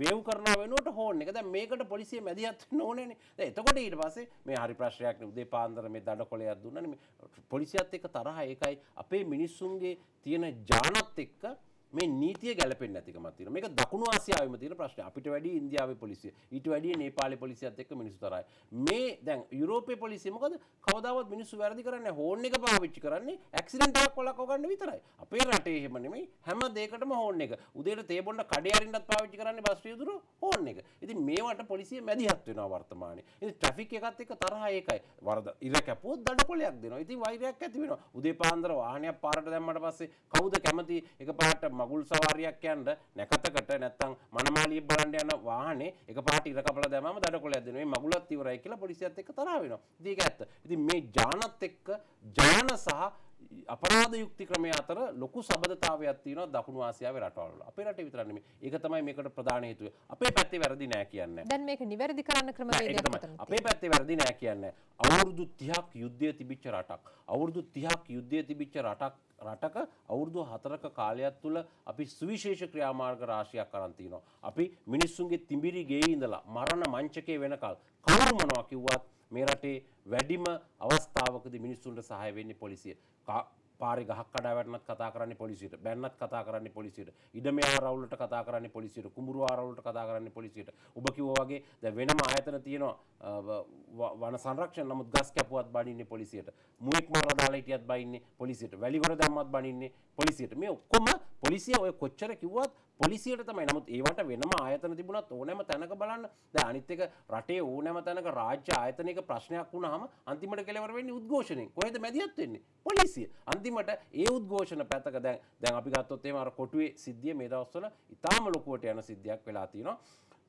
වේව් කරන වෙනුවට හෝන් එක. දැන් මේකට පොලිසිය මැදිහත් වෙන්න ඕනේනේ. දැන් එතකොට ඊට පස්සේ මේ හරි ප්‍රශ්නයක් නේ. උදේ පාන්දර මේ දඩ කොලයක් දුන්නනේ. මේ පොලිසියත් එක්ක තරහ. ඒකයි අපේ මිනිස්සුන්ගේ තියෙන ජානත් එක්ක මේ නීතිය ගැලපෙන්නේ නැතිකමක් තියෙනවා. මේක දකුණු ආසියාවෙම තියෙන ප්‍රශ්නයක්. අපිට වැඩි ඉන්දියාවේ පොලිසිය, ඊට වැඩි නේපාලේ පොලිසියත් එක්ක මිනිස්සු තරහයි. මේ දැන් යුරෝපයේ පොලිසිය මොකද කවදාවත් මිනිස්සු වැරදි කරන්නේ හෝන් එක පාවිච්චි කරන්නේ ඇක්සිඩන්ට් එකක් වලක් ගන්න විතරයි. අපේ රටේ එහෙම නෙමෙයි හැම දෙයකටම හෝන් එක. උදේට තේ බොන්න කඩේ අරින්නත් පාවිච්චි කරන්නේ බස් රියදුර හෝන් එක. ඉතින් මේවට පොලිසිය මැදිහත් වෙනවා වර්තමානයේ. ඉතින් ට්‍රැෆික් එකත් එක්ක තරහ ඒකයි. වරද ඉර කැපුවොත් දඩ කොලයක් දෙනවා. ඉතින් වෛරයක් ඇති වෙනවා. උදේ පාන්දර වාහනයක් පාරට දැම්මට පස්සේ කවුද කැමති එකපාරට මගුල් සවාරියක් යන්න නැකතකට නැත්තම් මනමාලිය බලන්න යන වාහනේ එකපාරට ඉර කපලා දැම්මම දඩ කොලයක් දෙනවා. මේ මගුලත් ඉවරයි කියලා පොලිසියත් එක්ක තරහ වෙනවා. ඉතින් ඒක ඇත්ත. ඉතින් මේ ජානත් එක්ක ජාන සහ අපරාධ යුක්ති ක්‍රමය අතර ලොකු සබඳතාවයක් තියෙනවා දකුණු ආසියාවේ රටවල් වල. අපේ රටේ විතරක් නෙමෙයි. ඒක තමයි මේකට ප්‍රධාන හේතුව. අපේ පැත්තේ වැරදි නෑ කියන්නේ. දැන් මේක නිවැරදි කරන්න ක්‍රමවේදයක් තමයි. අපේ පැත්තේ වැරදි නෑ කියන්නේ. අවුරුදු 30ක් යුද්ධය තිබිච්ච රටක්. අවුරුදු 30ක් යුද්ධය තිබිච්ච රටක් රටක අවුරුදු 4ක කාලයක් තුල අපි සුවිශේෂ ක්‍රියාමාර්ග රාශියක් අරන් තිනවා. අපි මිනිස්සුන්ගේ තිඹිරි ගේ ඉඳලා මරණ මංචකයේ වෙනකල් කවුරු මොනවා කිව්වත් මේ රටේ වැඩිම අවස්ථාවකදී මිනිස්සුන්ට සහාය වෙන්නේ පොලිසිය. කා- පාරේ ගහක් කඩා වැටුණත් කතා කරන්නේ පොලිසියට. බැන්නත් කතා කරන්නේ පොලිසියට. ඉඩමේ ආරවුලට කතා කරන්නේ පොලිසියට. කුඹුරු ආරවුලට කතා කරන්නේ පොලිසියට. ඔබ කිව්වා වගේ දැන් වෙනම ආයතන තියෙනවා අ, ව- ව- වන සංරක්ෂණ නමුත් ගස් කැපුවත් බනින්නේ පොලිසියට. මුවෙක් මරලා දාලා හිටියත් බනින්නේ පොලිසියට. වැලිගොඩ දැම්මත් බනින්නේ පොලිසියට. මේ ඔක්කොම පොලිසිය ඔය කොච්චර කිව්වත් පොලිසියට තමයි. නමුත් ඒවට වෙනම ආයතන තිබුණත් ඕනෑම තැනක බලන්න. දැන් අනිත් එක රටේ ඕනෑම තැනක රාජ්‍ය ආයතනයක ප්‍රශ්නයක් වුණාම අන්තිමට කෙලවර වෙන්නේ උද්ඝෝෂණයෙන්. කොහෙද මැදිහත් වෙන්නේ? පොලිසිය. අන්තිමට ඒ උද්ඝෝෂණ පැත්තක දැන් දැන් අපි ගත්තොත් එහෙම අර කොටුවේ සිද්ධිය මේ දවස්වල ඉතාම ලොකුවට යන සිද්ධියක් වෙලා තියෙනවා.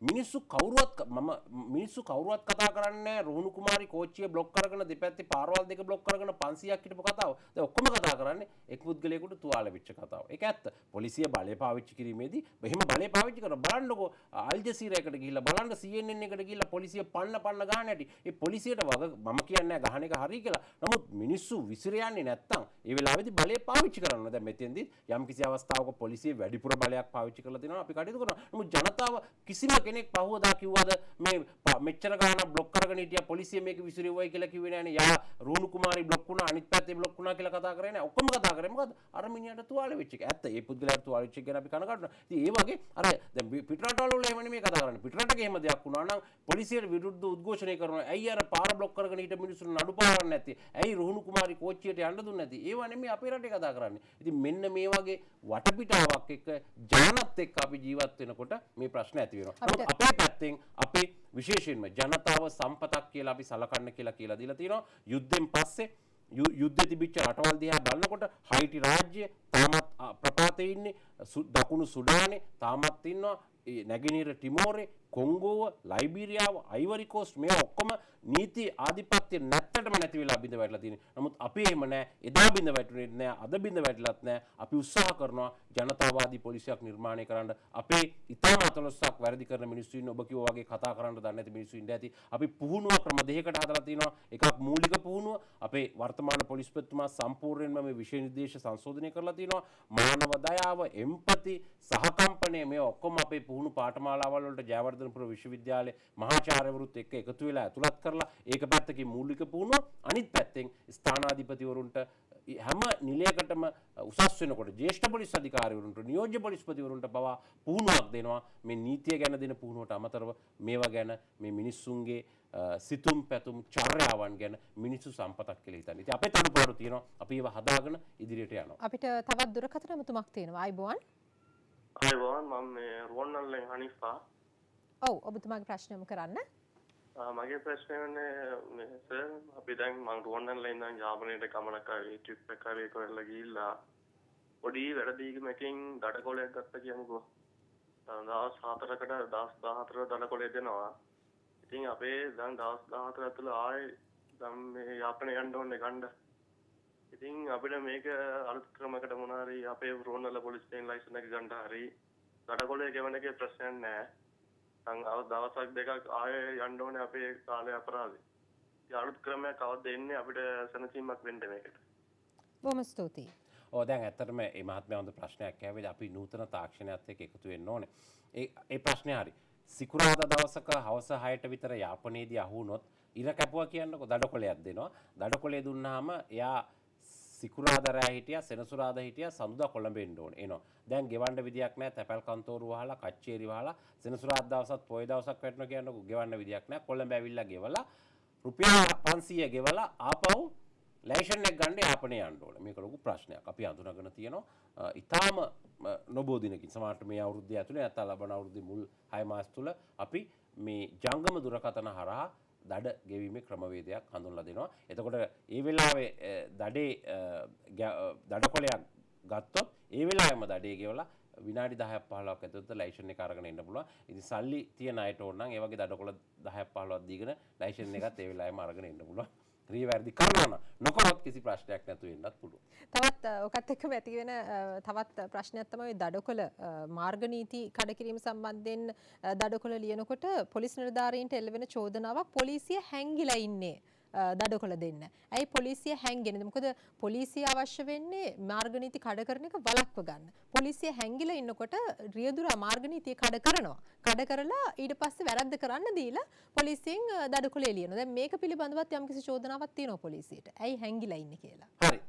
මිනිස්සු කවුරුවත් ක- මම මිනිස්සු කවුරුවත් කතා කරන්නේ රුහුණු කුමාරි කෝච්චිය බ්ලොක් කරගෙන දෙපැත්තේ පාරවල් දෙක බ්ලොක් කරගෙන 500ක් හිටපු කතාව. දැන් ඔක්කොම කතා කරන්නේ එක් පුද්ගලයෙකුට තුවාල වෙච්ච කතාව. ඒක ඇත්ත. පොලිසිය බලය පාවිච්චි කිරීමේදී මෙහෙම බලය පාවිච්චි කරන බලන්නකෝ අල් ජසීරා එකට ගිහිල්ලා බලන්න CNN එකට ගිහිල්ලා පොලිසිය පන්න පන්න ගහන හැටි. ඒ පොලිසියට වග මම කියන්නේ නැහැ ගහන එක හරි කියලා. නමුත් මිනිස්සු විසිර යන්නේ නැත්තම් ඒ වෙලාවේදී බලය පාවිච්චි කරනවා. දැන් මෙතෙන්දී යම් කිසි අවස්ථාවක පොලිසිය වැඩිපුර බලයක් පාවිච්චි කරලා තිනවා අපි කටයුතු කරනවා. නමුත් ජනතාව කිසිම කෙනෙක් පහුවදා කිව්වද මේ ප- මෙච්චර ගාන බ්ලොක් කරගෙන හිටිය පොලිසිය මේක විසිරුවයි කියලා කිව්වේ නෑනේ. යා රූණු කුමාරි බ්ලොක් වුණා අනිත් පැත්තේ බ්ලොක් වුණා කියලා කතා කරේ නෑ. ඔක්කොම කතා කරේ. මොකද අර මිනිහට තුවාල වෙච්ච එක. ඇත්ත. ඒ පුද්ගලයාට තුවාල වෙච්ච එක ගැන අපි කනගාටුනා ඉතින් ඒ වගේ අර දැන් පි- පිටරටවල වල එහෙම නෙමෙයි කතා කරන්නේ. පිටරටක එහෙම දෙයක් වුණා නම් පොලිසියට විරුද්ධ උද්ඝෝෂණය කරනවා. ඇයි අර පාර බ්ලොක් කරගෙන හිට මිනිස්සුන් නඩු පාරන්නේ නැති ඇයි රුහුණු කුමාරි කෝච්චියට යන්න දුන්නේ නැති? ඒවා නෙමෙයි අපේ රටේ කතා කරන්නේ. ඉතින් මෙන්න මේ වගේ වටපිටාවක් එක්ක ජනත් එක්ක අපි ජීවත් වෙනකොට මේ ප්‍රශ්න ඇති වෙනවා. අපිට- නමුත් අපේ පැත්තෙන් අපේ විශේෂයෙන්ම ජනතාව සම්පතක් කියලා අපි සලකන්න කියලා කියලා දීලා තියෙනවා යුද්ධෙන් පස්සේ යු- යුද්ධ තිබිච්ච රටවල් දිහා බලනකොට හයිටි රාජ්‍ය තාමත් අ, ප්‍රපාතේ ඉන්නේ සු- දකුණු සුඩානේ තාමත් ඉන්නවා. ඒ නැගෙනහිර ටිමෝරේ කොංගෝව ලයිබීරියාව අයිවරි කෝස්ට් මේ ඔක්කොම නීති ආධිපත්‍ය නැත්තටම නැති වෙලා බිඳ වැටලා තියෙන්නේ. නමුත් අපි එහෙම නෑ. එදා බිඳ වැටුනේ නෑ. අද බිඳ වැටලත් නෑ. අපි උත්සාහ කරනවා ජනතාවාදී පොලිසියක් නිර්මාණය කරන්න. අපේ ඉතාම අතලොස්සක් වැරදි කරන මිනිස්සු ඉන්න ඔබ කිව්වා වගේ කතා කරන්න දන්නේ නැති මිනිස්සු ඉන්න ඇති. අපි පුහුණුව ක්‍රම දෙකකට හදලා තිනවා. එකක් මූලික පුහුණුව. අපේ වර්තමාන පොලිස්පතිතුමා සම්පූර්ණයෙන්ම මේ විෂය නිර්දේශ සංශෝධනය කරලා තිනවා. මානව දයාව, එම්පති, සහකම්පනය මේ ඔක්කොම අපේ පුහුණු පාඨමාලාවල් වලට ජයවර්ධනපුර විශ්වවිද්‍යාලයේ මහාචාර්යවරුත් එක්ක එකතු වෙලා ඇතුළත් කරලා ඒක පැත්තකින් මූලික පුහුණුව අනිත් පැත්තෙන් ස්ථානාධිපතිවරුන්ට හැම නිලයකටම උසස් වෙනකොට ජේෂ්ඨ පොලිස් අධිකාරිවරුන්ට නියෝජ්‍ය පොලිස්පතිවරුන්ට පවා පුහුණුවක් දෙනවා මේ නීතිය ගැන දෙන පුහුණුවට අමතරව මේවා ගැන මේ මිනිස්සුන්ගේ සිතුම් පැතුම් චර්යාවන් ගැන මිනිස්සු සම්පතක් කියලා හිතන්නේ. ඉතින් අපේ තනුපාඩු තියෙනවා. අපි ඒවා හදාගෙන ඉදිරියට යනවා. අපිට තවත් දුරකථන ඇමතුමක් තියෙනවා අයිබෝන් අයිවාන් මම මේ රුවන්නල්ලෙන් හනිස්පා ඔව් ඔබතුමාගේ ප්‍රශ්නය යොමු කරන්න. ආ, මගේ ප්‍රශ්නය වන්නේ මේ සර් අපි දැන් මං රුවන්නල්ලෙන් ඉඳන් යාපනයට ගමනක් හරි ට්‍රිප් එකක් හරි කරලා ගිහිල්ලා පොඩි වැඩදීකමකින් දඩකොලයක් ගත්ත කියමුකෝ. ආ, දවස් හතරකට දවස් 14 දඩකොලේ දෙනවා. ඉතින් අපේ දැන් දවස් 14 ඇතුළත ආයේ දැන් මේ යාපනය යන්න ඕනේ ගන්න ඉතින් අපිට මේක අලුත් ක්‍රමයකට මොනාරි අපේ රුවන්නල්ල පොලිස් ස්ටේෂන් ලයිසන් එක ගන්න හරි දඩකොලේ ගෙවන එකේ ප්‍රශ්නයක් නැහැ. අව දවසක් දෙකක් ආයේ යන්න ඕනේ අපේ කාලේ අපරාධේ. ඒ අලුත් ක්‍රමයක් කවද්ද එන්නේ අපිට සැනසීමක් වෙන්න මේකට. බොහොම ස්තුතියි ඕ දැන් ඇත්තටම මේ මහත්මයා හොඳ ප්‍රශ්නයක් ඇවිද අපි නූතන තාක්ෂණයත් එක්ක එකතු වෙන්න ඕනේ. ඒ ඒ ප්‍රශ්නේ හරි. සිකුරාදා දවසක හවස 6ට විතර යාපනයේදී අහු වුණොත් ඉර කැපුවා කියන්නකො දඩකොලයක් දෙනවා. දඩකොලේ දුන්නාම එයා සිකුරාදා රෑ හිටියා සෙනසුරාදා හිටියා සඳුදා කොළඹෙන්න ඕනේ එනවා. දැන් ගෙවන්න විදියක් නැහැ. තැපැල් කන්තෝරු වහලා කච්චේරි වහලා සෙනසුරාදා දවසත් පොය දවසක් වැටෙනවා කියන්නකො ගෙවන්න විදියක් නැහැ. කොළඹ ඇවිල්ලා ගෙවලා රුපියල් 500 ගෙවලා ආපහු ලයිෂන් එක ගන්න යාපනය යන්න ඕනේ. මේක ලොකු ප්‍රශ්නයක්. අපි අඳුනගෙන තියෙනවා. අ, ඊටාම අ, නොබෝ දිනකින් සමහරට මේ අවුරුද්ද ඇතුලේ නැත්නම් ලබන අවුරුද්දේ මුල් 6 මාස තුල අපි මේ ජංගම දුරකථන හරහා දඩ ගෙවීමේ ක්‍රමවේදයක් හඳුන්ලා දෙනවා. එතකොට ඒ වෙලාවේ අ, දඩේ අ, ගෑ- අ, දඩකොලයක් ගත්තොත් ඒ වෙලාවෙම දඩේ ගෙවලා විනාඩි 10ක් 15ක් ඇතුළත ලයිසන් එක අරගෙන එන්න පුළුවන්. ඉතින් සල්ලි තියන අයට ඕන නම් ඒ වගේ දඩකොල 10ක් 15ක් දීගෙන ලයිසන් එකත් ඒ වෙලාවෙම අරගෙන එන්න පුළුවන්. ක්‍රිය වැරදි කරනවා නම් නොකරොත් කිසි ප්‍රශ්නයක් නැතුව එන්නත් පුළුවන්. තවත් අ, ඔකත් එක්කම ඇති වෙන අ, තවත් ප්‍රශ්නයක් තමයි දඩකොල අ, මාර්ග නීති කඩකිරීම සම්බන්ධයෙන් අ, දඩකොල ලියනකොට පොලිස් නිලධාරීන්ට එල්ලවෙන චෝදනාවක් පොලිසිය හැංගිලා ඉන්නේ අ, දඩකොල දෙන්න. ඇයි පොලිසිය හැංගෙනද? මොකද පොලිසිය අවශ්‍ය වෙන්නේ මාර්ග නීති කඩ කරන එක වළක්ව ගන්න. පොලිසිය හැංගිලා ඉන්නකොට රියදුරා මාර්ග නීතිය කඩ කරනවා. කඩ කරලා ඊට පස්සේ වැරද්ද කරන්න දීලා පොලිසියෙන් අ, දඩකොලේ ලියනවා. දැන් මේක පිළිබඳවත් යම්කිසි චෝදනාවක් තියෙනවා පොලිසියට. ඇයි හැංගිලා ඉන්නේ කියලා. හරි.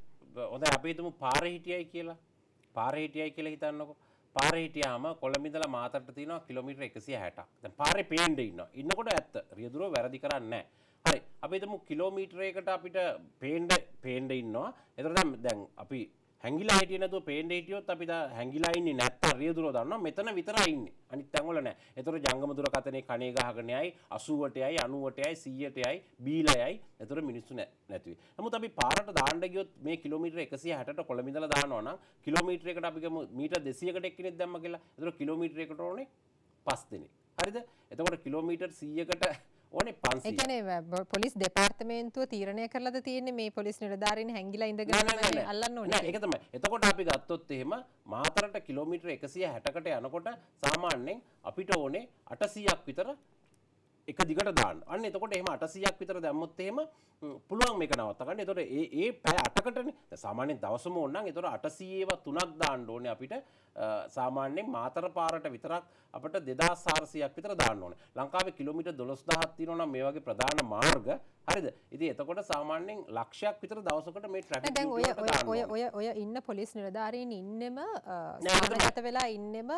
හොඳයි අපි හිතමු පාරේ හිටියයි කියලා. පාරේ හිටියයි කියලා හිතන්නකෝ. පාරේ හිටියාම කොළඹින්දලා මාතරට තියෙනවා කිලෝමීටර් 160ක්. දැන් පාරේ පේන්න ඉන්නවා. ඉන්නකොට ඇත්ත. රියදුරෝ වැරදි කරන්නේ නැහැ. හරි. අපි හිතමු කිලෝමීටරයකට අපිට පේන්න පේන්න ඉන්නවා. එතකොට දැන් දැන් අපි හැංගිලා හිටියේ නැතුව පේන්න හිටියොත් අපි දා හැංගිලා ඉන්නේ නැත්තම් රියදුරෝ දන්නවා මෙතන විතරයි ඉන්නේ. අනිත් තැන් වල නැහැ. එතකොට ජංගම දුරකථනයේ කණේ ගහගෙන යයි 80ටයයි 90ටයයි 100ටයයි බීලයයි. එතකොට මිනිස්සු නැ- නැති වෙයි. නමුත් අපි පාරට දාන්න ගියොත් මේ කිලෝමීටර 160ට කොළඹ ඉඳලා දානවා නම් කිලෝමීටරයකට අපි ගමු මීටර් 200කට එක්කෙනෙක් දැම්ම කියලා. එතකොට කිලෝමීටරයකට ඕනේ 5 දෙනෙක්. හරිද? එතකොට කිලෝමීටර් 100කට ඕනේ 500. ඒ කියන්නේ පොලිස් දෙපාර්තමේන්තුව තීරණය කරලාද තියෙන්නේ මේ පොලිස් නිලධාරීන් හැංගිලා ඉඳගෙන නෑ, නෑ, නෑ. අල්ලන්න නෑ, ඕනේ. ඒක තමයි. එතකොට අපි ගත්තොත් එහෙම මාතරට කිලෝමීටර් 160කට යනකොට සාමාන්‍යයෙන් අපිට ඕනේ 800ක් විතර එක දිගට දාන්න. අන්න එතකොට එහෙම 800ක් විතර දැම්මොත් එහෙම පුළුවන් මේක නවත්ත ගන්න. එතකොට ඒ ඒ පැය 8කටනේ. දැන් සාමාන්‍යයෙන් දවසම ඕන නම් එතකොට 800 ඒවා තුනක් දාන්න ඕනේ අපිට සාමාන්‍යයෙන් මාතර පාරට විතරක් අපට දෙදා සාරසියක් විතර දාන්න ඕන ලංකාවේ කිලෝමිට දොළොස් දහත් තියෙනවා නම් මේ වගේ ප්‍රධාන මාර්ග හරිද ඉතින් එතකොට සාමාන්‍යයෙන් ලක්ෂයක් විතර දවසකට මේ දැන් ඔය ඔය ඔය. ඔය ඉන්න පොලිස් නිලධාරීන් ඉන්නෙම ස්ථානගත වෙලා ඉන්නෙම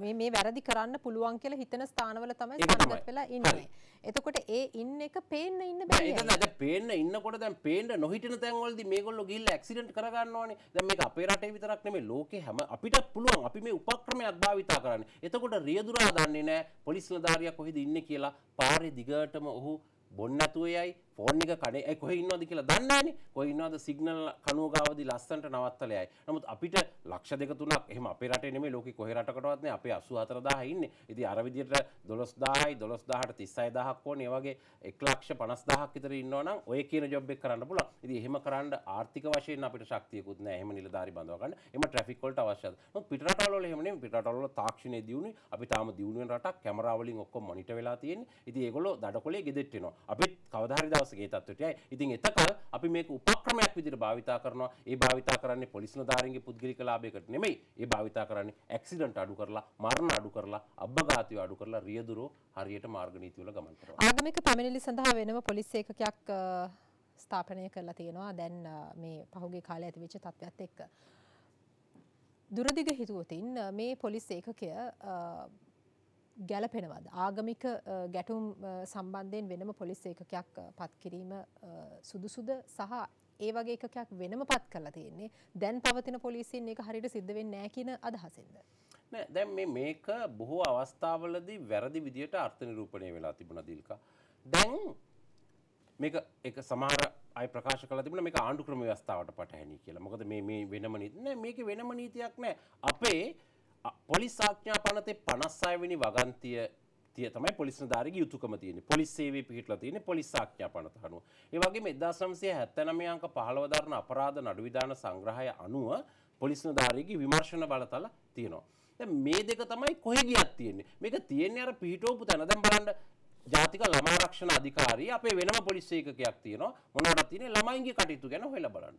මේ මේ වැරදි කරන්න පුළුවන් කියලා හිතන ස්ථානවල තමයි. ස්ථානගත වෙලා ඉන්නේ. එතකොට ඒ ඉන්න එක පේන්න ඉන්න දැන් පේන්න ඉන්නකොට දැන් පේන්න නොහිටින තැන්වලදී මේගොල්ලෝ ගිහිල්ලා ඇක්සිඩන්ට් කරගන්න ඕනේ. දැන් මේක අපේ රටේ විතරක් නෙමෙයි ලෝකේ හැම අපිට පුළුවන් අපි මේ උපක්‍රමයක් භාවිතා කරන්නේ. එතකොට රියදුරා දන්නේ නෑ පොලිස් නිලධාරියා කොහෙද ඉන්නේ කියලා පාරේ දිගටම ඔහු බොන්න නැතුව යයි ෆෝන් එක කඩේ ඇයි කොහෙ ඉන්නවද කියලා දන්නේ නැහනේ. කොහෙ ඉන්නවද සිග්නල් කණුව ගාවදී ලස්සනට නවත්තලා යයි. නමුත් අපිට ලක්ෂ දෙක තුනක් එහෙම අපේ රටේ නෙමෙයි ලෝකේ කොහේ රටකටවත් නෑ අපේ 84000 ඉන්නේ. ඉතින් අර විදිහට 12000යි 12000ට 36000ක් ඕනේ. ඒ වගේ 150000ක් විතර ඉන්නවා නම් ඔය කියන ජොබ් එක කරන්න පුළුවන්. ඉතින් එහෙම කරන්න ආර්ථික වශයෙන් අපිට ශක්තියකුත් නෑ. එහෙම නිලධාරි බඳව ගන්න. එහෙම ට්‍රැෆික් වලට අවශ්‍යද. නමුත් පිට රටවල් වල එහෙම නෙමෙයි. පිට රටවල් වල තාක්ෂණයේ දියුණුයි. අපි තාම දියුණු වෙන රටක් කැමරා වලින් ඔක්කොම මොනිටර් වෙලා තියෙන්නේ. ඉතින් ඒගොල්ලෝ දඩකොලේ ගෙදෙට්ට එනවා. අපිත් කවදා හරි දවසක ඒ තත්ත්වයට යයි. ඉතින් එතකල් අපි මේක උපක්‍රමයක් විදිහට භාවිතා කරනවා. ඒ භාවිතා කරන්නේ පොලිස් නිලධාරීන්ගේ පුද්ගලික ලාභයකට නෙමෙයි. ඒ භාවිතා කරන්නේ ඇක්සිඩන්ට් අඩු කරලා, මරණ අඩු කරලා, අබ්බඝාතය අඩු කරලා රියදුරෝ හරියට මාර්ග නීති වල ගමන් කරනවා. ආගමික පැමිණිලි සඳහා වෙනම පොලිස් ඒකකයක් අ, ස්ථාපනය කරලා තියෙනවා දැන් අ, මේ පහුගිය කාලේ ඇතිවෙච්ච තත්ත්වයක් එක්ක. දුරදිග හිතුවතින් අ, මේ පොලිස් ඒකකය අ, ගැලපෙනවද ආගමික අ, ගැටුම් අ, සම්බන්ධයෙන් වෙනම පොලිස් ඒකකයක් අ, පත් කිරීම අ, සුදුසුද සහ ඒ වගේ එකකයක් වෙනම පත් කරලා තියෙන්නේ දැන් පවතින පොලිසියෙන් ඒක හරියට සිද්ධ වෙන්නේ නැහැ කියන අදහසින්ද නෑ දැන් මේ මේක බොහෝ අවස්ථාවලදී වැරදි විදියට අර්ථ නිරූපණය වෙලා තිබුණා දිල්කා. දැන් මේක එක සමහර අය ප්‍රකාශ කළ තිබුණා මේක ආණ්ඩු ක්‍රම ව්‍යවස්ථාවට පටහැනි කියලා. මොකද මේ මේ වෙනම නීති නෑ මේකේ වෙනම නීතියක් නෑ. අපේ අ, පොලිස් ආඥා පනතේ 56 වෙනි වගන්තිය තිය තමයි පොලිස් නිලධාරිගේ යුතුයකම තියෙන්නේ. පොලිස් සේවයේ පිහිටලා තියෙන්නේ පොලිස් ආඥා පනත අනුව. ඒ වගේම 1979 අංක 15 දරන අපරාධ නඩු විධාන සංග්‍රහය අනුව පොලිස් නිලධාරිගේ විමර්ශන බලතල තියෙනවා. දැන් මේ දෙක තමයි කොහෙ ගියත් තියෙන්නේ. මේක තියෙන්නේ අර පිහිටවපු තැන. දැන් බලන්න ජාතික ළමා ආරක්ෂණ අධිකාරිය අපේ වෙනම පොලිස් ඒකකයක් තියෙනවා. මොනවටද තියෙන්නේ ළමයින්ගේ කටයුතු ගැන හොයලා බලන්න.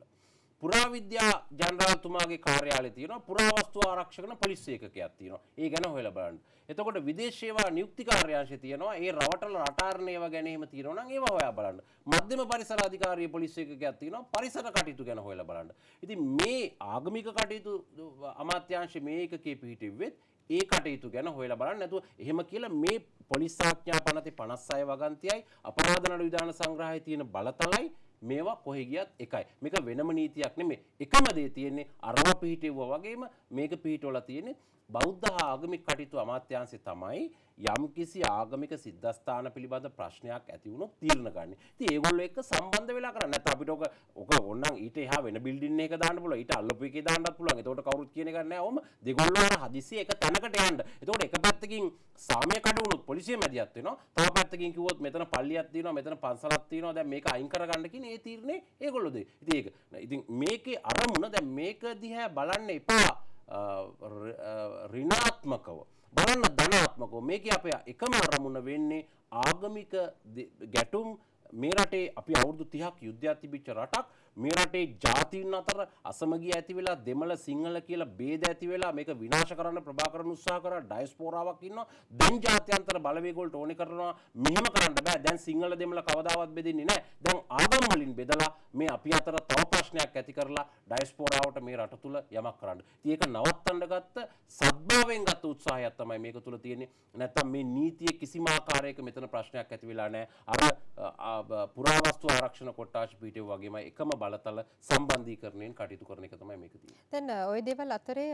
පුරාවිද්‍යා ජනරාල්තුමාගේ කාර්යාලය තියෙනවා පුරාවස්තු ආරක්ෂකන පොලිස් ඒකකයක් තියෙනවා. ඒ ගැන හොයලා බලන්න. එතකොට විදේශ සේවා නියුක්ති කාර්යාංශය තියෙනවා. ඒ රවටල රටාරණ ඒවා ගැන එහෙම තියෙනවා නම් ඒවා හොයා බලන්න. මධ්‍යම පරිසර අධිකාරිය පොලිස් ඒකකයක් තියෙනවා. පරිසර කටයුතු ගැන හොයලා බලන්න. ඉතින් මේ ආගමික කටයුතු අමාත්‍යාංශ මේ ඒකකයේ පිහිටෙව්වෙත් ඒ කටයුතු ගැන හොයලා බලන්න නැතුව එහෙම කියලා මේ පොලිස් ආඥා පනතේ 56 වගන්තියයි අපරාධ නඩු විධාන සංග්‍රහයේ තියෙන බලතලයි මේවා කොහෙ ගියත් එකයි. මේක වෙනම නීතියක් නෙමෙයි. එකම දේ තියෙන්නේ අරව පිහිටෙවුවා වගේම මේක පිහිටවලා තියෙන්නේ බෞද්ධ හා ආගමික කටයුතු අමාත්‍යාංශය තමයි යම්කිසි ආගමික සිද්ධාස්ථාන පිළිබඳ ප්‍රශ්නයක් ඇති වුණොත් තීරණ ගන්න. ඉතින් ඒගොල්ලෝ එක්ක සම්බන්ධ වෙලා කරන්නේ නැත්නම් අපිට ඔක ඔක ඕනනම් ඊට එහා වෙන බිල්ඩින් එකක දාන්න පුළුවන්. ඊට අල්ලපු එකේ දාන්නත් පුළුවන්. එතකොට කවුරුත් කියන එකක් නැහැ. ඔහම දෙගොල්ලෝ අර හදිසියෙ එක තැනකට යන්න. එතකොට එක පැත්තකින් සාමය කඩ වුණොත් පොලිසිය මැදිහත් වෙනවා. තව පැත්තකින් කිව්වොත් මෙතන පල්ලියක් තියෙනවා, මෙතන පන්සලක් තියෙනවා. දැන් මේක අයින් කරගන්න කියන ඒ තීරණේ ඒගොල්ලෝ දෙයි. ඉතින් ඒක ඉතින් මේකේ අරමුණ දැන් මේක දිහා බලන්න එපා. රිනාත්මකව බලන්න ධනාත්මකව මේක අපේ එකම අරමුණ වෙන්නේ ආගමික ගැටුම් මේ රටේ අපි අවුරුදු 30ක් යුද්ධයක් තිබිච්ච රටක් මේ රටේ ජාතීන් අතර අසමගිය ඇති වෙලා දෙමළ සිංහල කියලා ભેද ඇති වෙලා මේක විනාශ කරන්න ප්‍රභාකරන් උත්සාහ කරා ඩයස්පෝරාවක් ඉන්නවා දැන් ජාත්‍යන්තර බලවේග වලට ඕනේ කරනවා මෙහෙම කරන්න බෑ දැන් සිංහල දෙමළ කවදාවත් බෙදෙන්නේ නැහැ දැන් ආගම් වලින් බෙදලා මේ අපි අතර තව ප්‍රශ්නයක් ඇති කරලා ඩයස්පෝරාවට මේ රට තුල යමක් කරන්න. ඉතින් ඒක නවත්තන්න ගත්ත සද්භාවයෙන් ගත්ත උත්සාහයක් තමයි මේක තුල තියෙන්නේ. නැත්තම් මේ නීතිය කිසිම ආකාරයක මෙතන ප්‍රශ්නයක් ඇති වෙලා නැහැ. අර පුරාවස්තු ආරක්ෂණ කොට්ටාශ පීඨය වගේම එකම බලතල සම්බන්ධීකරණයෙන් කටයුතු කරන එක තමයි මේක තියෙන්නේ. දැන් ওই දේවල් අතරේ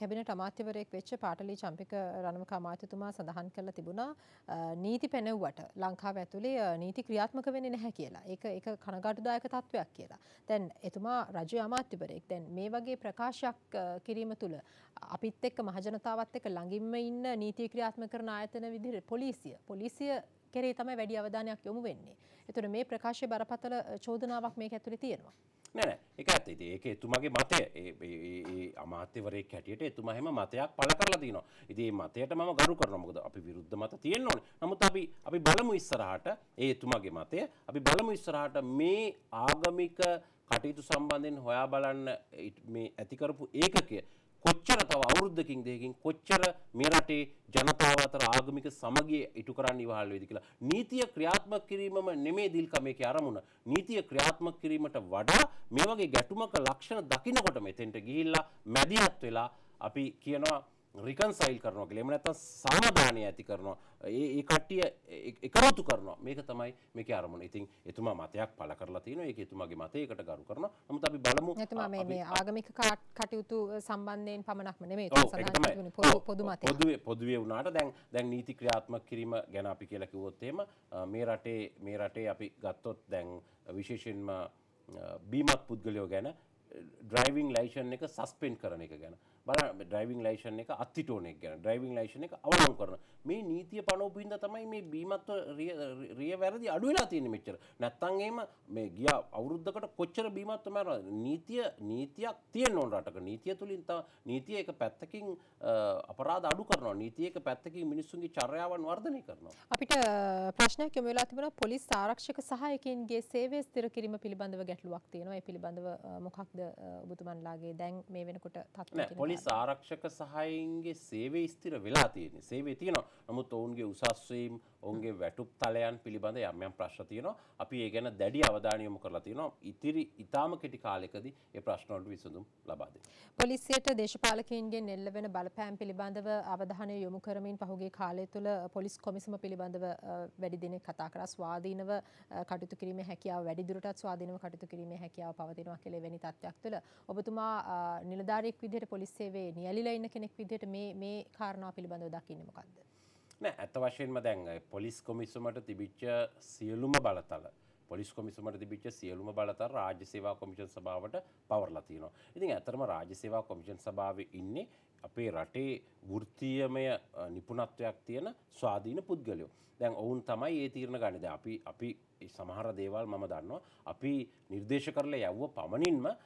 කැබිනට් අමාත්‍යවරයෙක් වෙච්ච පාටලී චම්පික රණවක අමාත්‍යතුමා සඳහන් කරලා තිබුණා නීති පැනෙව්වට ලංකාව ඇතුලේ නීති ක්‍රියාත්මක වෙන්නේ නැහැ කියලා. ඒක ඒක කනගාටුදායක තත්වයක් කියලා. දැන් එතුමා රජයේ අමාත්‍යවරයෙක්. දැන් මේ වගේ ප්‍රකාශයක් කිරීම තුළ අපිත් එක්ක මහජනතාවත් එක්ක ළඟින්ම ඉන්න නීති ක්‍රියාත්මක කරන ආයතන විදිහට පොලිසිය පොලිසිය කෙරේ තමයි වැඩි අවධානයක් යොමු වෙන්නේ. එතකොට මේ ප්‍රකාශය බරපතල චෝදනාවක් මේක ඇතුලේ තියෙනවා. නෑ නෑ ඒක ඇත්ත ඉතින් ඒක එතුමාගේ මතය ඒ අමාත්‍යවරයෙක් හැටියට එතුමා හැම මතයක් පළ කරලා තිනවා. ඉතින් මේ මතයට මම ගරු කරනවා. මොකද අපි විරුද්ධ මත තියෙන්න ඕනේ. නමුත් අපි අපි බලමු ඉස්සරහට ඒ එතුමාගේ මතය අපි බලමු ඉස්සරහට මේ ආගමික කටයුතු සම්බන්ධයෙන් හොයා බලන්න මේ ඇති කරපු ඒකකය කොච්චර තව අවුරුද්ධකින් දෙකින් කොච්චර මේ රටේ ජනතාව අතර ආගමික සමගිය ඉටු කරන්න ඉවහල් වේද කියලා. නීතිය ක්‍රියාත්මක කිරීමම නෙමේ දිල්කමේකේ අරමුණ. නීතිය ක්‍රියාත්මක කිරීමට වඩා මේ වගේ ගැටුමක ලක්ෂණ දකිනකොට මෙතෙන්ට ගිහිල්ලා මැදිහත් වෙලා අපි කියනවා රිකන්සයිල් කරනවා කියලා එහෙම නැත්නම් සමාදානය ඇති කරනවා ඒ ඒ කට්ටිය එකරතු කරනවා මේක තමයි මේකේ අරමුණ. ඉතින් එතුමා මතයක් පළ කරලා තිනවා. ඒක එතුමාගේ මතයකට ගරු කරනවා. නමුත් අපි බලමු එතුමා මේ මේ ආගමික කටයුතු සම්බන්ධයෙන් පමණක්ම නෙමෙයි පොදු මතයක්. පොදුවේ පොදුවේ වුණාට දැන් දැන් නීති ක්‍රියාත්මක කිරීම ගැන අපි කියලා කිව්වොත් එහෙම මේ රටේ මේ රටේ අපි ගත්තොත් දැන් විශේෂයෙන්ම බීමත් පුද්ගලයෝ ගැන ඩ්‍රයිවිං ලයිෂන් එක සස්පෙන්ඩ් කරන එක ගැන බලන්න ඩ්‍රයිවිං ලයිෂන් එක අත්තිටෝන එක ගැන. ඩ්‍රයිවිං ලයිෂන් එක අවලං කරන. මේ නීතිය පනෝපු හින්දා තමයි මේ බීමත්ව රිය වැරදි අඩු වෙලා තියෙන්නේ මෙච්චර. නැත්තම් එහෙම මේ ගිය අවුරුද්දකට කොච්චර බීමත්ව මරනවද නීතිය නීතියක් තියෙන්න ඕන රටක. නීතිය තම නීතිය එක පැත්තකින් අපරාධ අඩු කරනවා. නීතිය එක පැත්තකින් මිනිස්සුන්ගේ චර්යාවන් වර්ධනය කරනවා. අපිට ප්‍රශ්නයක් යොමු වෙලා තිබුණා. පොලිස් ආරක්ෂක සහායකයින්ගේ සේවය ස්ථිර කිරීම පිළිබඳව ගැටලුවක් තියෙනවා. ඒ පිළිබඳව මොකක්ද ඔබතුමන්ලාගේ දැන් මේ වෙනකොට තත්ත්වය කියන පොලිස් ආරක්ෂක සහයින්ගේ සේවේ ස්තිර වෙලා තියෙන්නේ. සේවේ තියෙනවා. නමුත් ඔවුන්ගේ උසස්වීම් ඔවුන්ගේ වැටුප් තලයන් පිළිබඳ යම් යම් ප්‍රශ්න තියෙනවා අපි ඒ ගැන දැඩි අවධානය යොමු කරලා තියෙනවා ඉතිරි ඊටාම කෙටි කාලයකදී ඒ ප්‍රශ්න වලට විසඳුම් ලබා දෙන්න. පොලිසියට දේශපාලකයින්ගෙන් එල්ල වෙන බලපෑම් පිළිබඳව අවධානය යොමු කරමින් පහුගිය කාලය තුළ පොලිස් කොමිසම පිළිබඳව අ, වැඩි දිනෙක කතා කරා ස්වාධීනව අ, කටයුතු කිරීමේ හැකියාව වැඩිදුරටත් ස්වාධීනව කටයුතු කිරීමේ හැකියාව පවතිනවා කියලා එවැනි තත්ත්වයක් තුළ ඔබතුමා අ, නිලධාරියෙක් විදිහට පොලිස් සේවයේ නියැලිලා ඉන්න කෙනෙක් විදිහට මේ මේ කාරණා පිළිබඳව දකින්නේ මොකද්ද? නෑ ඇත්ත වශයෙන්ම දැන් අය පොලිස් කොමිසමට තිබිච්ච සියලුම බලතල පොලිස් කොමිසමට තිබිච්ච සියලුම බලතල රාජ්‍ය සේවා කොමිෂන් සභාවට පවරලා තියෙනවා. ඉතින් ඇත්තටම රාජ්‍ය සේවා කොමිෂන් සභාවේ ඉන්නේ අපේ රටේ වෘත්තීයමය අ, නිපුණත්වයක් තියෙන ස්වාධීන පුද්ගලයෝ. දැන් ඔවුන් තමයි ඒ තීරණ ගන්නේ. දැන් අපි අපි සමහර දේවල් මම දන්නවා. අපි නිර්දේශ කරලා යවුව පමණින්ම අ,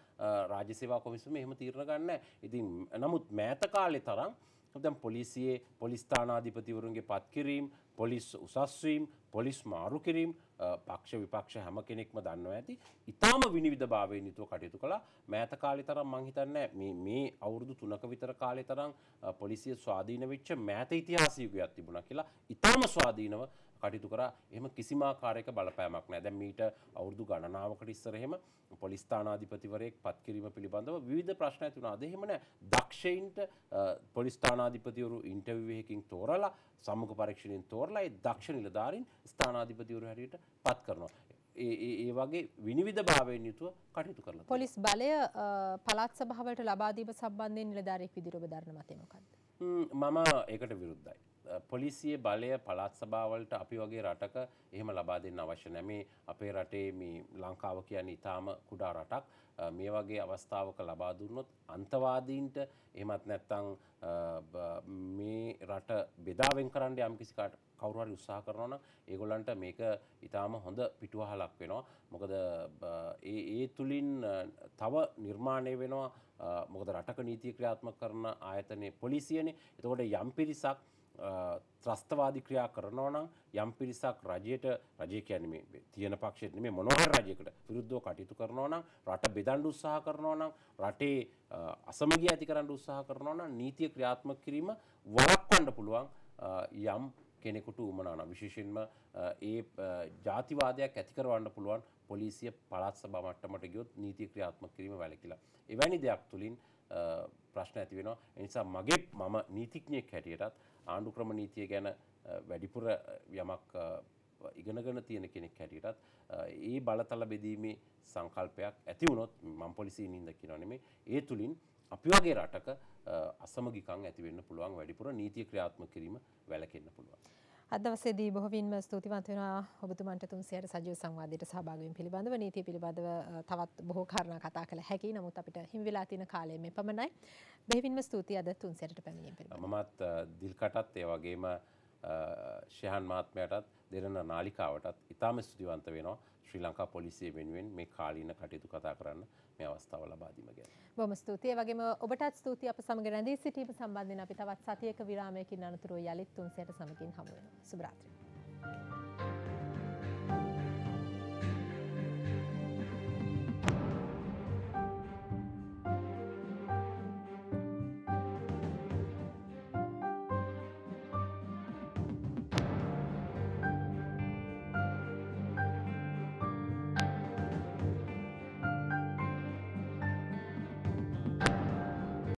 රාජ්‍ය සේවා කොමිසම එහෙම තීරණ ගන්න නැහැ. ඉතින් නමුත් මෑත කාලේ තරම් දැන් පොලිසියේ පොලිස් ස්ථානාධිපතිවරුන්ගේ පත්කිරීම් පොලිස් උසස්වීම් පොලිස් මාරු කිරීම් අ, පක්ෂ විපක්ෂ හැම කෙනෙක්ම දන්නවා ඇති. ඉතාම විනිවිධ භාවයෙන් යුතුව කටයුතු කළා. මෑත කාලේ තරම් මං හිතන්නේ මේ මේ අවුරුදු 3ක විතර කාලේ තරම් අ, පොලිසිය ස්වාධීන වෙච්ච මෑත ඉතිහාසයකයක් තිබුණා කියලා. ඉතාම ස්වාධීනව කටයුතු කරා එහෙම කිසිම ආකාරයක බලපෑමක් නැහැ. දැන් මීට අවුරුදු ගණනාවකට ඉස්සර එහෙම පොලිස් ස්ථානාධිපතිවරයෙක් පත් කිරීම පිළිබඳව විවිධ ප්‍රශ්න ඇති වුණා. අද එහෙම නැහැ. දක්ෂයින්ට පොලිස් ස්ථානාධිපතිවරු ඉන්ටර්විව් එකකින් තෝරලා සම්මුඛ පරීක්ෂණයෙන් තෝරලා ඒ දක්ෂ නිලධාරීන් ස්ථානාධිපතිවරු හැටියට පත් කරනවා. ඒ වගේ විනිවිධ භාවයෙන් යුතුව කටයුතු කරලා. පොලිස් බලය පළාත් සභාවලට ලබා දීම සම්බන්ධයෙන් නිලධාරියෙක් විදිහට ඔබ දරන මතය මොකක්ද? මම ඒකට විරුද්ධයි. අ, පොලිසියේ බලය පළාත් සභාවලට අපි වගේ රටක එහෙම ලබා දෙන්න අවශ්‍ය නැහැ. මේ අපේ රටේ මේ ලංකාව කියන්නේ ඊටාම කුඩා රටක්. අ, මේ වගේ අවස්ථාවක ලබා දුන්නොත් අන්තවාදීන්ට එහෙමත් නැත්නම් අ, බ- මේ රට බෙදාවෙන් කරන්න යම්කිසි කාට කවුරු හරි උත්සාහ කරනවා නම් ඒගොල්ලන්ට මේක ඊටාම හොඳ පිටුවහලක් වෙනවා. මොකද බ- ඒ ඒ තුලින් අ, තව නිර්මාණය වෙනවා අ, මොකද රටක නීතිය ක්‍රියාත්මක කරන ආයතනයේ පොලිසියනේ. එතකොට යම් පිරිසක් අ, ත්‍රස්තවාදී ක්‍රියා කරනවා නම් යම් පිරිසක් රජයට රජය කියන්නේ මේ තියෙන පක්ෂයට නෙමෙයි මොනවා හරි රජයකට විරුද්ධව කටයුතු කරනවා නම් රට බෙදන්න උත්සාහ කරනවා නම් රටේ අ, අසමගිය ඇති කරන්න උත්සාහ කරනවා නම් නීතිය ක්‍රියාත්මක කිරීම වළක්වන්න පුළුවන් අ, යම් කෙනෙකුට උමනාන විශේෂයෙන්ම අ, ඒ අ, ජාතිවාදයක් ඇති කරවන්න පුළුවන් පොලිසිය පළාත් සභා මට්ටමට ගියොත් නීතිය ක්‍රියාත්මක කිරීම වැළකීලා. එවැනි දෙයක් තුලින් අ, ප්‍රශ්න ඇති වෙනවා. ඒ නිසා මගේ මම නීතිඥයෙක් හැටියටත් ආණ්ඩු ක්‍රම නීතිය ගැන අ, වැඩිපුර අ, යමක් අ, ඉගෙනගෙන තියෙන කෙනෙක් හැටියටත් අ, ඒ බලතල බෙදීමේ සංකල්පයක් ඇති වුණොත් මම පොලිසිය නින්ද කියනවා නෙමෙයි ඒ තුලින් අපි වගේ රටක අ, අසමගිකම් ඇති වෙන්න පුළුවන් වැඩිපුර නීතිය ක්‍රියාත්මක කිරීම වැළකෙන්න පුළුවන්. අද දවසේදී බොහෝවින්ම ස්තුතිවන්ත වෙනවා ඔබතුමන්ට තුන්සියට සජීව සංවාදයට සහභාගී වීම පිළිබඳව නීතිය පිළිබඳව අ, තවත් බොහෝ කාරණා කතා කළ හැකි. නමුත් අපිට හිමි වෙලා තියෙන කාලය මේ පමණයි. බෙහෙවින්ම ස්තුතියි අද තුන්සියටට පැමිණීම පිළිබඳව. මමත් අ, දිල්කටත් ඒ වගේම අ, ශයහන් මහත්මයටත් දෙරන නාලිකාවටත් ඉතාම ස්තුතිවන්ත වෙනවා ශ්‍රී ලංකා පොලිසිය වෙනුවෙන් මේ කාලීන කටයුතු කතා කරන්න මේ අවස්ථාව ලබා දීම ගැන. බොහොම ස්තුතියි. ඒ වගේම ඔබටත් ස්තුතියි අප සමග රැඳී සිටීම සම්බන්ධයෙන් අපි තවත් සතියක විරාමයකින් අනතුරුව යලිත් තුන්සියට සමගින් හමු වෙනවා. සුබ රාත්‍රියක්.